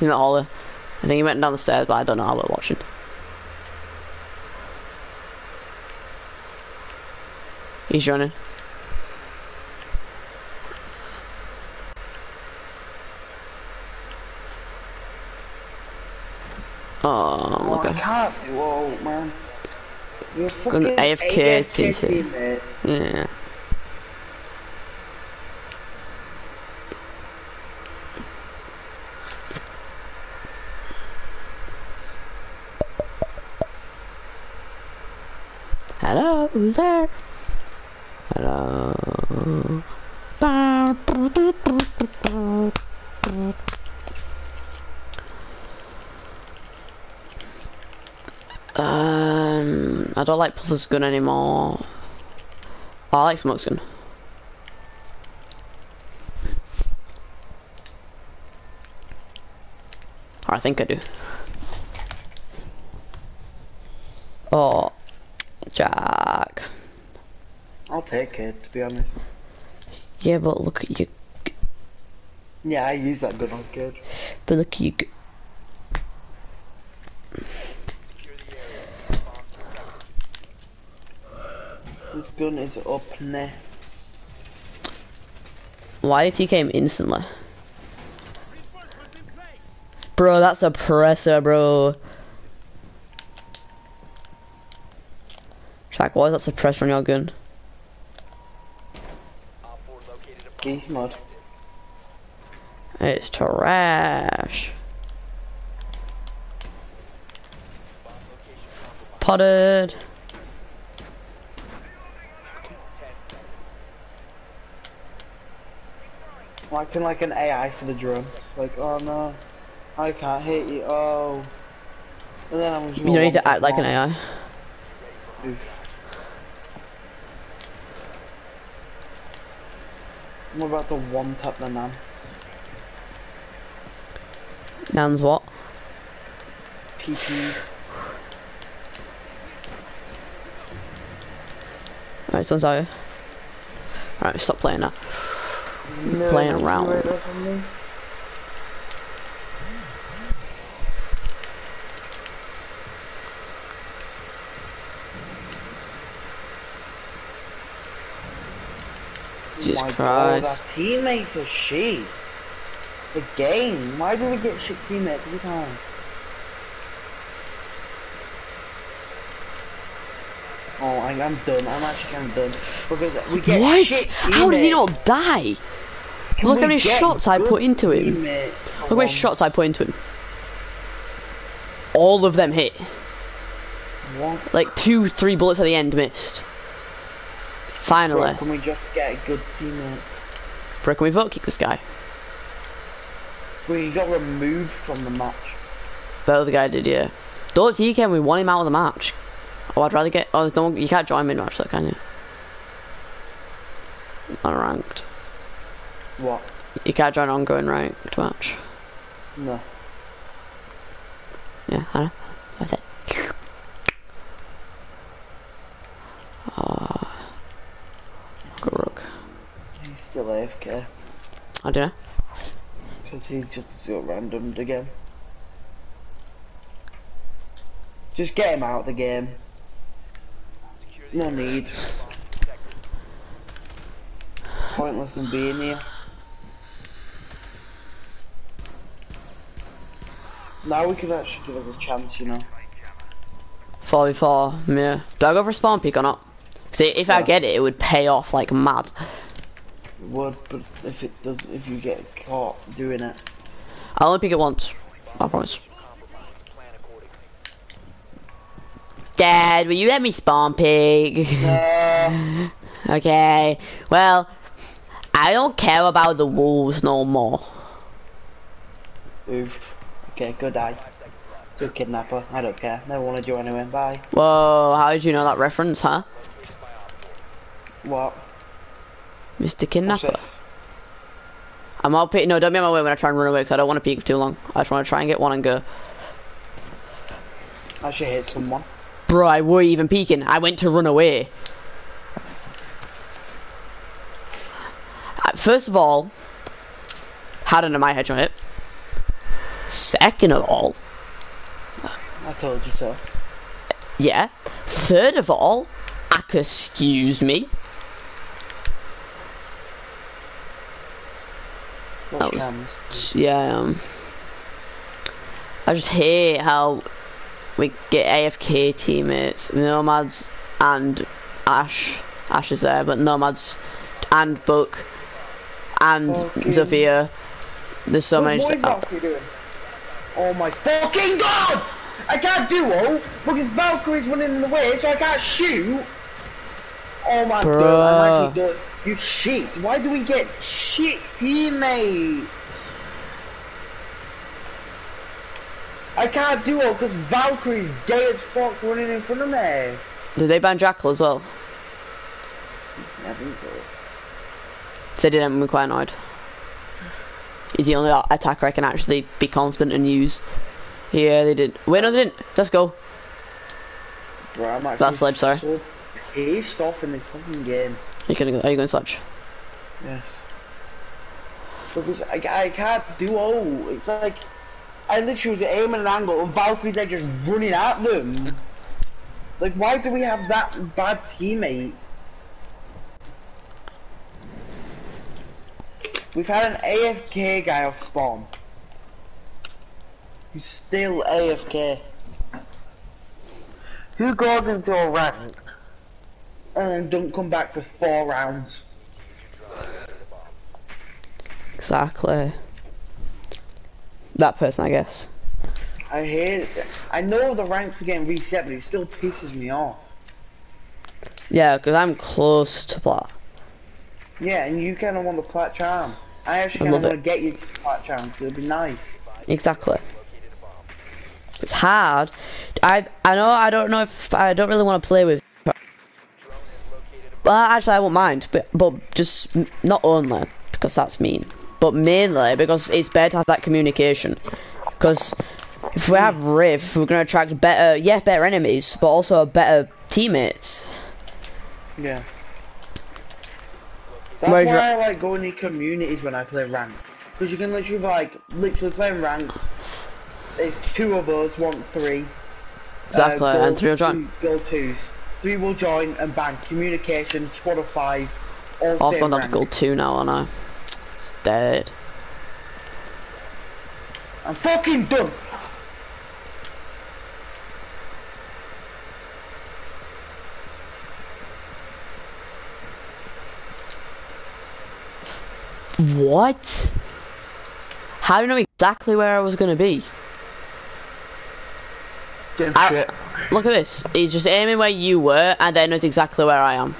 In the hallway. I think he went down the stairs, but I don't know how we're watching. He's running. Oh, Oh, look I at can't do all, man. You're fucking AFK AFK team. teammate. Yeah. Hello, who's there? Hello. Um, I don't like Puffer's gun anymore. Oh, I like Smoke's gun. I think I do. Oh, Jack. I'll take it, to be honest. Yeah, but look at you. Yeah, I use that gun on kid. But look at you. This gun is up ne. Why did he came instantly? Bro, that's a presser, bro. Jack, why is that suppressor on your gun? Op 4 Beef mod. It's trash. Potted. In like an AI for the drone. Like, oh no, I can't hit you. Oh. And then I'm just You don't need to act like an AI. I'm about to one tap the man. Nan's what? PP. Right, sounds out. Alright, stop playing that. No, Playing around. right up on me. Jesus My Christ. God, teammates are shit. The game. Why do we get shit teammates every time? Oh, I, I'm done. I'm actually kind of done. Because we get What? shit How did he not die? Can Look how many shots I put into him. Look how many shots I put into him. All of them hit. What? Like two, three bullets at the end missed. Finally. Bro, can we just get a good teammates? Bro, can we vote kick this guy? We got removed from the match. The other guy did, yeah. Though it's EK, we want him out of the match. Oh, I'd rather get. Oh, no, you can't join mid match, though, can you? Unranked. What? You can't join ongoing ranked match. No. Yeah, I know. Worth it. Uh, good rook. He's still AFK. I don't know. Because he's just so randomed again. Just get him out of the game. No need. Pointless in being here. Now we could actually give us a chance, you know. 4v4, yeah. Do I go for spawn peek or not? Because if I get it, it would pay off like mad. It would, but if it does, if you get caught doing it, I'll only pick it once. I promise. plan accordingly. Dad, will you let me spawn pig? [laughs] okay. Well, I don't care about the wolves no more. oof. Okay, good eye. Good kidnapper. I don't care. Never wanted you anyway. Bye. Whoa, how did you know that reference, huh? What? Mr. Kidnapper. I'm all peek. No, don't be on my way when I try and run away because I don't want to peek for too long. I just want to try and get one and go. I should hit someone. Bro, I were even peeking. I went to run away. Uh, First of all, how did my hedge on it. Second of all, I told you so. yeah. Third of all, excuse me. Watch That was- cams. Yeah, um, I just hate how we get AFK teammates, Nomads and Ash. Ash is there, but Nomads and Book and Fucking- Zofia. There's so many. what is oh, Valkyrie doing? Oh my fucking god! I can't duo because Valkyrie's running in the way, so I can't shoot. Oh my god, I'm Bruh. actually done. You shit. Why do we get shit teammates? I can't duo because Valkyrie's gay as fuck running in front of me. did they ban Jackal as well? I think so. If they didn't, we're quite annoyed. He's the only attacker I can actually be confident and use. Yeah, they did. Wait, no, they didn't. Let's go. Bro, I'm That's Sledge, sorry. so pissed off in this fucking game. Are you gonna? Are you going Sledge? Yes. Because I, I can't do all. It's like I literally was aiming an angle and Valkyrie's there just running at them. Like, why do we have that bad teammates? We've had an AFK guy off spawn. Who's still AFK. Who goes into a rank and then don't come back for four rounds? Exactly. That person, I guess. I hate it. I know the ranks are getting reset, but it still pisses me off. Yeah, because I'm close to plat. Yeah, and you kind of want the plat charm. I actually I kind of want to get you to the plat charm, so it'd be nice. Exactly. It's hard. I I know I don't know if I don't really want to play with. Well, actually, I won't mind, but but just not only because that's mean, but mainly because it's better to have that communication. Because if we have Riv, we're gonna attract better, yeah, better enemies, but also better teammates. Yeah. That's Where's why I like going in communities when I play ranked. Because you can literally like, literally playing ranked. It's two of us, one three. Exactly, Uh, and three will join. Two, goal twos. Three will join and bang. Communication, squad of five, all I've gone down to rank. gold two now, aren't I? Dead. I'm fucking done. What? How do you know exactly where I was gonna be? Damn I- shit. Look at this. He's just aiming where you were, and then knows exactly where I am.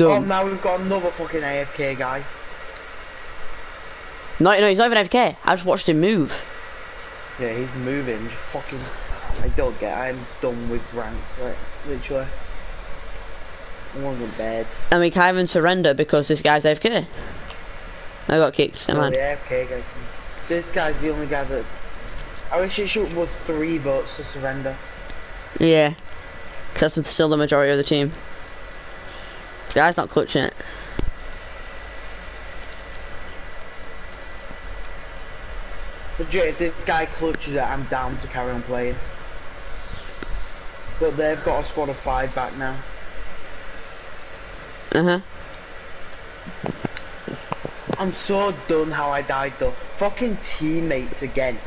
Oh, now we've got another fucking AFK guy. No, no, he's not even AFK. I just watched him move. Yeah, he's moving. Just fucking. I don't get. I'm done with rank. Like literally. I want to bed. And we can't even surrender because this guy's AFK. I got kicked. Never Oh, mind. the AFK guy. This guy's the only guy that. I wish it should was three votes to surrender. Yeah. 'Cause that's still the majority of the team. This guy's not clutching it. Legit, if this guy clutches it, I'm down to carry on playing. But they've got a squad of five back now. Uh huh. I'm so done how I died though. Fucking teammates again.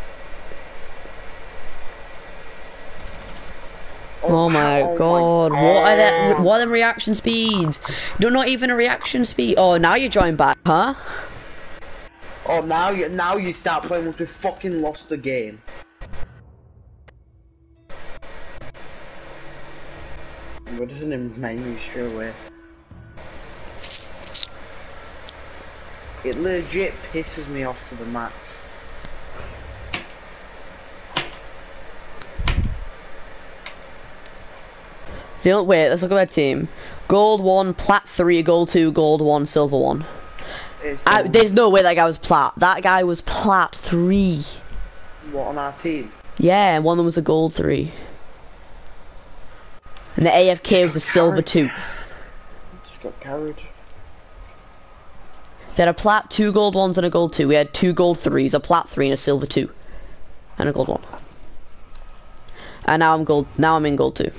Oh my oh god, my what are that? What are them reaction speeds? You're not even a reaction speed. Oh, now you join back, huh? Oh, now you now you start playing once we fucking lost the game. What is his menu straight away? It legit pisses me off to the max. Only, wait, let's look at their team. Gold one, plat three, gold two, gold one, silver one. I, there's no way that guy was plat. That guy was plat three. what on our team? Yeah, and one of them was a gold three. And the AFK was a silver two. Just got carried. They had a plat, two gold ones, and a gold two. We had two gold threes, a plat three, and a silver two, and a gold one. And now I'm gold. Now I'm in gold two.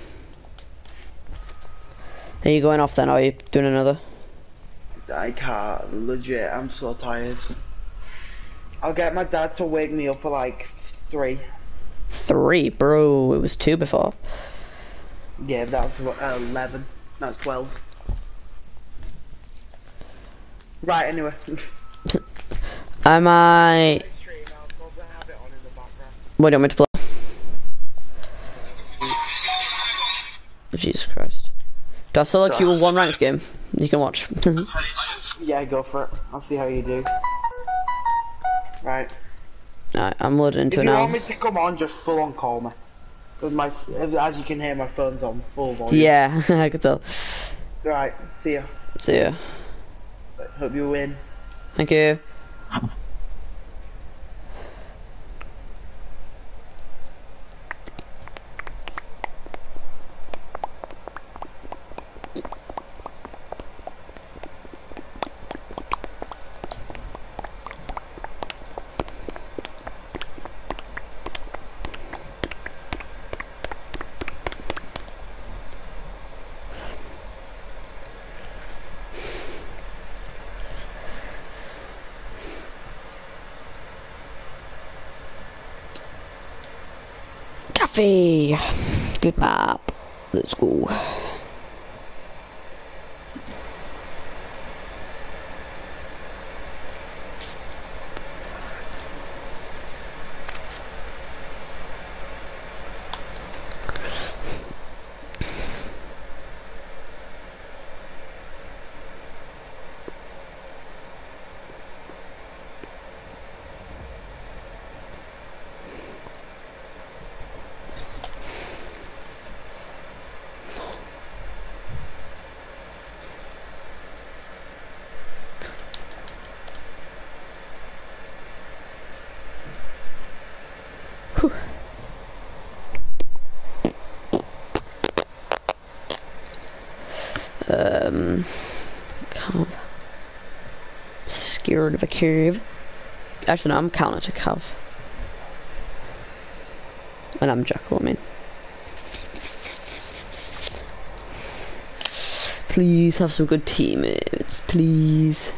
Are you going off then? Or are you doing another? I can't. Legit, I'm so tired. I'll get my dad to wake me up at like three. Three, bro. It was two before. Yeah, that's what, uh, 11. That's 12. Right, anyway. Am [laughs] I? What do you want me to play? Jesus Christ. Do I still look you a one ranked game? You can watch. [laughs] yeah, go for it. I'll see how you do. Right. Alright, I'm loading If into you it now. want me to come on, just full on call me. My, as you can hear, my phone's on full volume. Yeah, [laughs] I could tell. Right, see ya. See ya. Hope you win. Thank you. Coffee! Good map. Let's go. Whew. Um, kind of scared of a curve. Actually, no, I'm counting to Cav. And I'm Jackal, I mean. Please have some good teammates, please.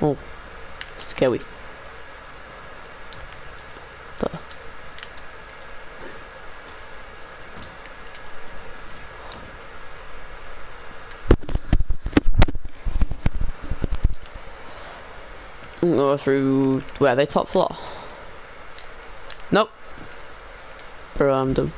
Oh, scary. Go through where they top floor. Nope. Bro, I'm done.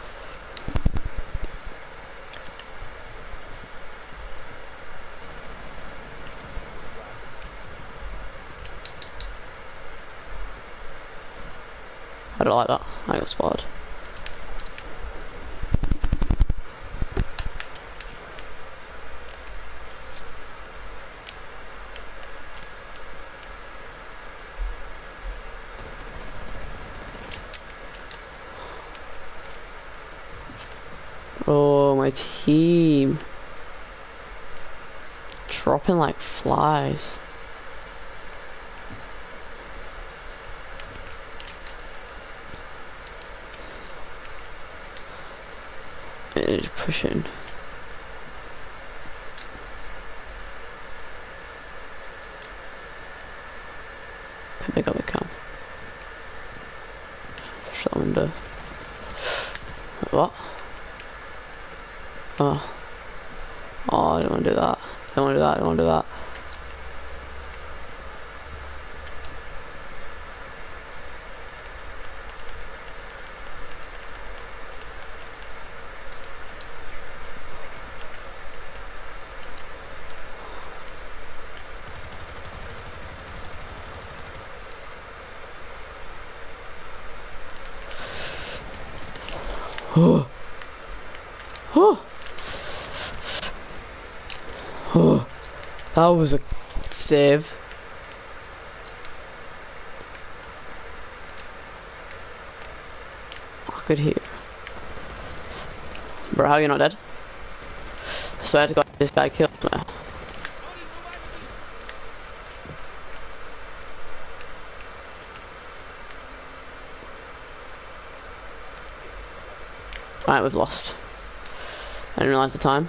I don't like that. I got spotted. Oh, my team. Dropping like flies. It's pushing. Okay, they got the cam. Push that window. What? Oh. Oh, I don't want to do that. I don't want to do that. I don't want to do that. Oh. Oh. Oh. That was a save. I could hear. Bro, how are you not dead? I swear to God, this guy killed me. Alright, we've lost. I didn't realise the time.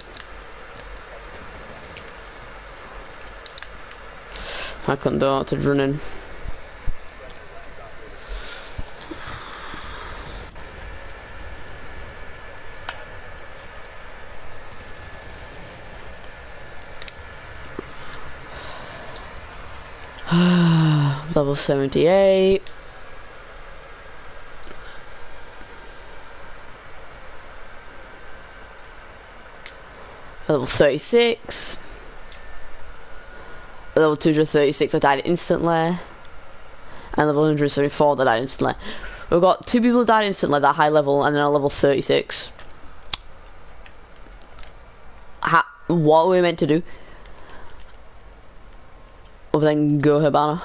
I couldn't do it to run in. Level 78. Level 36. Level 236, I died instantly. And level 174, that died instantly. We've got two people died instantly, that high level, and then a level 36. Ha what were we meant to do? Other than go Hibana.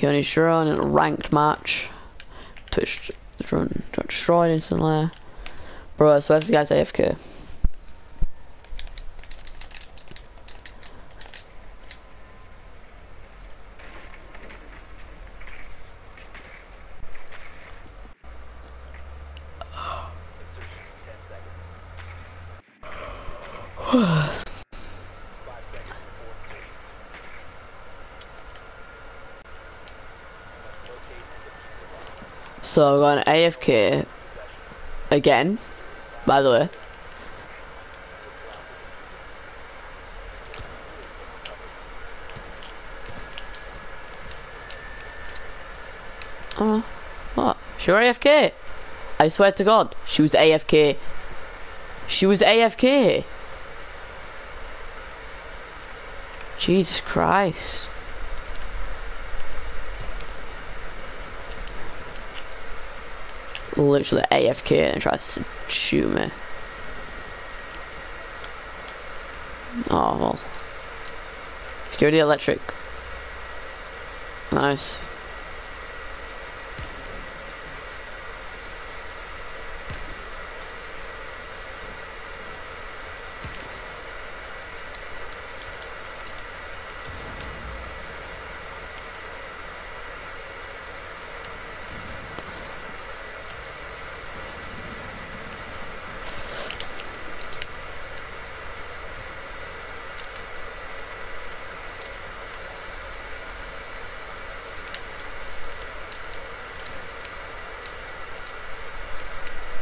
His drone in a ranked match. Twitch destroyed instantly. Bro, I swear this guy's AFK. So I'm going AFK again, by the way. Oh, what? She was AFK. I swear to God, she was AFK. She was AFK. Jesus Christ. Literally AFK and tries to shoot me. Oh, well. Security electric. Nice.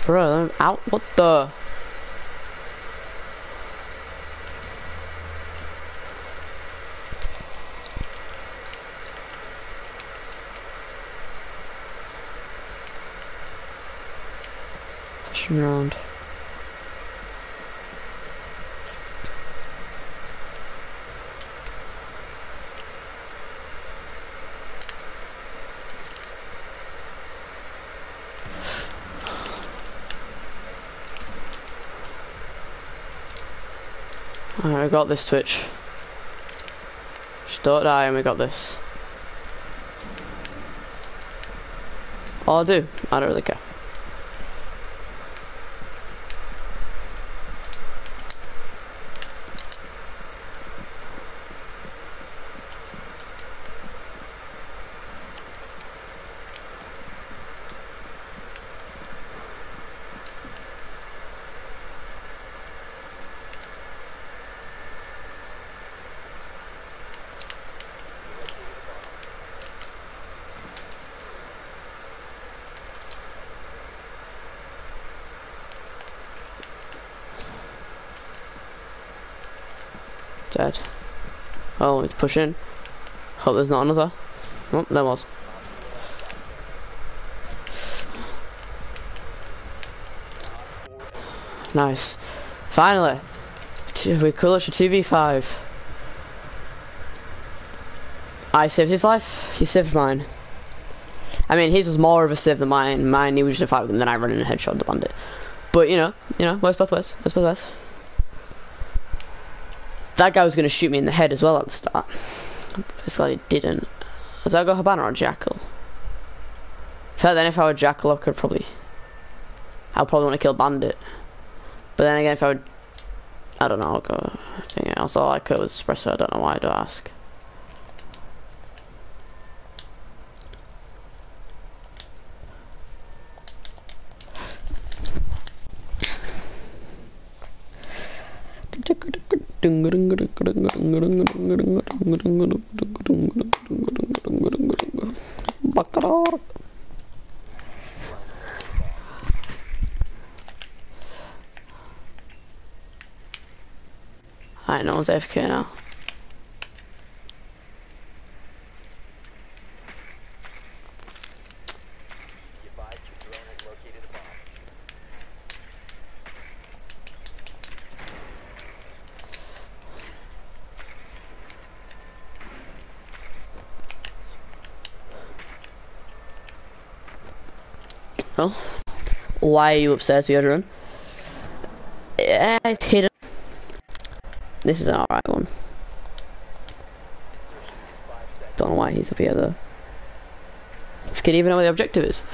Bro, I'm out. What the? Fishing around. Alright, I got this Twitch. Just don't die and we got this. All I do, I don't really care. Oh, it's pushing. Hope there's not another. Oh, there was. Nice. Finally. We clutch a 2v5. I saved his life, he saved mine. I mean, his was more of a save than mine. Mine, he was just a fight with him, then I run in and headshot the bandit. But, you know, you know, where's both ways? Where's both ways? That guy was going to shoot me in the head as well at the start. It's glad he didn't. Did I go Hibana or Jackal? So then if I were Jackal, I could probably... I'll probably want to kill Bandit. But then again, if I would... I don't know, I'll go... I think else. All I could was Espresso, I don't know why I do ask. Bacalar. I know it's AFK now. Be advised your drone has located a bomb. Well, why are you upstairs with your drone? Yeah, it's hidden. This is an alright one. Don't know why he's up here though. This kid even know where the objective is.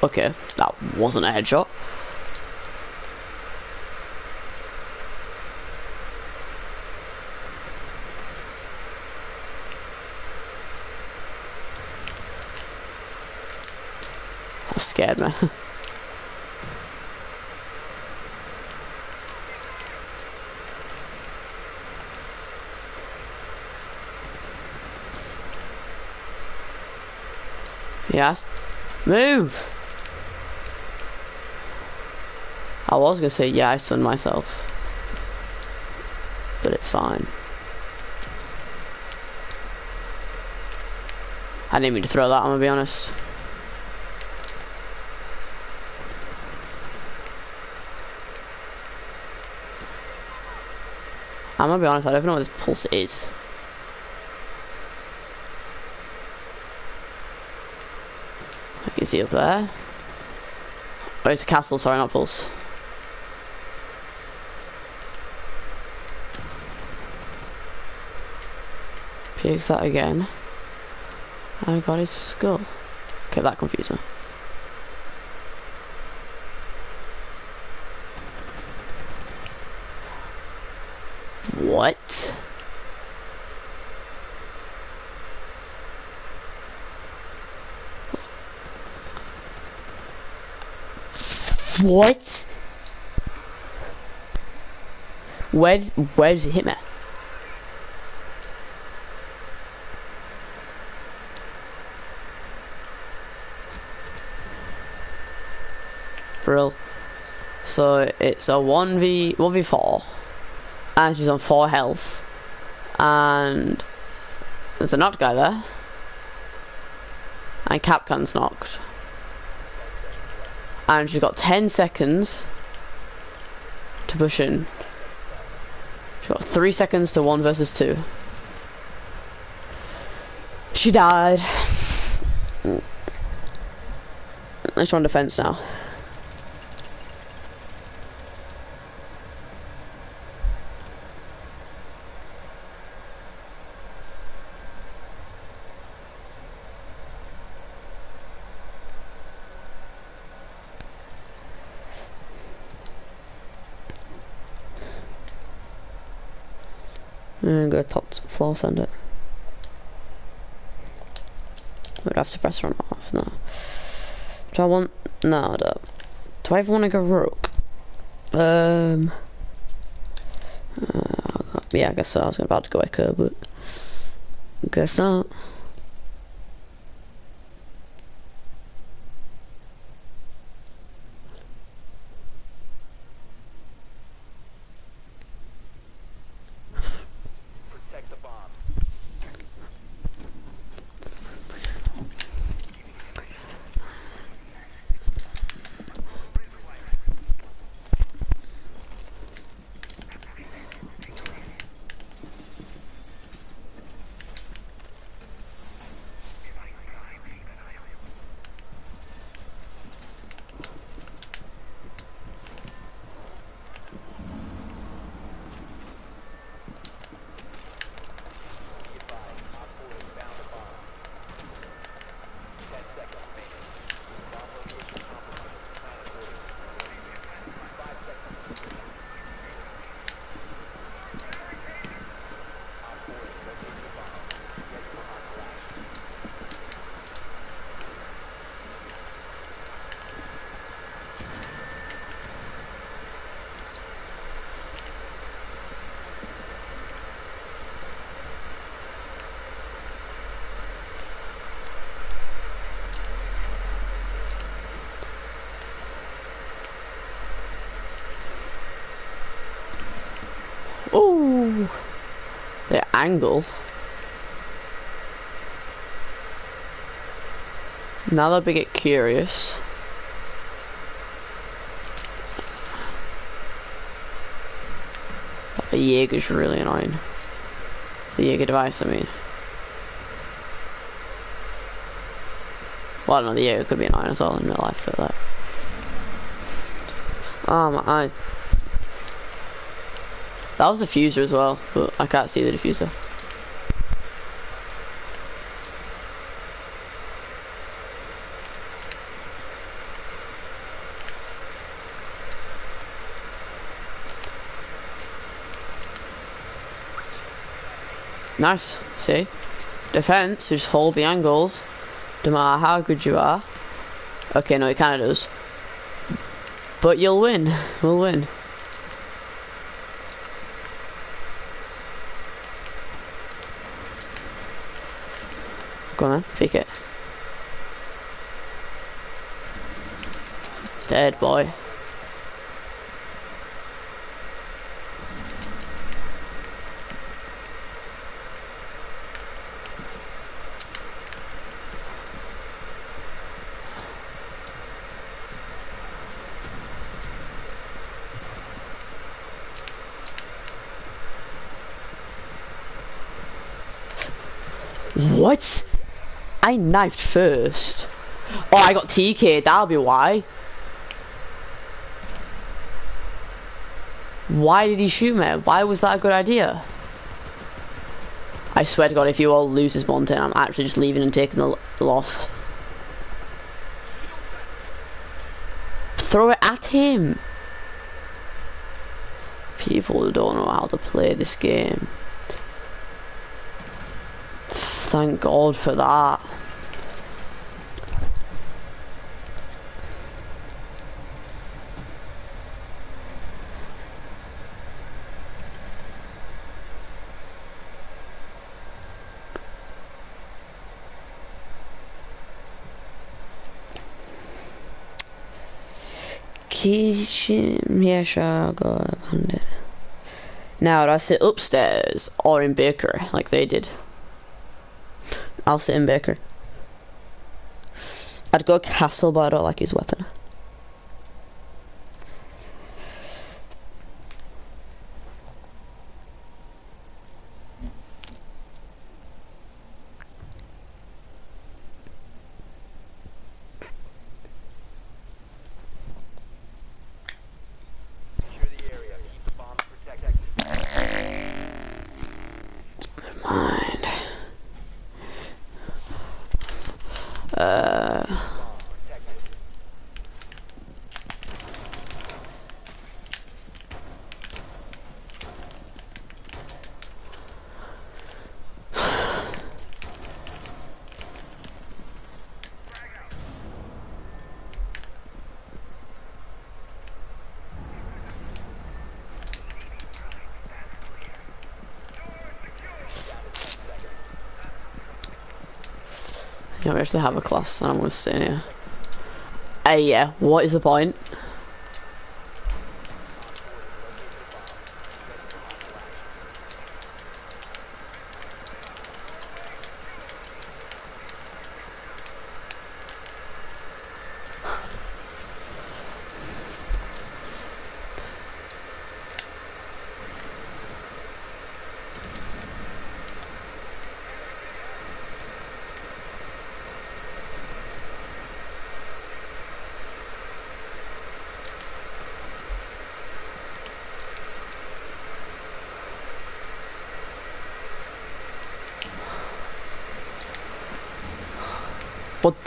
Okay, that wasn't a headshot. That scared me. [laughs] yes. Move! I was gonna say yeah, I stunned myself. But it's fine. I didn't mean to throw that, I'm gonna be honest. I'm gonna be honest, I don't even know what this pulse is. I can see up there. Oh, it's a castle, sorry, not pulse. Pukes that again. Oh I got his skull. Okay, that confused me. What? What? Where where does it Brill. So it's a 1v 1v4 and she's on 4 health and there's a knocked guy there and Kapkan's knocked and she's got 10 seconds to push in. She's got 3 seconds to 1 versus 2. She died. Let's run defense now. And go top floor, send it. Would have press on off? No. Do I want? No, I don't. Do I even want to go rook? Um. Uh, yeah, I guess so. I was about to go echo, but guess not. Protect the bomb. Be advised, Op 4 has found a bomb. 10 seconds remaining. Bomb location compromised. Plan accordingly. 5 seconds to insertion. Op 4 has located a bomb. Ready for hot blast. Ooh, angle. Now that we get curious. The Jäger's really annoying. The Jäger device, I mean. Well, I don't know, the Jäger could be annoying as well in real life, but. Oh my eye. That was the diffuser as well, but I can't see the diffuser. Nice, see? Defense, just hold the angles, no matter how good you are. Okay, no, it kinda does. But you'll win, we'll win. Go on pick it. Dead boy. I knifed first. Oh, I got TK, that'll be why. Why did he shoot me? Why was that a good idea? I swear to god, if you all lose this mountain, I'm actually just leaving and taking the loss. Throw it at him! People don't know how to play this game. Thank God for that. Kitchen, yeah, sure, I'll go it. Now, do I sit upstairs or in Baker like they did? I'll sit in Baker. I'd go castle, but I don't like his weapon. Secure the area. Keep the bombs protected. Mind. Uh, Bomb protected. Yeah, we actually have a class, and I'm gonna in here. Hey, yeah, what is the point?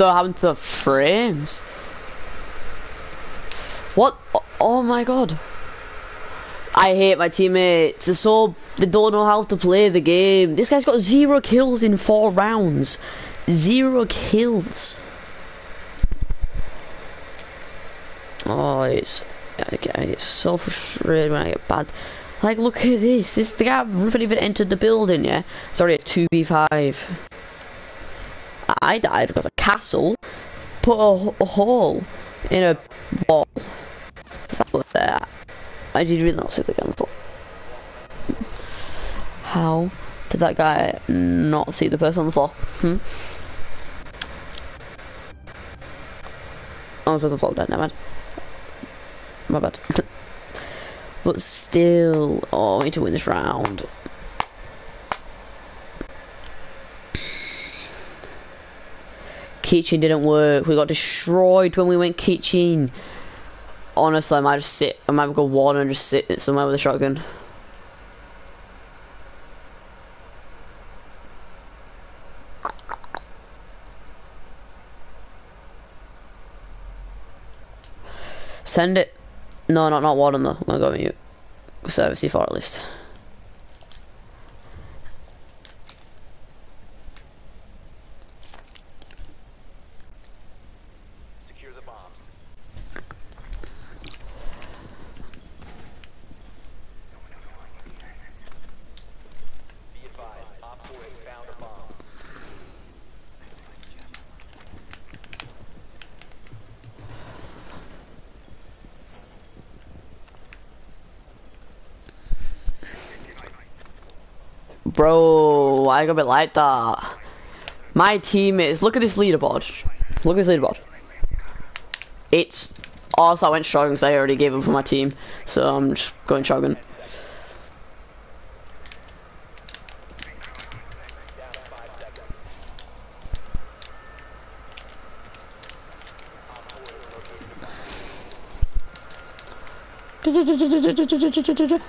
What happened to the frames? What? Oh my god. I hate my teammates. They're so they don't know how to play the game. This guy's got zero kills in four rounds. Zero kills. Oh, it's I get, I get so frustrated when I get bad. Like, look at this. This the guy haven't even entered the building yet. It's already a two v five. I died because a castle put a, a hole in a wall. That was. I did really not see the gun for. How did that guy not see the person on the floor? Hmm? Oh, the person on the floor never mind. My bad. [laughs] but still, oh, we need to win this round. Kitchen didn't work. We got destroyed when we went kitchen. Honestly, I might just sit. I might go one and just sit somewhere with a shotgun. Send it. No, not not one though. I'm gonna go mute. Service C4 at least. Secure the bombs. Be advised, Op 4 has found a bomb. Bro, A bit like that. My is. look at this leaderboard. Look at this leaderboard. It's also I went shotgun because I already gave up for my team, so I'm just going shotgun.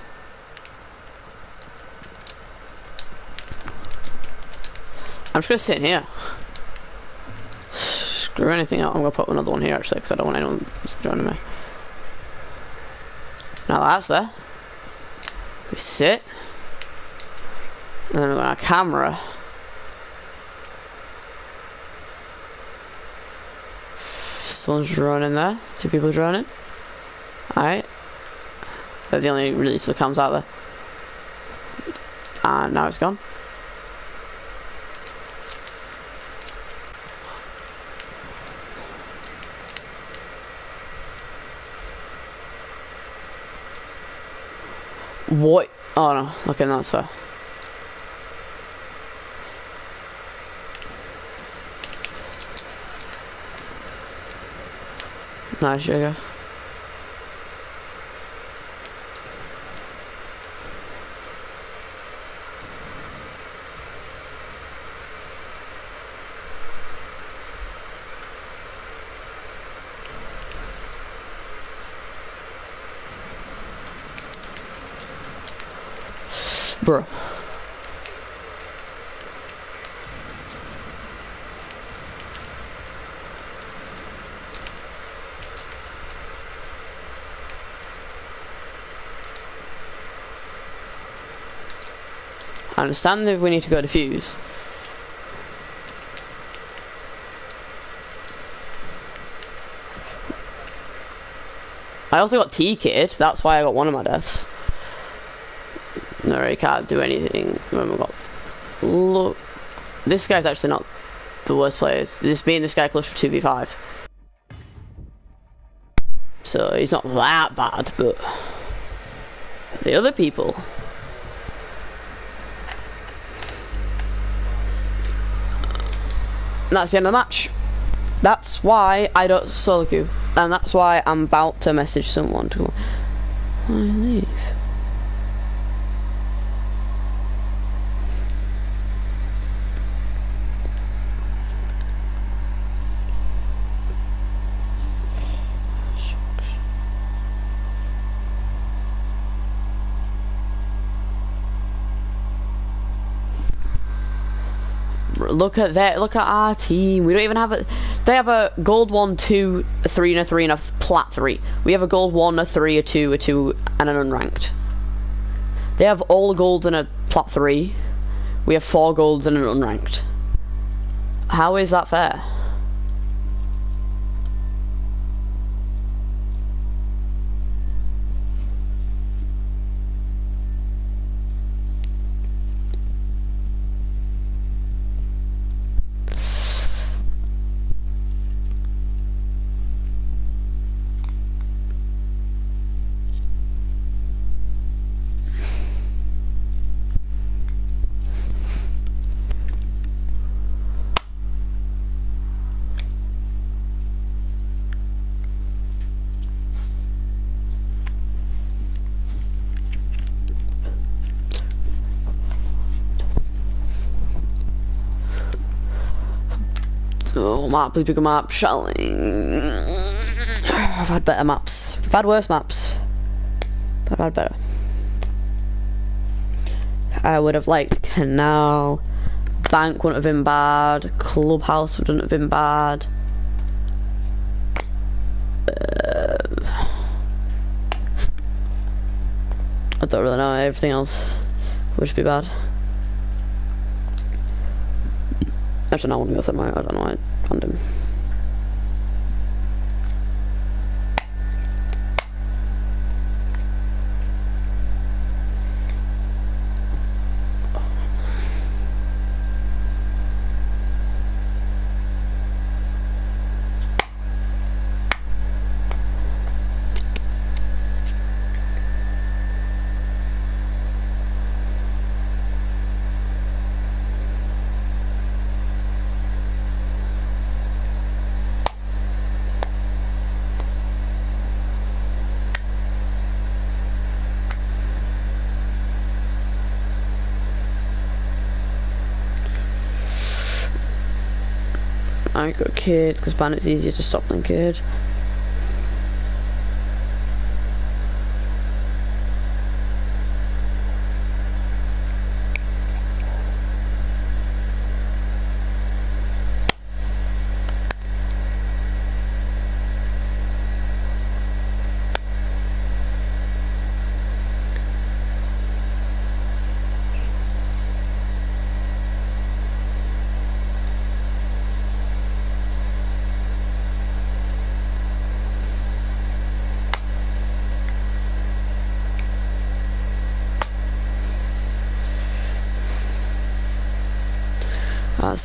[laughs] I'm just gonna sit in here. Screw anything out. I'm gonna put another one here actually because I don't want anyone joining me. Now that's there. We sit. And then we're gonna camera. Someone's running there. Two people running. Alright. They're the only release that comes out there. And now it's gone. What? Oh no. Okay, no, that's fair. Nice, sugar. Bro. I understand that we need to go to fuse. I also got T-kid, that's why I got one of my deaths. No, he can't do anything when got... Look, this guy's actually not the worst player. This and this guy close for two v five. So he's not that bad, but the other people. That's the end of the match. That's why I don't solo queue, and that's why I'm about to message someone to. I leave. Look at that! Look at our team. We don't even have a. They have a gold one, two, a three, and a three, and a plat three. We have a gold one, a three, a two, a two, and an unranked. They have all golds and a plat three. We have four golds and an unranked. How is that fair? Map, a map. Shelling. I've had better maps. I've had worse maps. But I've had better. I would have liked Canal. Bank wouldn't have been bad. Clubhouse wouldn't have been bad. Uh, I don't really know. Everything else would be bad. Actually, no, I to go somewhere. I don't know. I found Kaid because bandit's easier to stop than Kaid.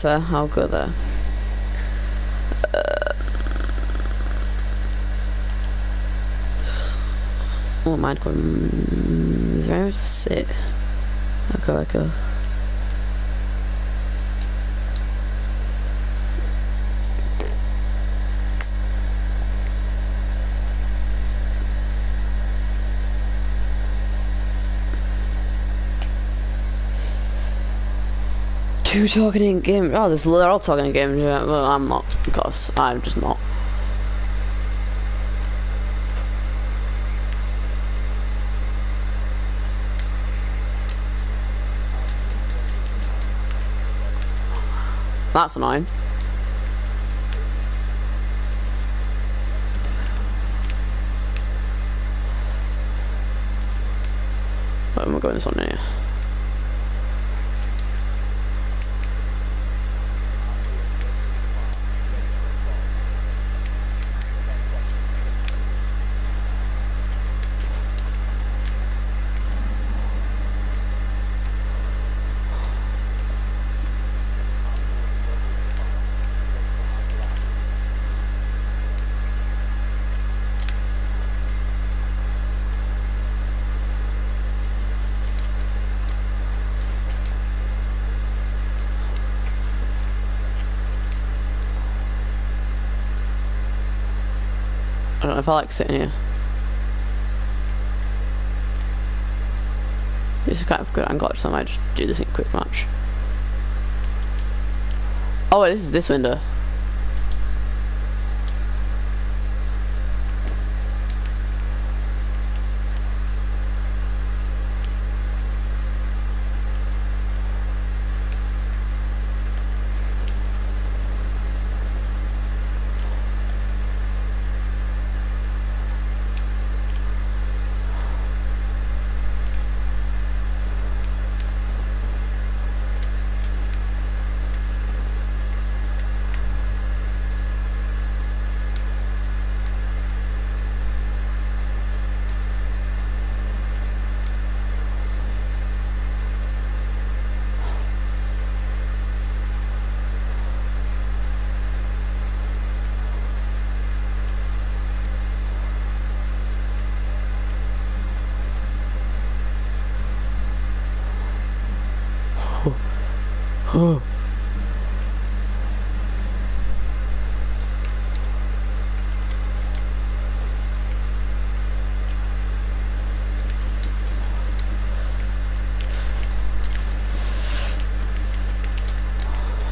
That's I'll go there. Uh, oh, mind. Is there anywhere to sit? I'll go, I'll go. Two talking in game. Oh, there's they're all talking in game. Yeah, well, I'm not because I'm just not. That's annoying. Where am I going this one here? I like sitting here. This is kind of good angle, so I might just do this in quick match. Oh, wait, this is this window.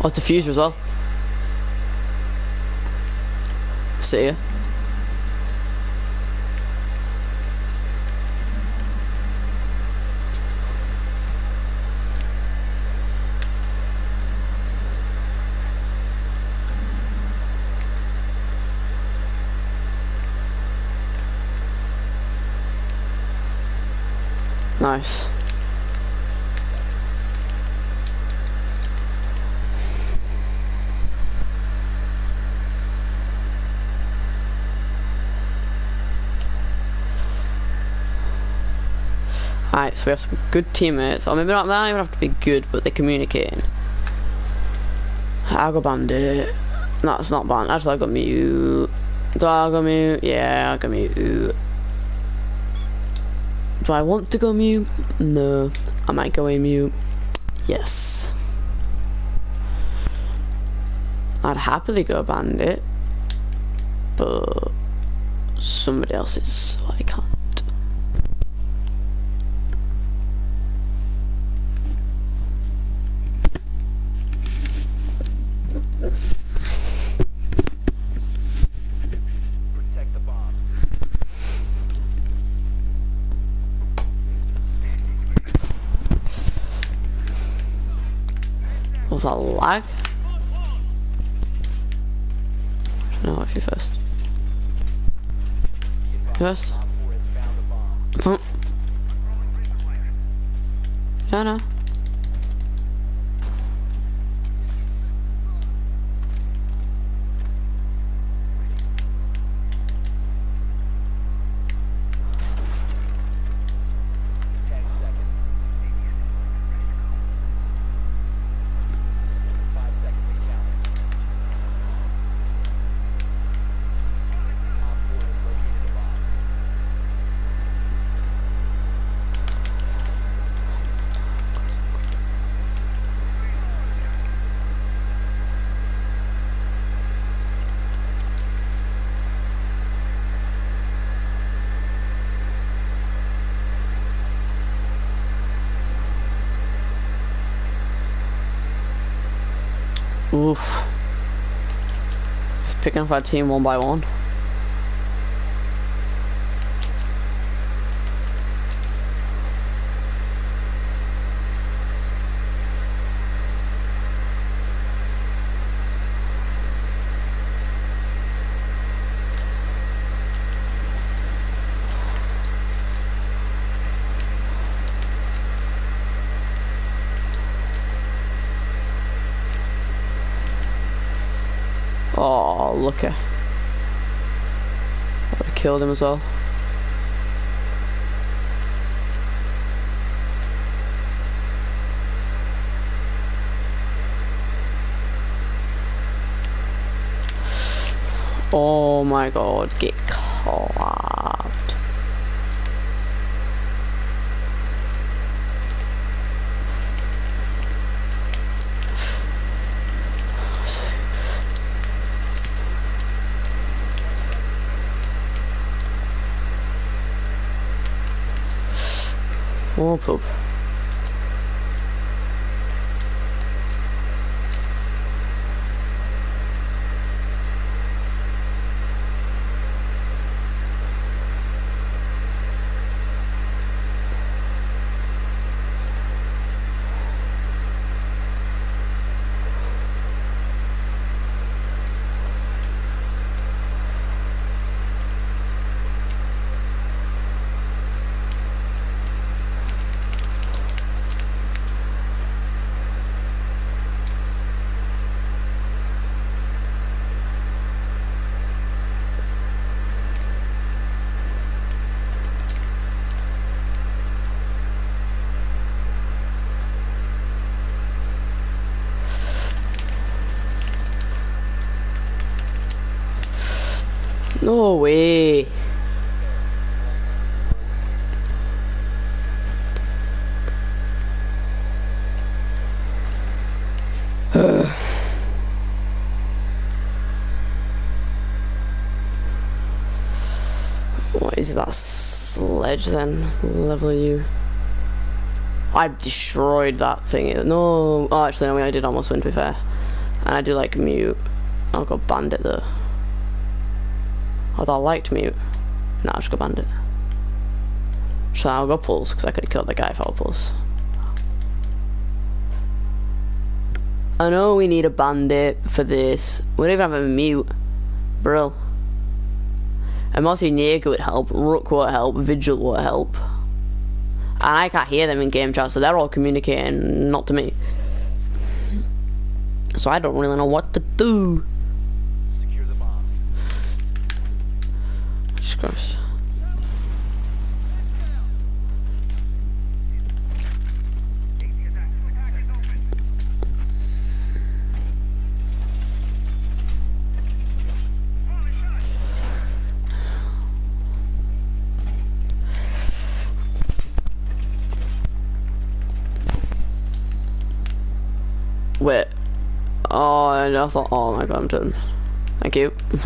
Oh, diffuser as well. See ya. Nice. So we have some good teammates. Or maybe not, they don't even have to be good, but they're communicating. I'll go bandit. No, it's not bandit. Actually, I'll go mute. Do I go mute? Yeah, I'll go mute. Do I want to go mute? No. I might go mute. Yes. I'd happily go bandit. But somebody else is, so I can't. That lag? No, if you first. First. Op 4 has found a bomb. Oh. Yeah, no. Ten seconds. Five seconds and counting. Op 4 has located a bomb. Oof. Up our team one by one. Oh, look at. That Oh my god, get clapped. Oh, poop. No way. Is that sledge then? Level you. I destroyed that thing. No, oh, actually, no, I did almost win to be fair. And I do like mute. I'll go bandit though. Although I liked mute. No, I'll just go bandit. So I'll go pulse, because I could have killed the guy if I was pulse. I know we need a bandit for this. We don't even have a mute. Brill. And Mozzie Niega would help, Rook would help, Vigil would help. And I can't hear them in game chat, so they're all communicating, not to me. So I don't really know what to do. Secure the bomb. Jesus Christ. And I thought, oh my god, I'm done. Thank you. [laughs]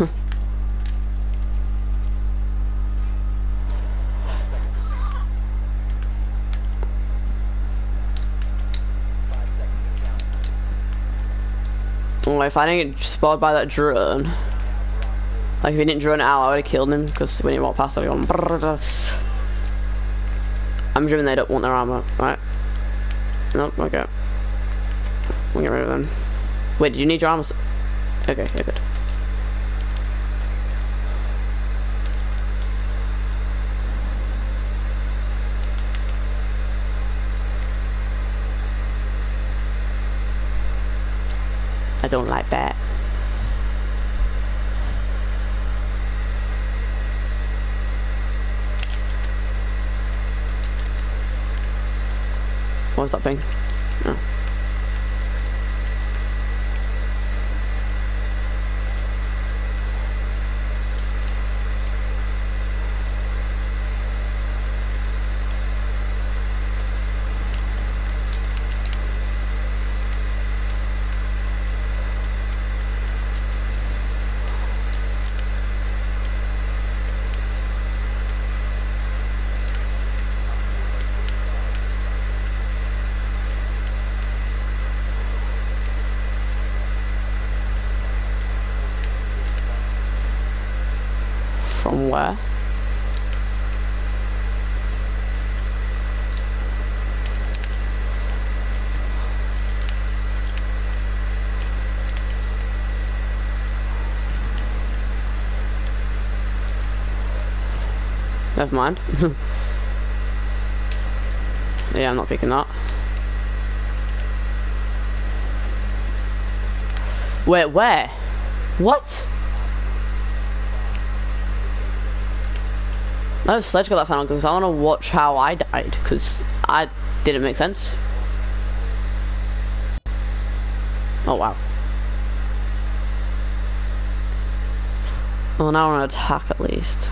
oh, if I didn't get spotted by that drone, like if he didn't drone it out, I would have killed him because when he walked past, I'd gone. brrrr. I'm assuming they don't want their armor, right? Nope. Okay. We'll get rid of them. Wait, do you need your arms? Okay, good. I don't like that. What was that thing? Oh. From where? Never mind. [laughs] yeah, I'm not picking that. Wait, where? What? No, Sledge got that final because I want to watch how I died because I didn't make sense. Oh wow. Well, now I want to attack at least.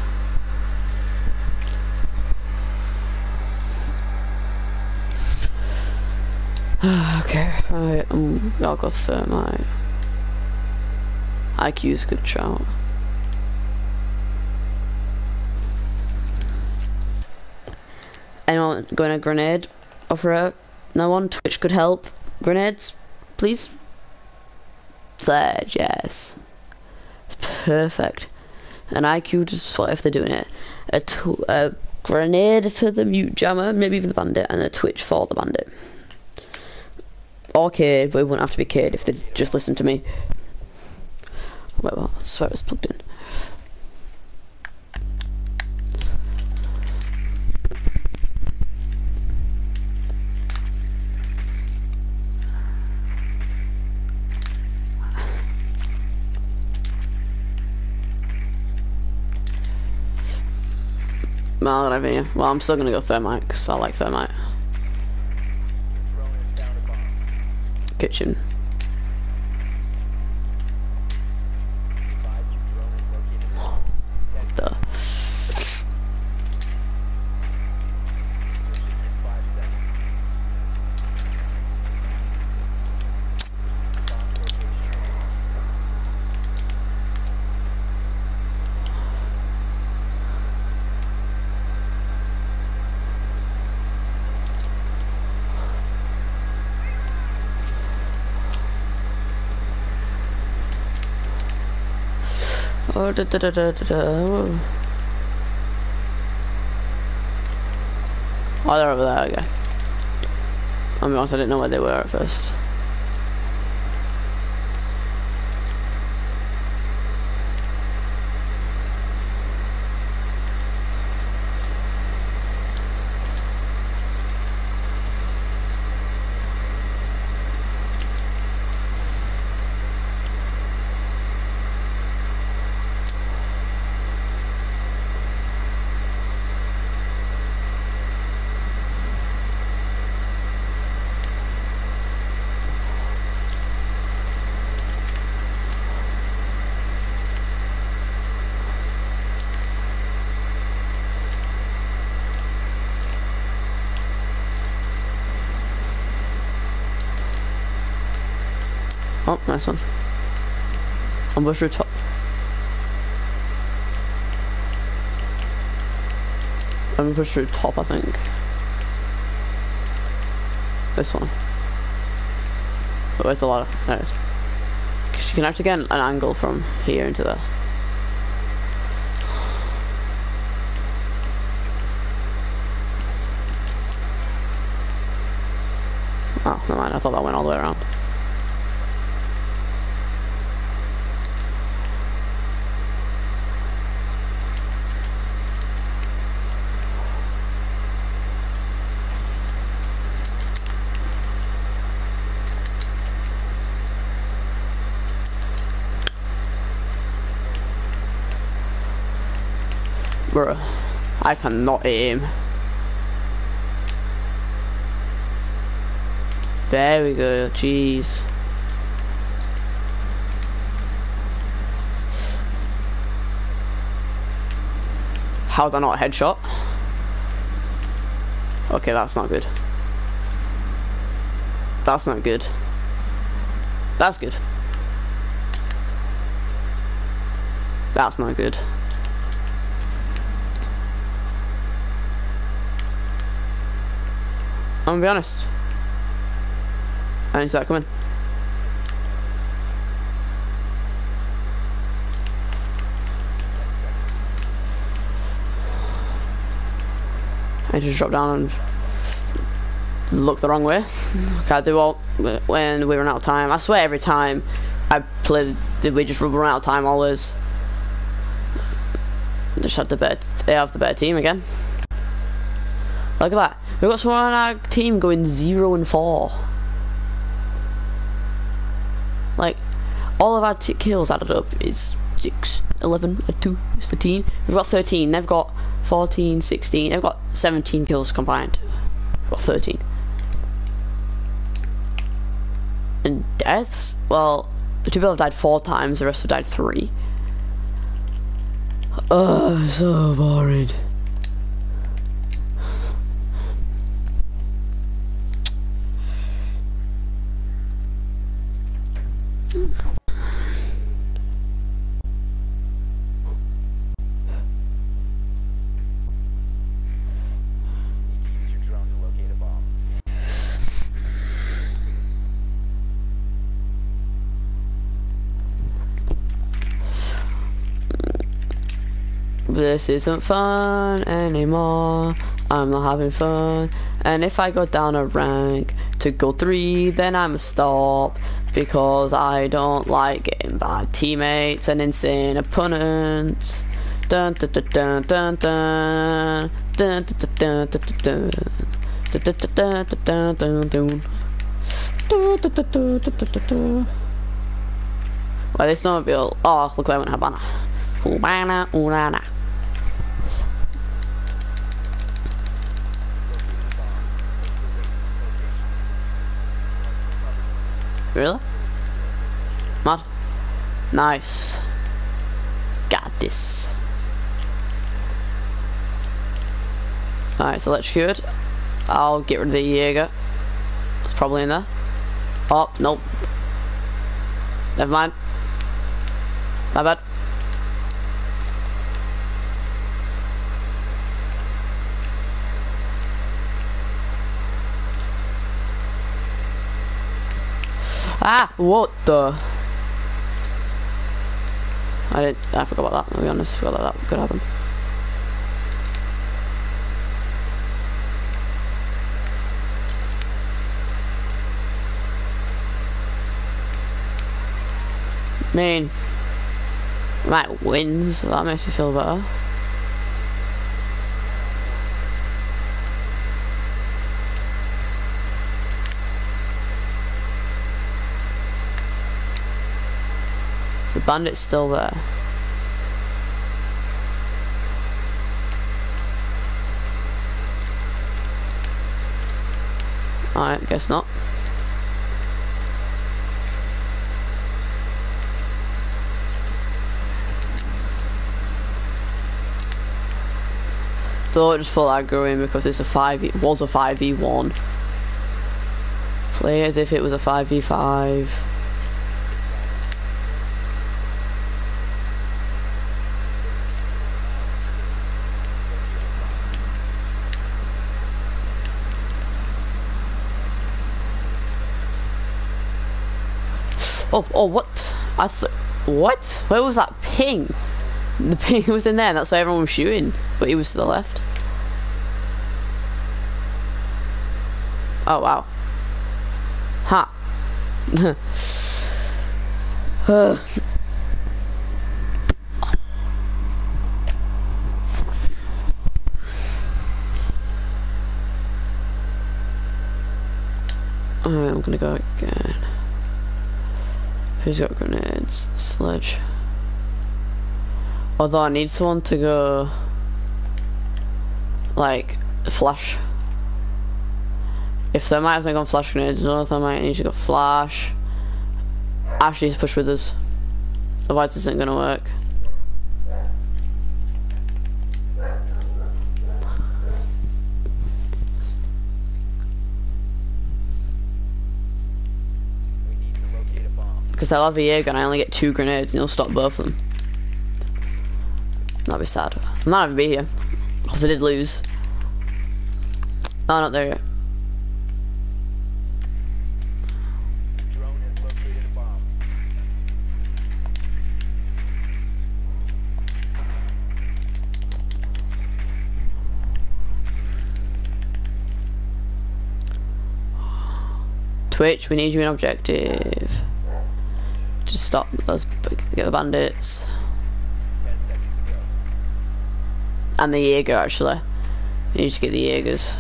[sighs] okay, right, um, I'll go thermite. IQ's a good shout. Anyone going a grenade Offer operator? No one? Twitch could help. Grenades, please? Sledge, yes. It's perfect. An IQ just what if they're doing it. A, a grenade for the mute jammer, maybe even the bandit, and a twitch for the bandit. Or Kaid, but it wouldn't have to be Kaid if they just listened to me. Wait, what? I swear it was plugged in. Well. Well, I'm still gonna go thermite because I like thermite. Drone has found a bomb. Kitchen. Advise your drone has located a The da da da da da. da. Oh, they're over there. Okay. I'll be honest, I didn't know where they were at first. Oh, nice one. I'm push through top. I'm gonna push through top, I think. This one. Oh, but where's the ladder? There it is. you can actually get an angle from here into there. Oh, never mind. I thought that went all the way around. Bruh, I cannot aim. There we go, jeez. How's that not a headshot? Okay, that's not good. That's not good. That's good. That's not good. I'm gonna be honest. I see that coming. I just dropped down and look the wrong way. [laughs] Can't do all when we run out of time. I swear every time I play, we just run out of time always. Just have the better, they have the better team again. Look at that. We've got someone on our team going 0 and 4. Like, all of our kills added up is 6, 11, and 2, it's 13. We've got 13, they've got 14, 16, they've got 17 kills combined. We've got 13. And deaths? Well, the two people have died 4 times, the rest have died 3. Ugh, so boring. This isn't fun anymore. I'm not having fun. And if I go down a rank to go three, then I'm a stop because I don't like getting bad teammates and insane opponents. Dun dun dun dun dun dun dun dun dun dun dun dun dun dun dun dun dun dun Du, du, du, du, du, du, du, du. Well, this snowmobile. Oh, look, I went Hibana. Hibana, Urana. Really? Mud? Nice. Got this. Alright, so electrocuted. I'll get rid of the Jäger. It's probably in there. Oh, nope. Never mind. My bad. Ah, what the? I didn't, I forgot about that, to be honest, I forgot that that could happen. Mean, might wins, so that makes me feel better. The bandit's still there. I guess not. Though it just felt aggroing because it's a five. It was a five v one. Play as if it was a five v five. Oh, oh, what? I thought, what? Where was that ping? The ping was in there, that's why everyone was shooting, but he was to the left. Oh, wow. Ha. [sighs] Alright, I'm gonna go again. Who's got grenades? Sledge. Although I need someone to go like flash. If they might have gone flash grenades, know if I might need to go flash. Ash needs to push with us. Otherwise this isn't gonna work. Because I'll have a Jäger and I only get two grenades and he'll stop both of them. That'd be sad. I might even be here. Because I did lose. Oh, not there yet. Twitch, we need you in objective. Just stop those, get the bandits. To. And the Jäger, actually. We need to get the Jägers.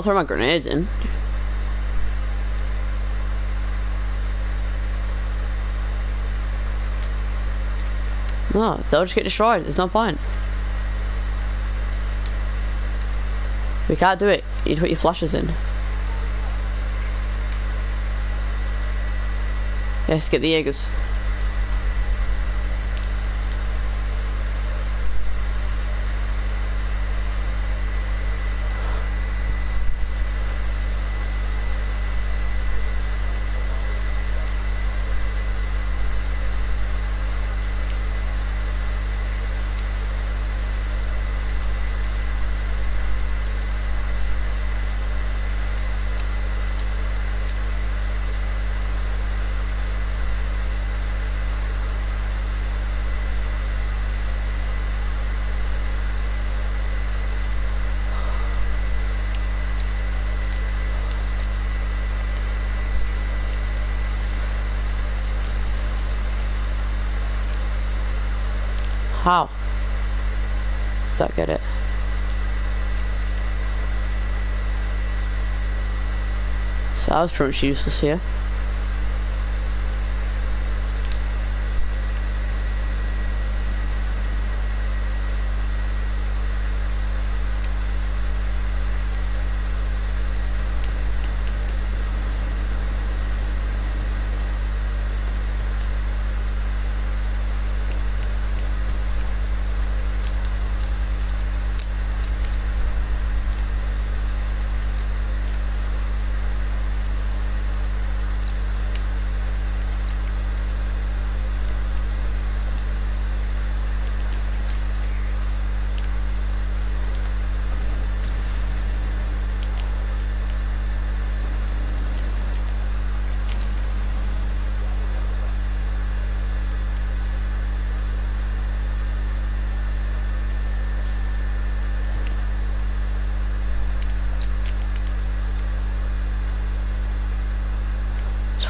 I'm throw my grenades in. No, they'll just get destroyed. There's no point. We can't do it. You need to put your flashes in. Yes, get the Jägers. How? It. So I was pretty much useless here.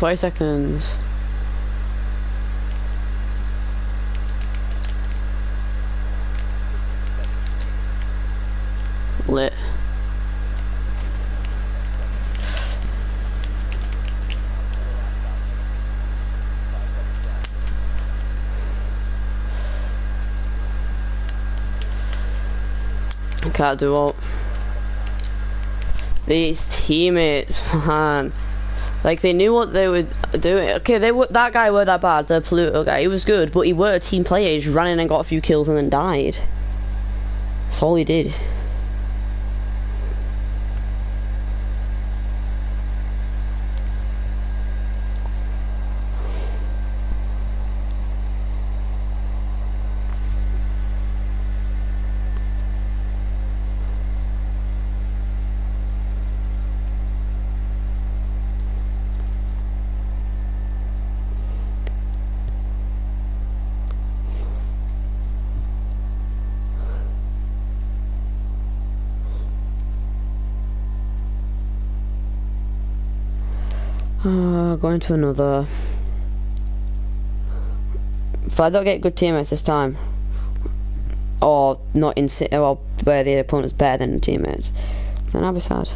Twenty seconds. Lit. Can't do all. These teammates, [laughs] man. Like they knew what they were doing. Okay, they were that guy were that bad. The Pluto guy, he was good, but he were a team player. He just ran in and got a few kills and then died. That's all he did. Going to another. If I don't get good teammates this time, or not in well, where the opponent's better than the teammates, then I'll be sad.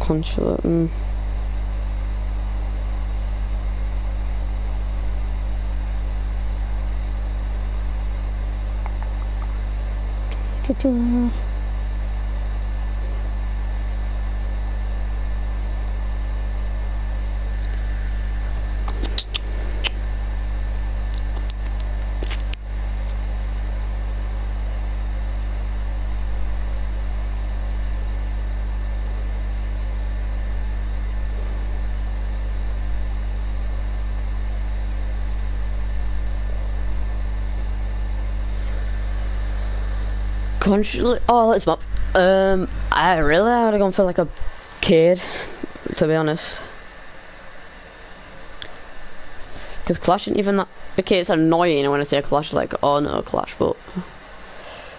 Consulate. Mm. Ta-da. Oh, let's map. Um, I really I would have gone for like a kid, to be honest. Because Clash isn't even that. Okay, it's annoying when I say a Clash, like, oh no, Clash, but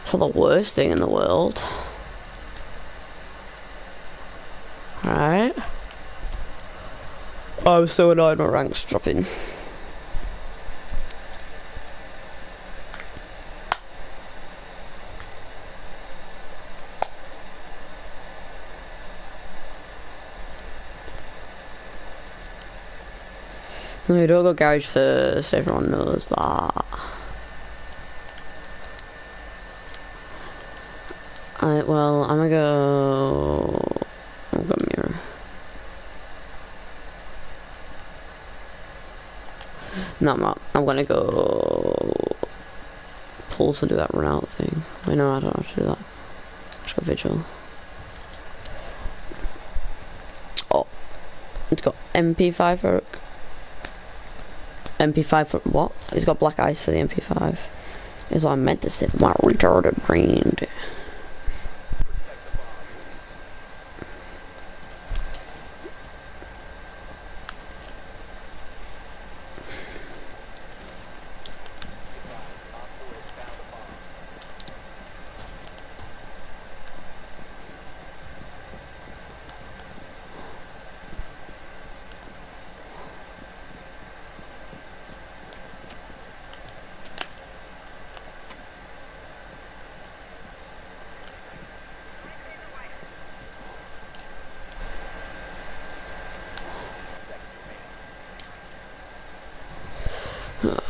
it's not the worst thing in the world. Alright. I was so annoyed my ranks dropping. No, er don't go garage first, everyone knows that. Alright, well, I'm gonna go... I'm gonna go Mira. No, I'm not. I'm gonna go... Pulse and do that run out thing. I know I don't have to do that. Oh, let's go vigil. Oh. It's got MP5 for MP5 for what? He's got black ice for the MP5. Is what I meant to say my retarded brain.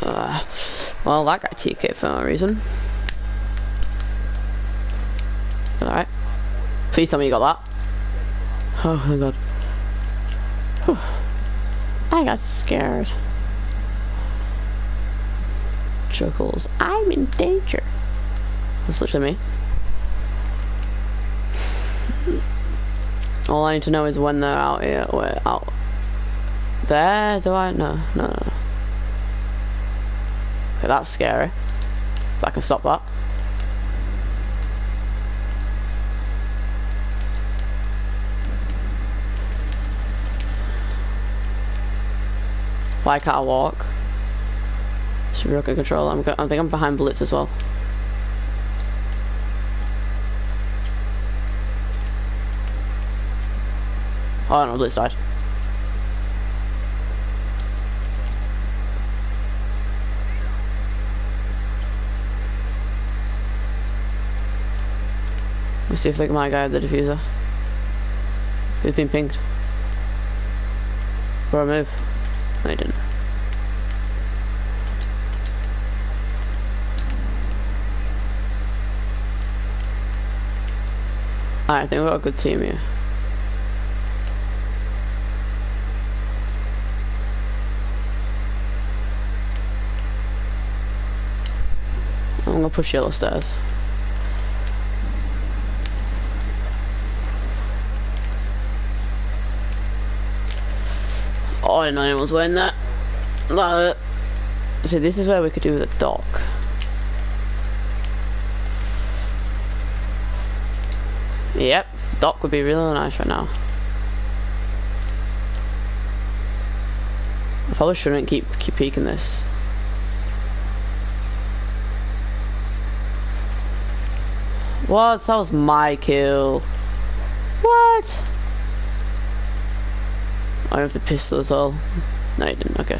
Uh, well, that got TK for no reason. Alright. Please tell me you got that. Oh my god. Whew. I got scared. Chuckles. I'm in danger. That's literally me. All I need to know is when they're out here. Wait, out. There? Do I? No, no, no. Okay, that's scary. But I can stop that. Why can't I walk? Should be okay control. I'm I think I'm behind bullets as well. Oh no, Blitz died. See if they my guy had the diffuser. Who's been pinged? I move? No, he didn't. Alright, I think we've got a good team here. I'm gonna push yellow stairs. I didn't know anyone was wearing that. Uh, so this is where we could do the dock. Yep, dock would be really nice right now. I probably shouldn't keep keep peeking this. What? That was my kill. What? I have the pistol as well. No, you didn't. Okay.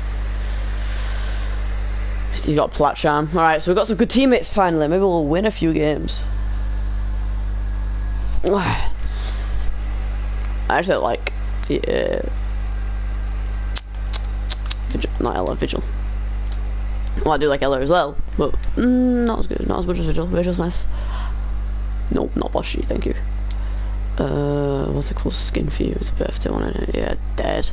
So you got plat charm. Alright, so we've got some good teammates finally. Maybe we'll win a few games. [sighs] I actually like yeah. Vigil, not Ela, Vigil. Well, I do like Ela as well, but mm, not as good, not as much as Vigil. Vigil's nice. Nope, not Boshy, thank you. What's the closest skin for you? It's a birthday one, isn't it? Yeah, dead.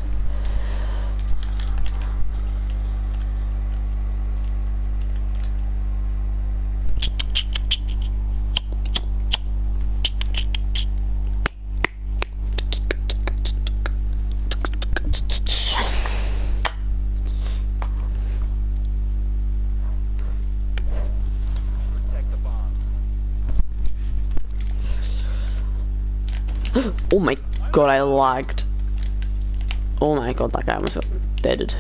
Oh my god, I lagged. Oh my god, that guy almost got deaded.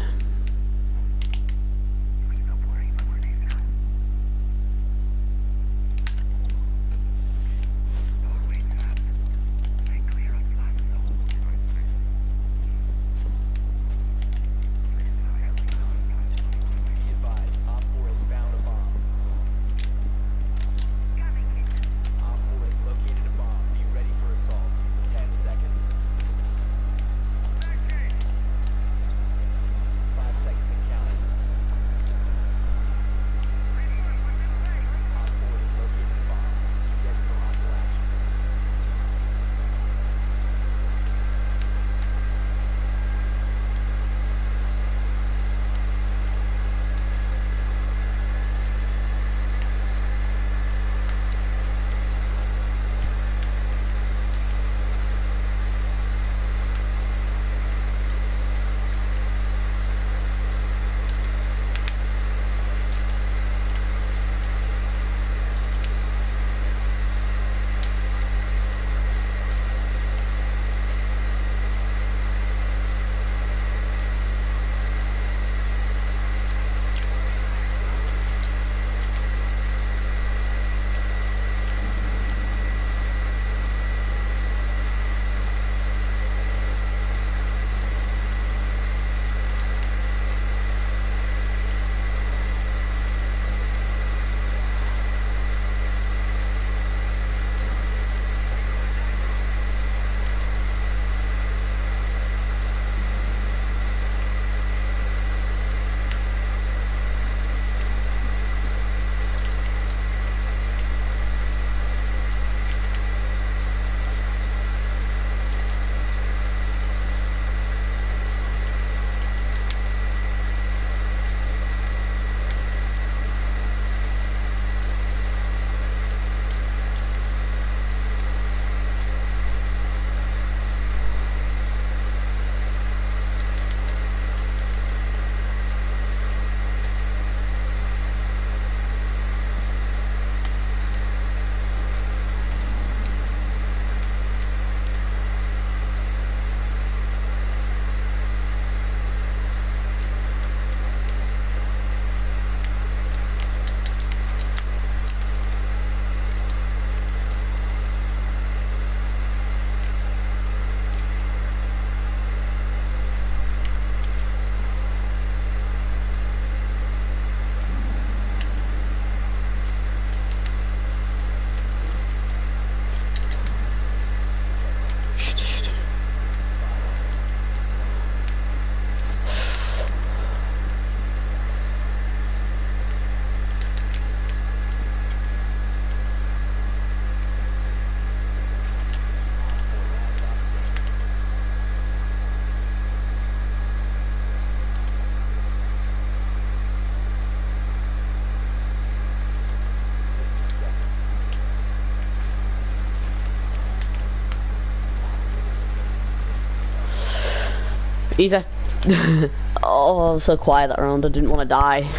Easy. [laughs] oh, I'm so quiet that round. I didn't want to die.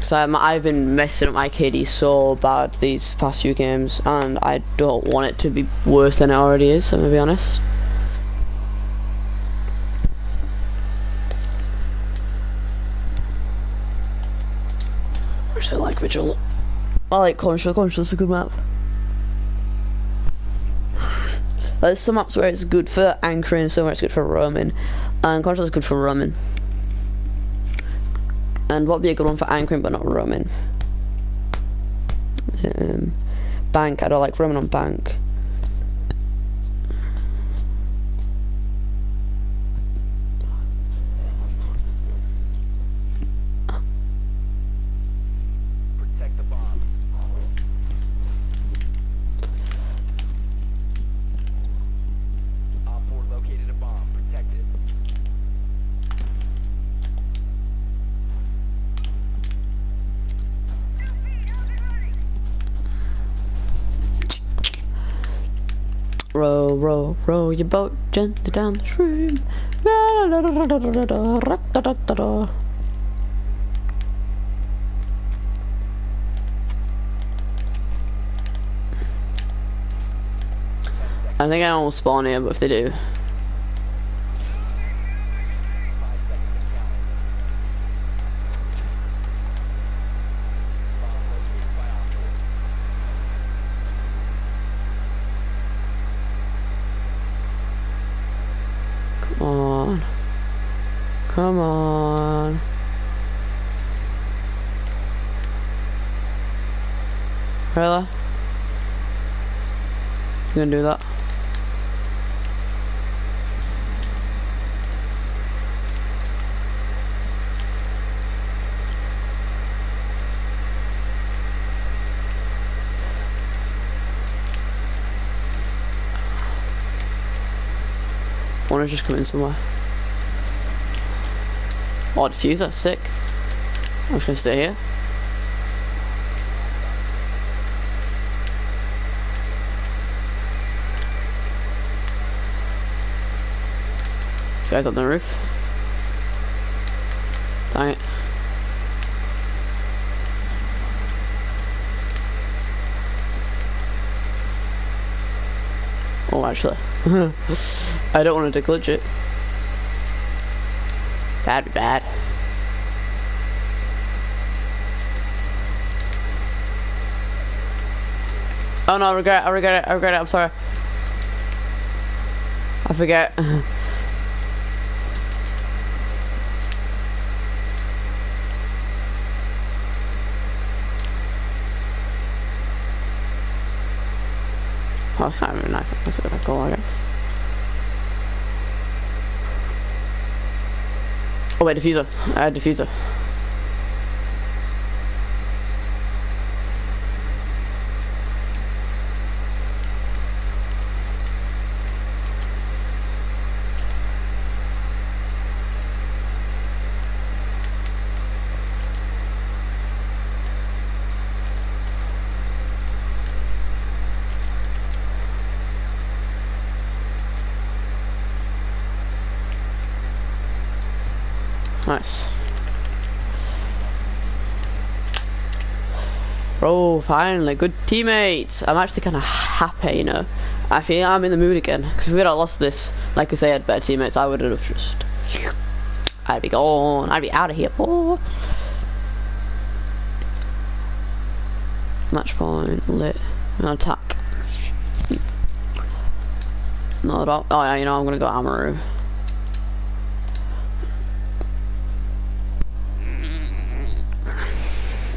So um, I've been messing up my KD so bad these past few games, and I don't want it to be worse than it already is. I'm gonna be honest. I like Vigil. I like Contra. Contra's a good map. There's some maps where it's good for anchoring, some where it's good for roaming, and Contra's good for roaming. And what would be a good one for anchoring but not roaming? Um, bank, I don't like roaming on bank. Row, row, row your boat gently down the stream. I think I don't spawn here, but if they do, come on. Really? You gonna do that? Is just coming somewhere. Oh, diffuser, sick. I'm just gonna stay here. This guy's on the roof. Dang it. Oh, actually. [laughs] I don't want to glitch it. That'd be bad. Oh no, I regret it, I regret it, I regret it, I'm sorry. I forget. Oh, that's kind of nice. That's a good goal, I guess. Ou é ah, É divisa. Nice. Bro, oh, finally, good teammates. I'm actually kind of happy, you know. I feel I'm in the mood again. Because if we had lost this, like I say, had better teammates, I would have just. I'd be gone. I'd be out of here. Oh. Match point lit. No attack. Don't. Oh yeah, you know I'm gonna go Amaru.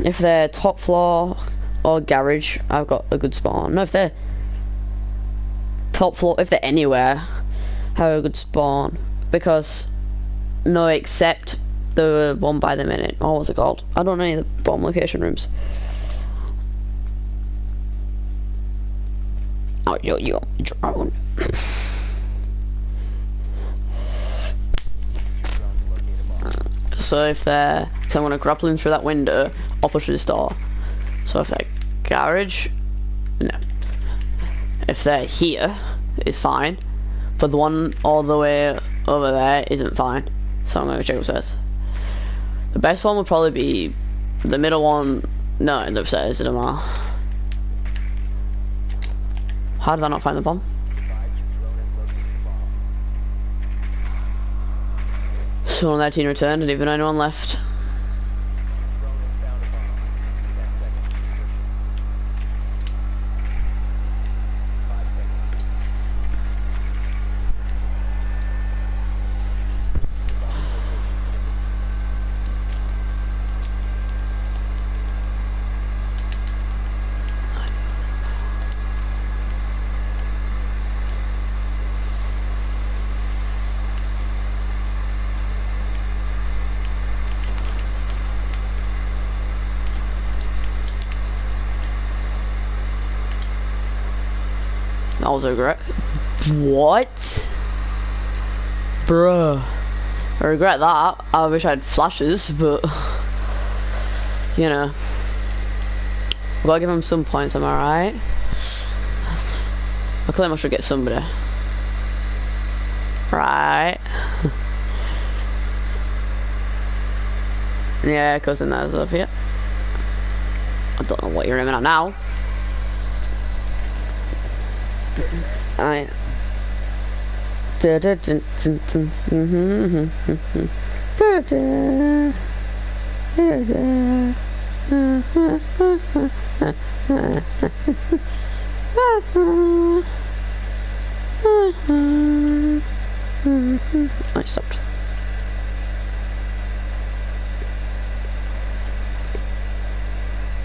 If they're top floor or garage, I've got a good spawn. No, if they're top floor, if they're anywhere, I have a good spawn. Because, no, except the one by the minute. Oh, what's it called? I don't know any of the bomb location rooms. Oh, yo, yo, drone. So if they're, because I'm going to grapple in through that window, This door. So if they're garage, no. If they're here, it's fine. But the one all the way over there isn't fine. So I'm going to check upstairs. The best one would probably be the middle one. No, the upstairs, it matter. How did I not find the bomb? So on their team returned and even anyone left. Regret. What? Bruh. I regret that. I wish I had flashes, but you know. We gotta give him some points, am I right? I claim I should get somebody. Right. yeah, cousin that's off here. I don't know what you're aiming at now. I. I stopped.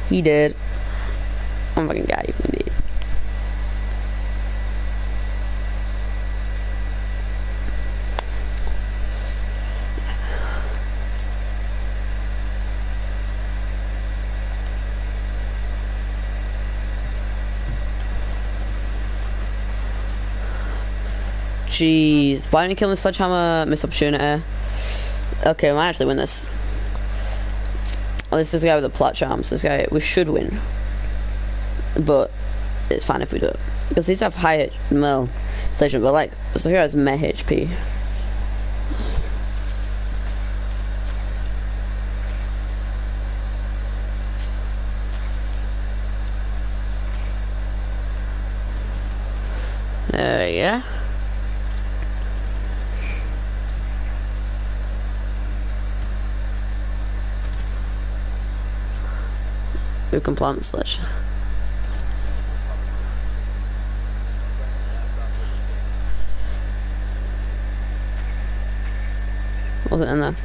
He did. I'm fucking got. He did. Jeez, why didn't you kill the sledgehammer? Miss opportunity. Okay, we might actually win this. Oh, this is the guy with the plat charms. This guy, we should win. But, it's fine if we do it. Because these have high, well, station, but like, so here has meh HP. There we Who can plant sledge? Wasn't in there.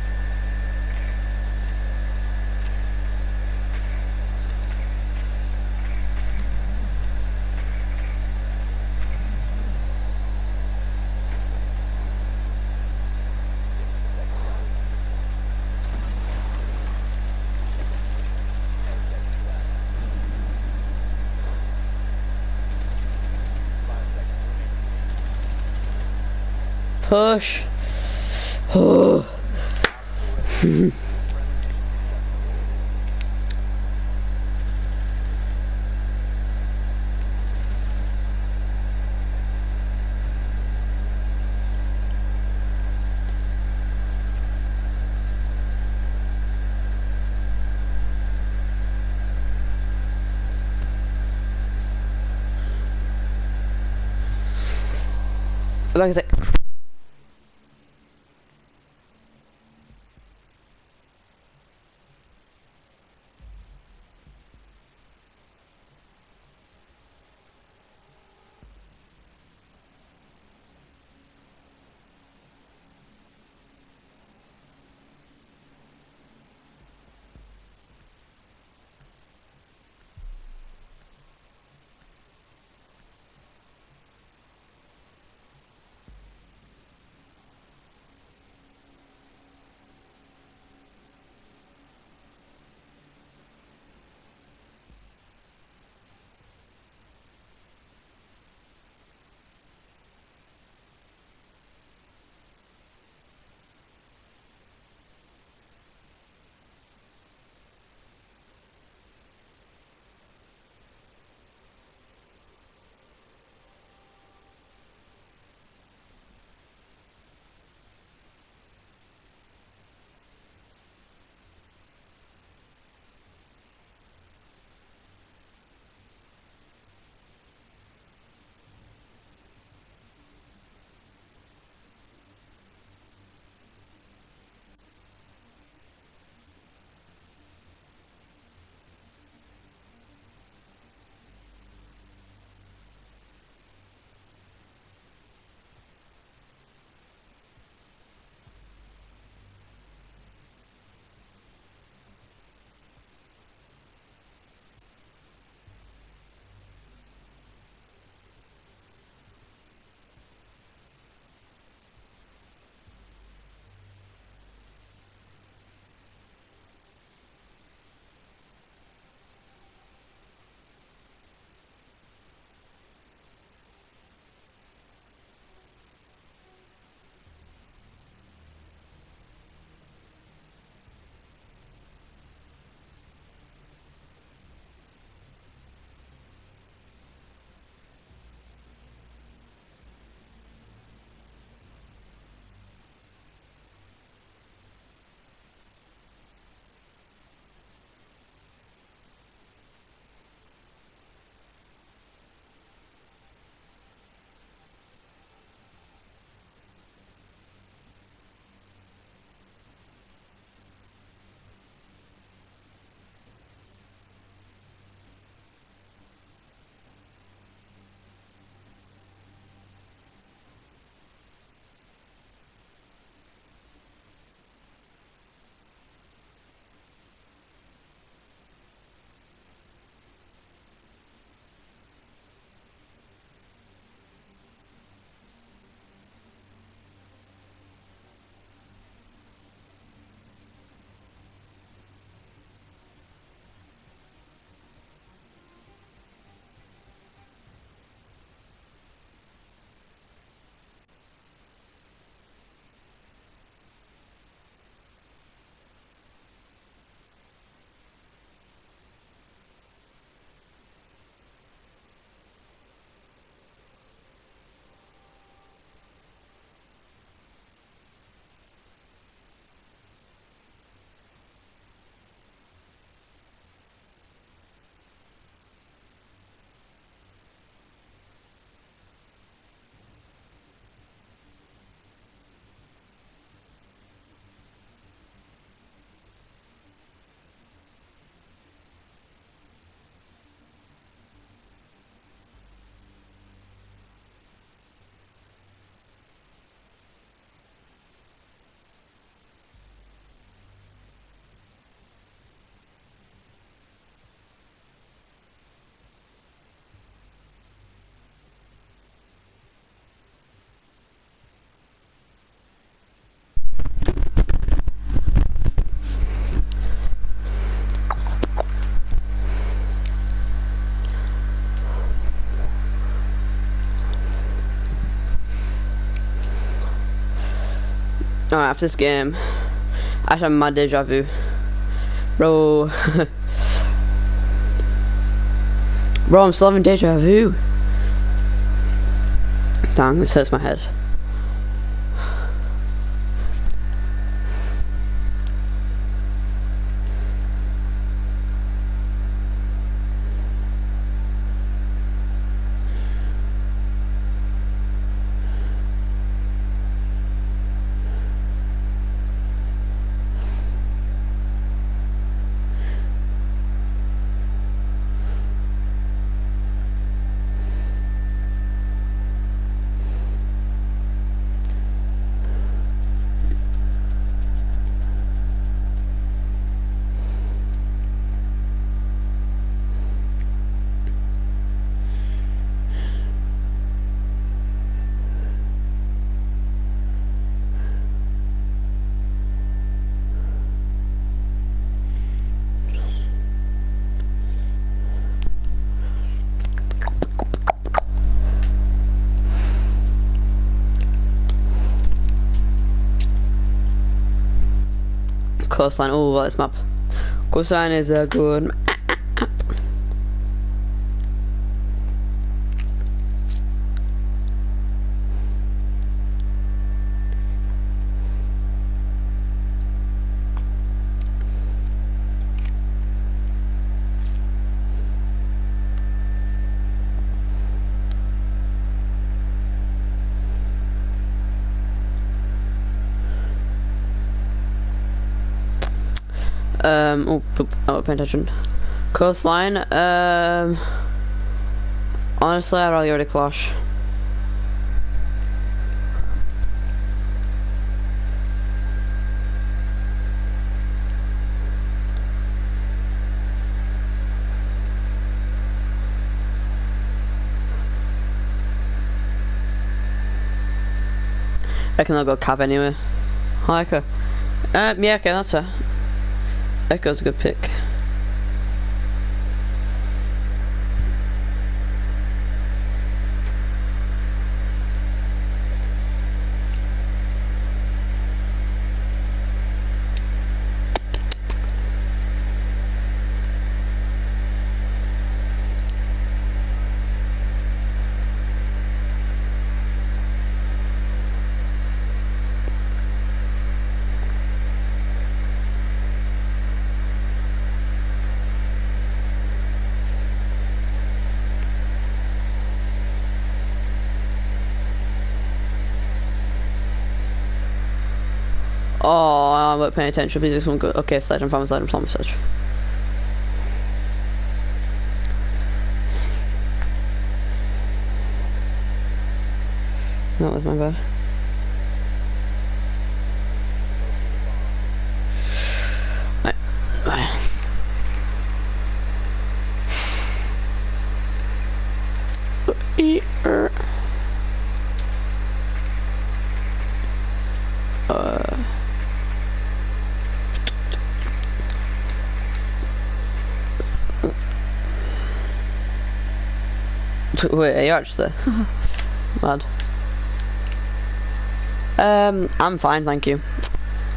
Push. Like I after this game, I have my deja vu. Bro. [laughs] Bro, I'm still having deja vu. Dang, this hurts my head. Coastline, oh, well, this map. Coastline is a good pay attention. Coastline, um, honestly, I'd rather go to Clash. I I'll go Cav anyway. I like her. Um, yeah, okay, that's fair. Echo's a good pick. Oh, I wasn't paying attention. Please, one go. Okay, slide and farm, slide and farm, slide. That was my bad. Right. [laughs] Wait, are you actually? [laughs] Mad. Um, I'm fine, thank you.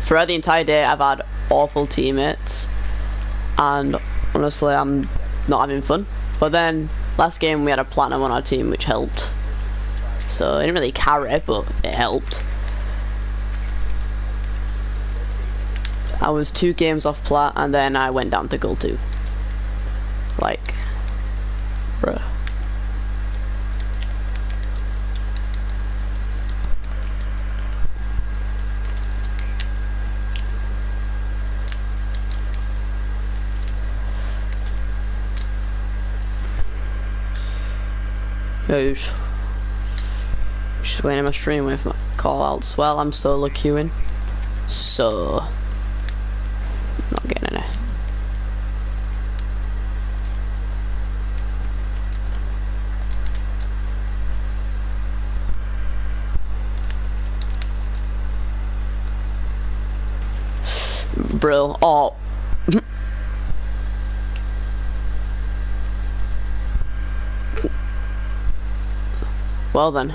Throughout the entire day, I've had awful teammates, and honestly, I'm not having fun. But then, last game we had a platinum on our team, which helped. So, it didn't really carry, but it helped. I was two games off plat, and then I went down to gold two. Like, bruh. Who's just waiting my stream with my call outs. Well, I'm solo queuing, so not getting any. Brill. Oh. Well then.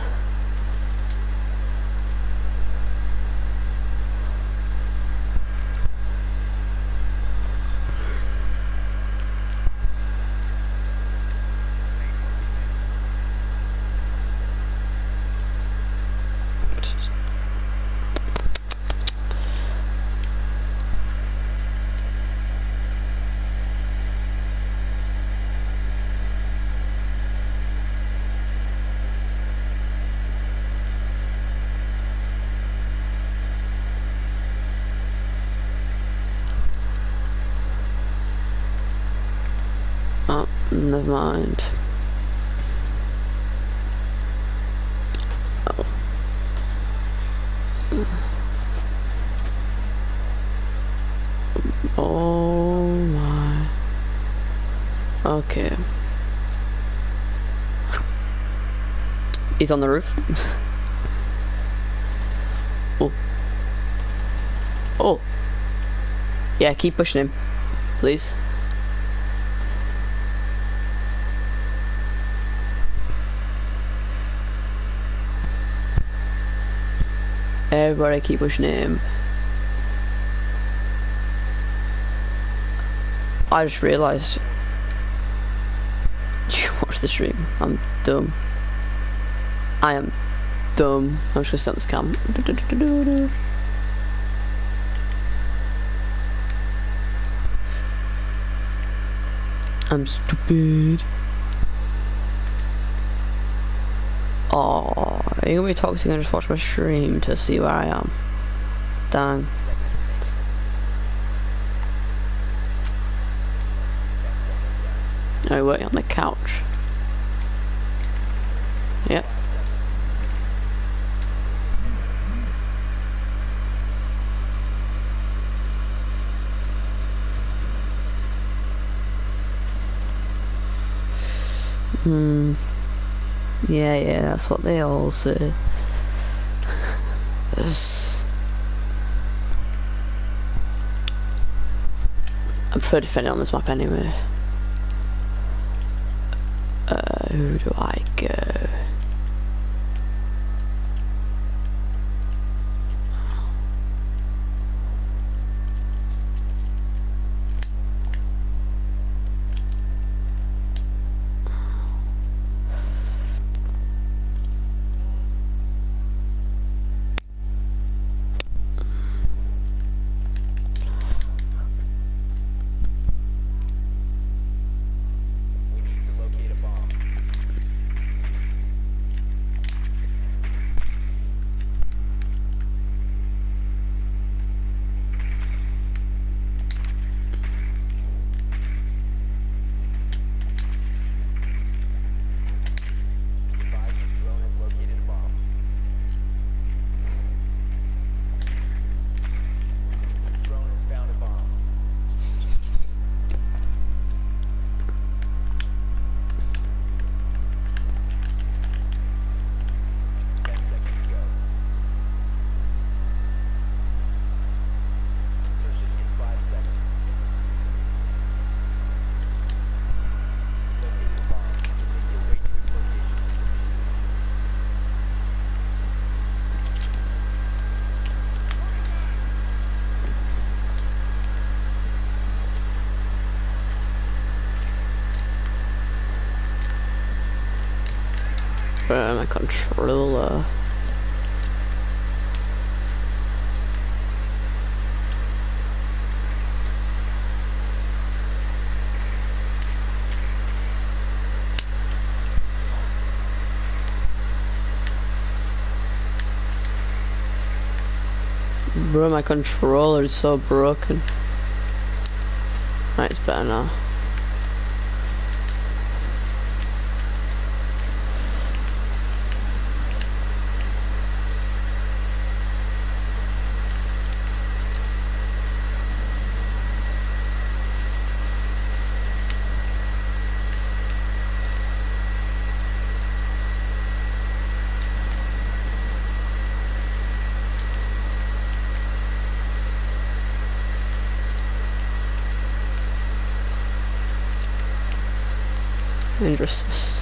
Never mind. Oh my. Okay. He's on the roof. [laughs] oh. Oh. Yeah, keep pushing him, please. Everybody keep pushing him. I just realised. You [laughs] watch the stream. I'm dumb. I am dumb. I'm just gonna start this cam. I'm stupid. Oh, are you gonna be toxic and just watch my stream to see where I am? Dang. I wait on the couch. Yep. Hmm. Yeah, yeah, that's what they all say. [sighs] I'm prefer defending on this map anyway. Uh, who do I go? Controller. Bro, my controller is so broken. Right, it's better now. And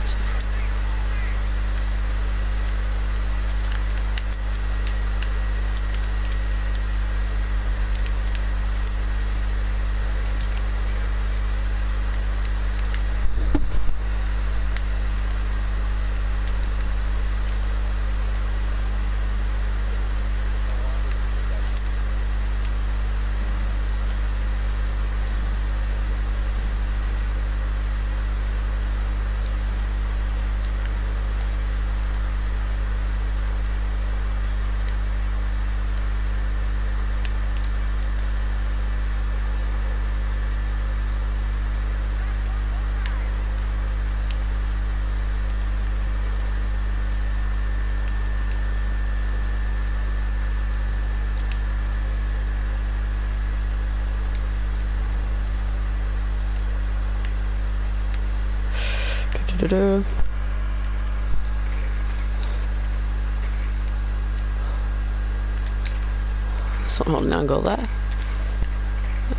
On the angle there.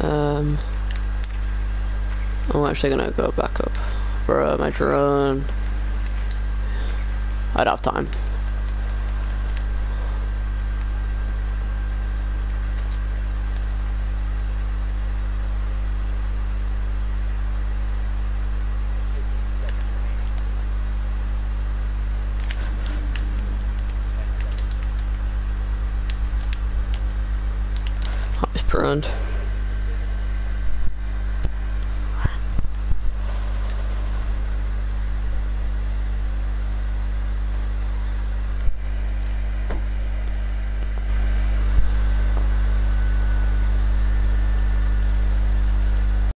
Um, I'm actually gonna go back up. Bro, my drone. I don't have time. Pruned.